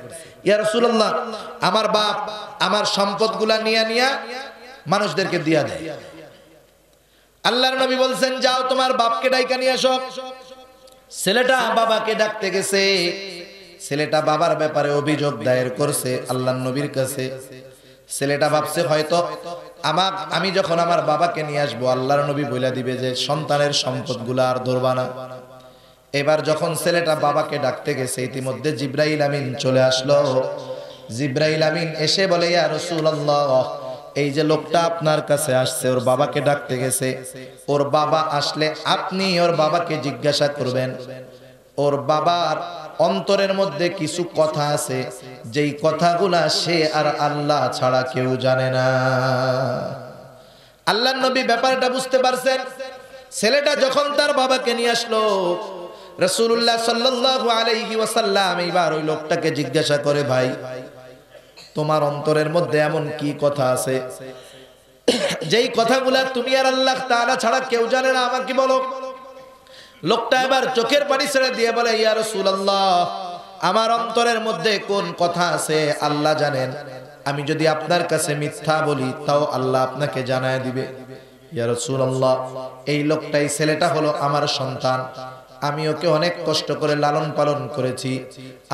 Speaker 1: ইয়া রসুল্লাহ আমার বাপ আমার সম্পদগুলা নিয়ে নিয়ে মানুষদেরকে দিয়া দেয়। আল্লাহর নবী বলছেন, যাও তোমার বাপকে ডাইকা নিয়ে আসো। ছেলেটা বাবাকে ডাকতে গেছে। ছেলেটা বাবার ব্যাপারে অভিযোগ দায়ের করছে আল্লাহ নবীর কাছে। ছেলেটা ভাবছে, হয়তো আমার আমি যখন আমার বাবাকে নিয়ে আসব, আল্লাহর নবী বইলা দিবে যে সন্তানের সম্পদগুলো আর ধরবা না। এবার যখন ছেলেটা বাবাকে ডাকতে গেছে, ইতিমধ্যে জিব্রাইল আমিন চলে আসলো। জিব্রাইল আমিন এসে বলে, ইয়া রাসূলুল্লাহ এই যে লোকটা আপনার কাছে আসছে, ওর বাবাকে ডাকতে গেছে। ওর বাবা আসলে আপনি ওর বাবাকে জিজ্ঞাসা করবেন। ওর বাবার অন্তরের মধ্যে কিছু কথা আছে। যেই কথাগুলা সে আর আল্লাহ ছাড়া কেউ জানে না। আল্লাহ নবী ব্যাপারটা বুঝতে পারছেন? ছেলেটা যখন তার বাবাকে নিয়ে আসলো রসুল্লাহ সাল্লাল্লাহু আলাইহি ওয়াসাল্লাম, এইবার ওই লোকটাকে জিজ্ঞাসা করে, ভাই তোমার অন্তরের মধ্যে এমন কি কথা আছে? যেই কথাগুলা তুমি আর আল্লাহ তাআলা ছাড়া কেউ জানে না, আমাকে বলো। লোকটা এবার চোখের পানি ছেড়ে দিয়ে বলে, ইয়া রাসূলুল্লাহ, আমার অন্তরের মধ্যে কোন কথা আছে? আল্লাহ জানেন। আমি যদি আপনার কাছে মিথ্যা বলি, তাও আল্লাহ আপনাকে জানায় দিবে। ইয়া রাসূলুল্লাহ, এই লোকটাই ছেলেটা হলো আমার সন্তান। আমি ওকে অনেক কষ্ট করে লালন পালন করেছি।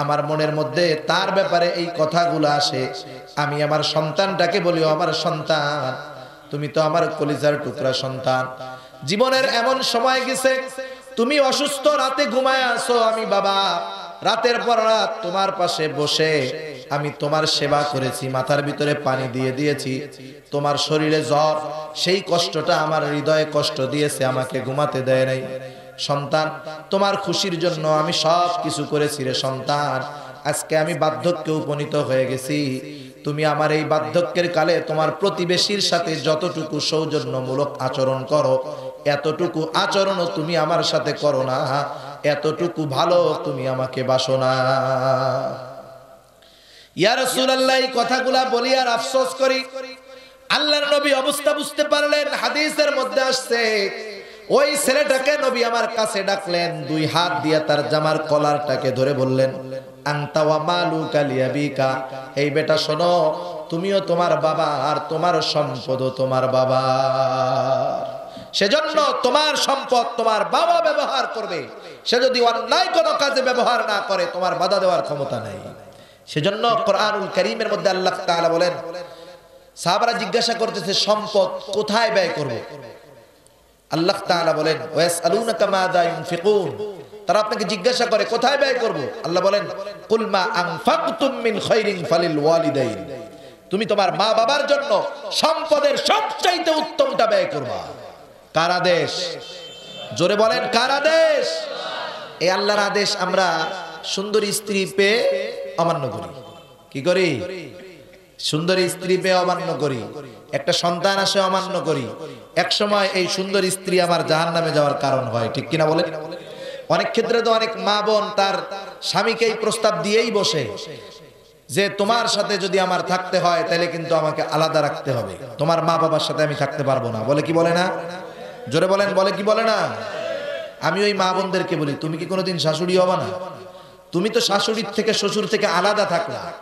Speaker 1: আমার মনের মধ্যে তার ব্যাপারে এই কথাগুলো আসে। আমি আমার সন্তানটাকে বলি আমার সন্তান, তুমি তো আমার কলিজার টুকরা সন্তান। জীবনের এমন সময় গেছে, তুমি অসুস্থ রাতে ঘুমায় আসো আমি বাবা, রাতের পর রাত তোমার পাশে বসে আমি তোমার সেবা করেছি, মাথার ভিতরে পানি দিয়ে দিয়েছি। তোমার শরীরে জ্বর, সেই কষ্টটা আমার হৃদয়ে কষ্ট দিয়েছে, আমাকে ঘুমাতে দেয় নাই। সন্তান, তোমার খুশির জন্য আমি সব কিছু করেছি রে সন্তান। আজকে আমি বার্ধক্যে উপনীত হয়ে গেছি। তুমি আমার এই বার্ধক্যের কালে তোমার প্রতিবেশীর সাথে যতটুকু সৌজন্যমূলক আচরণ করো, এতটুকু আচরণও তুমি আমার সাথে করো না, এতটুকু ভালো তুমি আমাকে বাসো না। ইয়ার রাসূলুল্লাহ, এই কথাগুলা বলি আর আফসোস করি। আল্লাহর নবী অবস্থা বুঝতে পারলেন, হাদিসের মধ্যে আসছে ওই ছেলেটাকে নবী আমার কাছে ডাকলেন, দুই হাত দিয়ে তার জামার কলারটাকে ধরে বললেন এই বেটা শোনো, তুমিও তোমার বাবা আর তোমার সম্পদও তোমার বাবা। সেজন্য তোমার সম্পদ তোমার বাবা ব্যবহার করবে। সে যদি অন্যায় কোনো কাজে ব্যবহার না করে, তোমার বাধা দেওয়ার ক্ষমতা নেই। সেজন্য কোরআনুল করিমের মধ্যে আল্লাহ তাআলা বলেন, সাহাবারা জিজ্ঞাসা করতেছে, সম্পদ কোথায় ব্যয় করব? আল্লাহ তাআলা বলেন, ওয়াসআলুনাকা মাযা ইউনফিকুন? তারা আপনাকে জিজ্ঞাসা করে, কোথায় ব্যয় করব? আল্লাহ বলেন, কুল মা আনফাকতুম মিন খাইরিন ফালিল ওয়ালিদাইন। তুমি তোমার মা বাবার জন্য সম্পদের সবচাইতে উত্তমটা ব্যয় করবা। কার আদেশ জোরে বলেন, কার আদেশ এই আল্লাহর আদেশ আমরা সুন্দরী স্ত্রী পেয়ে অমান্য করি। কি করি? সুন্দরী স্ত্রী পেয়ে অমান্য করি। একটা সন্তান আসে অমান্য করি। এক সময় এই সুন্দর স্ত্রী আমার জাহান নামে যাওয়ার কারণ হয়, ঠিক কিনা বলেন? অনেক ক্ষেত্রে তো অনেক মা বোন তার স্বামীকে এই প্রস্তাব দিয়েই বসে যে, তোমার সাথে যদি আমার থাকতে হয়, তাহলে কিন্তু আমাকে আলাদা রাখতে হবে। তোমার মা বাবার সাথে আমি থাকতে পারব না। বলে কি বলে না? জোরে বলেন, বলে কি বলে না? আমি ওই মা বোনদেরকে বলি, তুমি কি কোনোদিন শাশুড়ি হবা না? তুমি তো শাশুড়ির থেকে, শ্বশুর থেকে আলাদা থাকলা।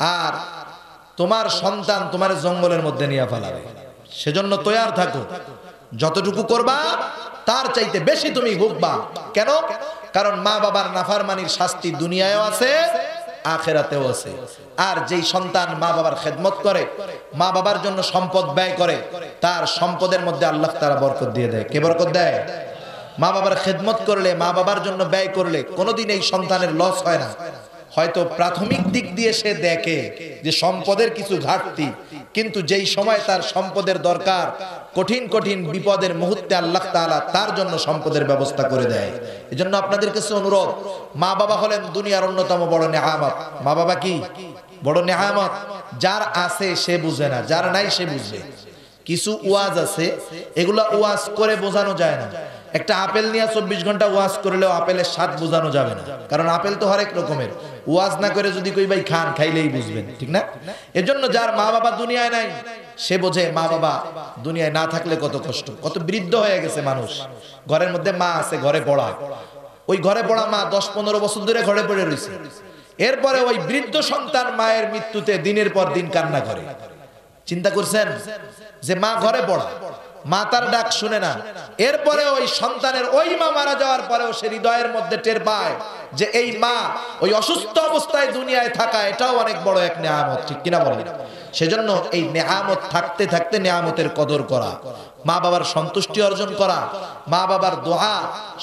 Speaker 1: আর তোমার সন্তান তোমার জঙ্গলের মধ্যে নিয়ে ফেলাবে সেজন্য তৈয়ার থাকো। যতটুকু করবা, তার চাইতে বেশি তুমি ভুগবা। কেন? কারণ মা বাবার নাফারমানির শাস্তি দুনিয়ায়ও আছে, আখেরাতেও আছে। আর যেই সন্তান মা বাবার খেদমত করে, মা বাবার জন্য সম্পদ ব্যয় করে, তার সম্পদের মধ্যে আল্লাহ তারা বরকত দিয়ে দেয়। কে বরকত দেয়? মা বাবার খেদমত করলে, মা বাবার জন্য ব্যয় করলে কোনোদিন এই সন্তানের লস হয় না। হয়তো প্রাথমিক দিক দিয়ে সে দেখে যে সম্পদের কিছু ঘাটতি, কিন্তু যেই সময় তার সম্পদের দরকার, কঠিন কঠিন বিপদের মুহূর্তে আল্লাহ তাআলা তার জন্য সম্পদের ব্যবস্থা করে দেয়। এজন্য আপনাদের কাছে অনুরোধ, মা বাবা হলেন দুনিয়ার অন্যতম বড় নেহামত মা বাবা কি? বড় নেহামত যার আছে সে বুঝে না, যার নাই সে বুঝবে। কিছু ওয়াজ আছে, এগুলা ওয়াজ করে বোঝানো যায় না। একটা আপেল নিয়ে চব্বিশ ঘণ্টা ওয়াজ করলেও আপেলের স্বাদ বোঝানো যাবে না। কারণ আপেল তো হরেক রকমের। ওয়াজ না করে যদি কই, ভাই, খান, খাইলেই বুঝবেন। ঠিক না? এজন্য যার মা বাবা দুনিয়ায় নাই, সে বোঝে মা বাবা দুনিয়ায় না থাকলে কত কষ্ট। কত বৃদ্ধ হয়ে গেছে মানুষ। ঘরের মধ্যে মা আছে, ঘরে পড়া। ওই ঘরে পড়া মা দশ পনেরো বছর ধরে ঘরে পড়ে রয়েছে এরপরে ওই বৃদ্ধ সন্তান মায়ের মৃত্যুতে দিনের পর দিন কান্না করে। চিন্তা করছেন? যে মা ঘরে পড়া। মা তার ডাক শুনে না। এরপরে ওই সন্তানের ওই মা মারা যাওয়ার পরেও সে হৃদয়ের মধ্যে টের পায় যে এই মা ওই অসুস্থ অবস্থায় দুনিয়ায় থাকা, এটাও অনেক বড় এক নেয়ামত। ঠিক কিনা বলেন? সেজন্য এই নেয়ামত থাকতে থাকতে নেয়ামতের কদর করা মা বাবার সন্তুষ্টি অর্জন করা মা বাবার দোয়া,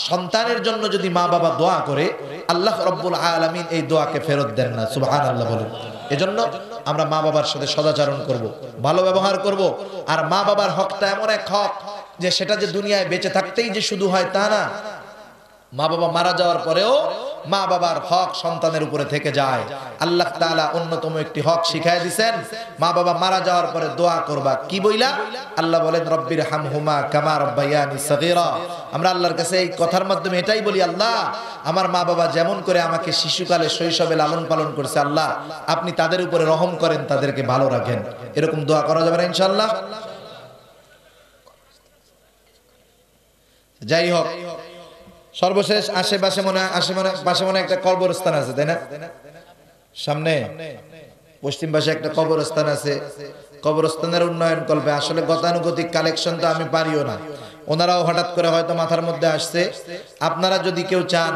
Speaker 1: সন্তানের জন্য যদি মা বাবা দোয়া করে, আল্লাহ রব্বুল আলমিন এই দোয়াকে ফেরত দেন না। সুবহান আল্লাহ বলুন। এজন্য আমরা মা বাবার সাথে সদাচরণ করব। ভালো ব্যবহার করব। আর মা বাবার হকটা এমন এক হক যে সেটা যে দুনিয়ায় বেঁচে থাকতেই যে শুধু হয় তা না মা বাবা মারা যাওয়ার পরেও মা বাবার হক সন্তানের উপরে থেকে যায়। আল্লাহ তাআলা অন্যতম একটি হক শিখাই দিছেন। মা বাবা মারা যাওয়ার পরে দোয়া করবা। কি বইলা? আল্লাহ বলেন, রব্বির হামহুমা কামা রব্বায়ানি সগীরা। আমরা আল্লাহর কাছে এই কথার মাধ্যমে এটাই বলি, আল্লাহ, আমার মা বাবা যেমন করে আমাকে শিশুকালে শৈশবে লালন পালন করছে, আল্লাহ, আপনি তাদের উপরে রহম করেন, তাদেরকে ভালো রাখেন। এরকম দোয়া করা যাবে না, ইনশাআল্লাহ? যাই হোক সর্বশেষ আশেপাশে মনে আশেপাশে মনে একটা কবরস্থান আছে, তাই না? সামনে পশ্চিম পাশে একটা কবরস্থান আছে। কবরস্থানের উন্নয়ন কল্পে। আসলে গতানুগতিক কালেকশন তো আমি পারিও না। ওনারাও হঠাৎ করে হয়তো মাথার মধ্যে আসছে। আপনারা যদি কেউ চান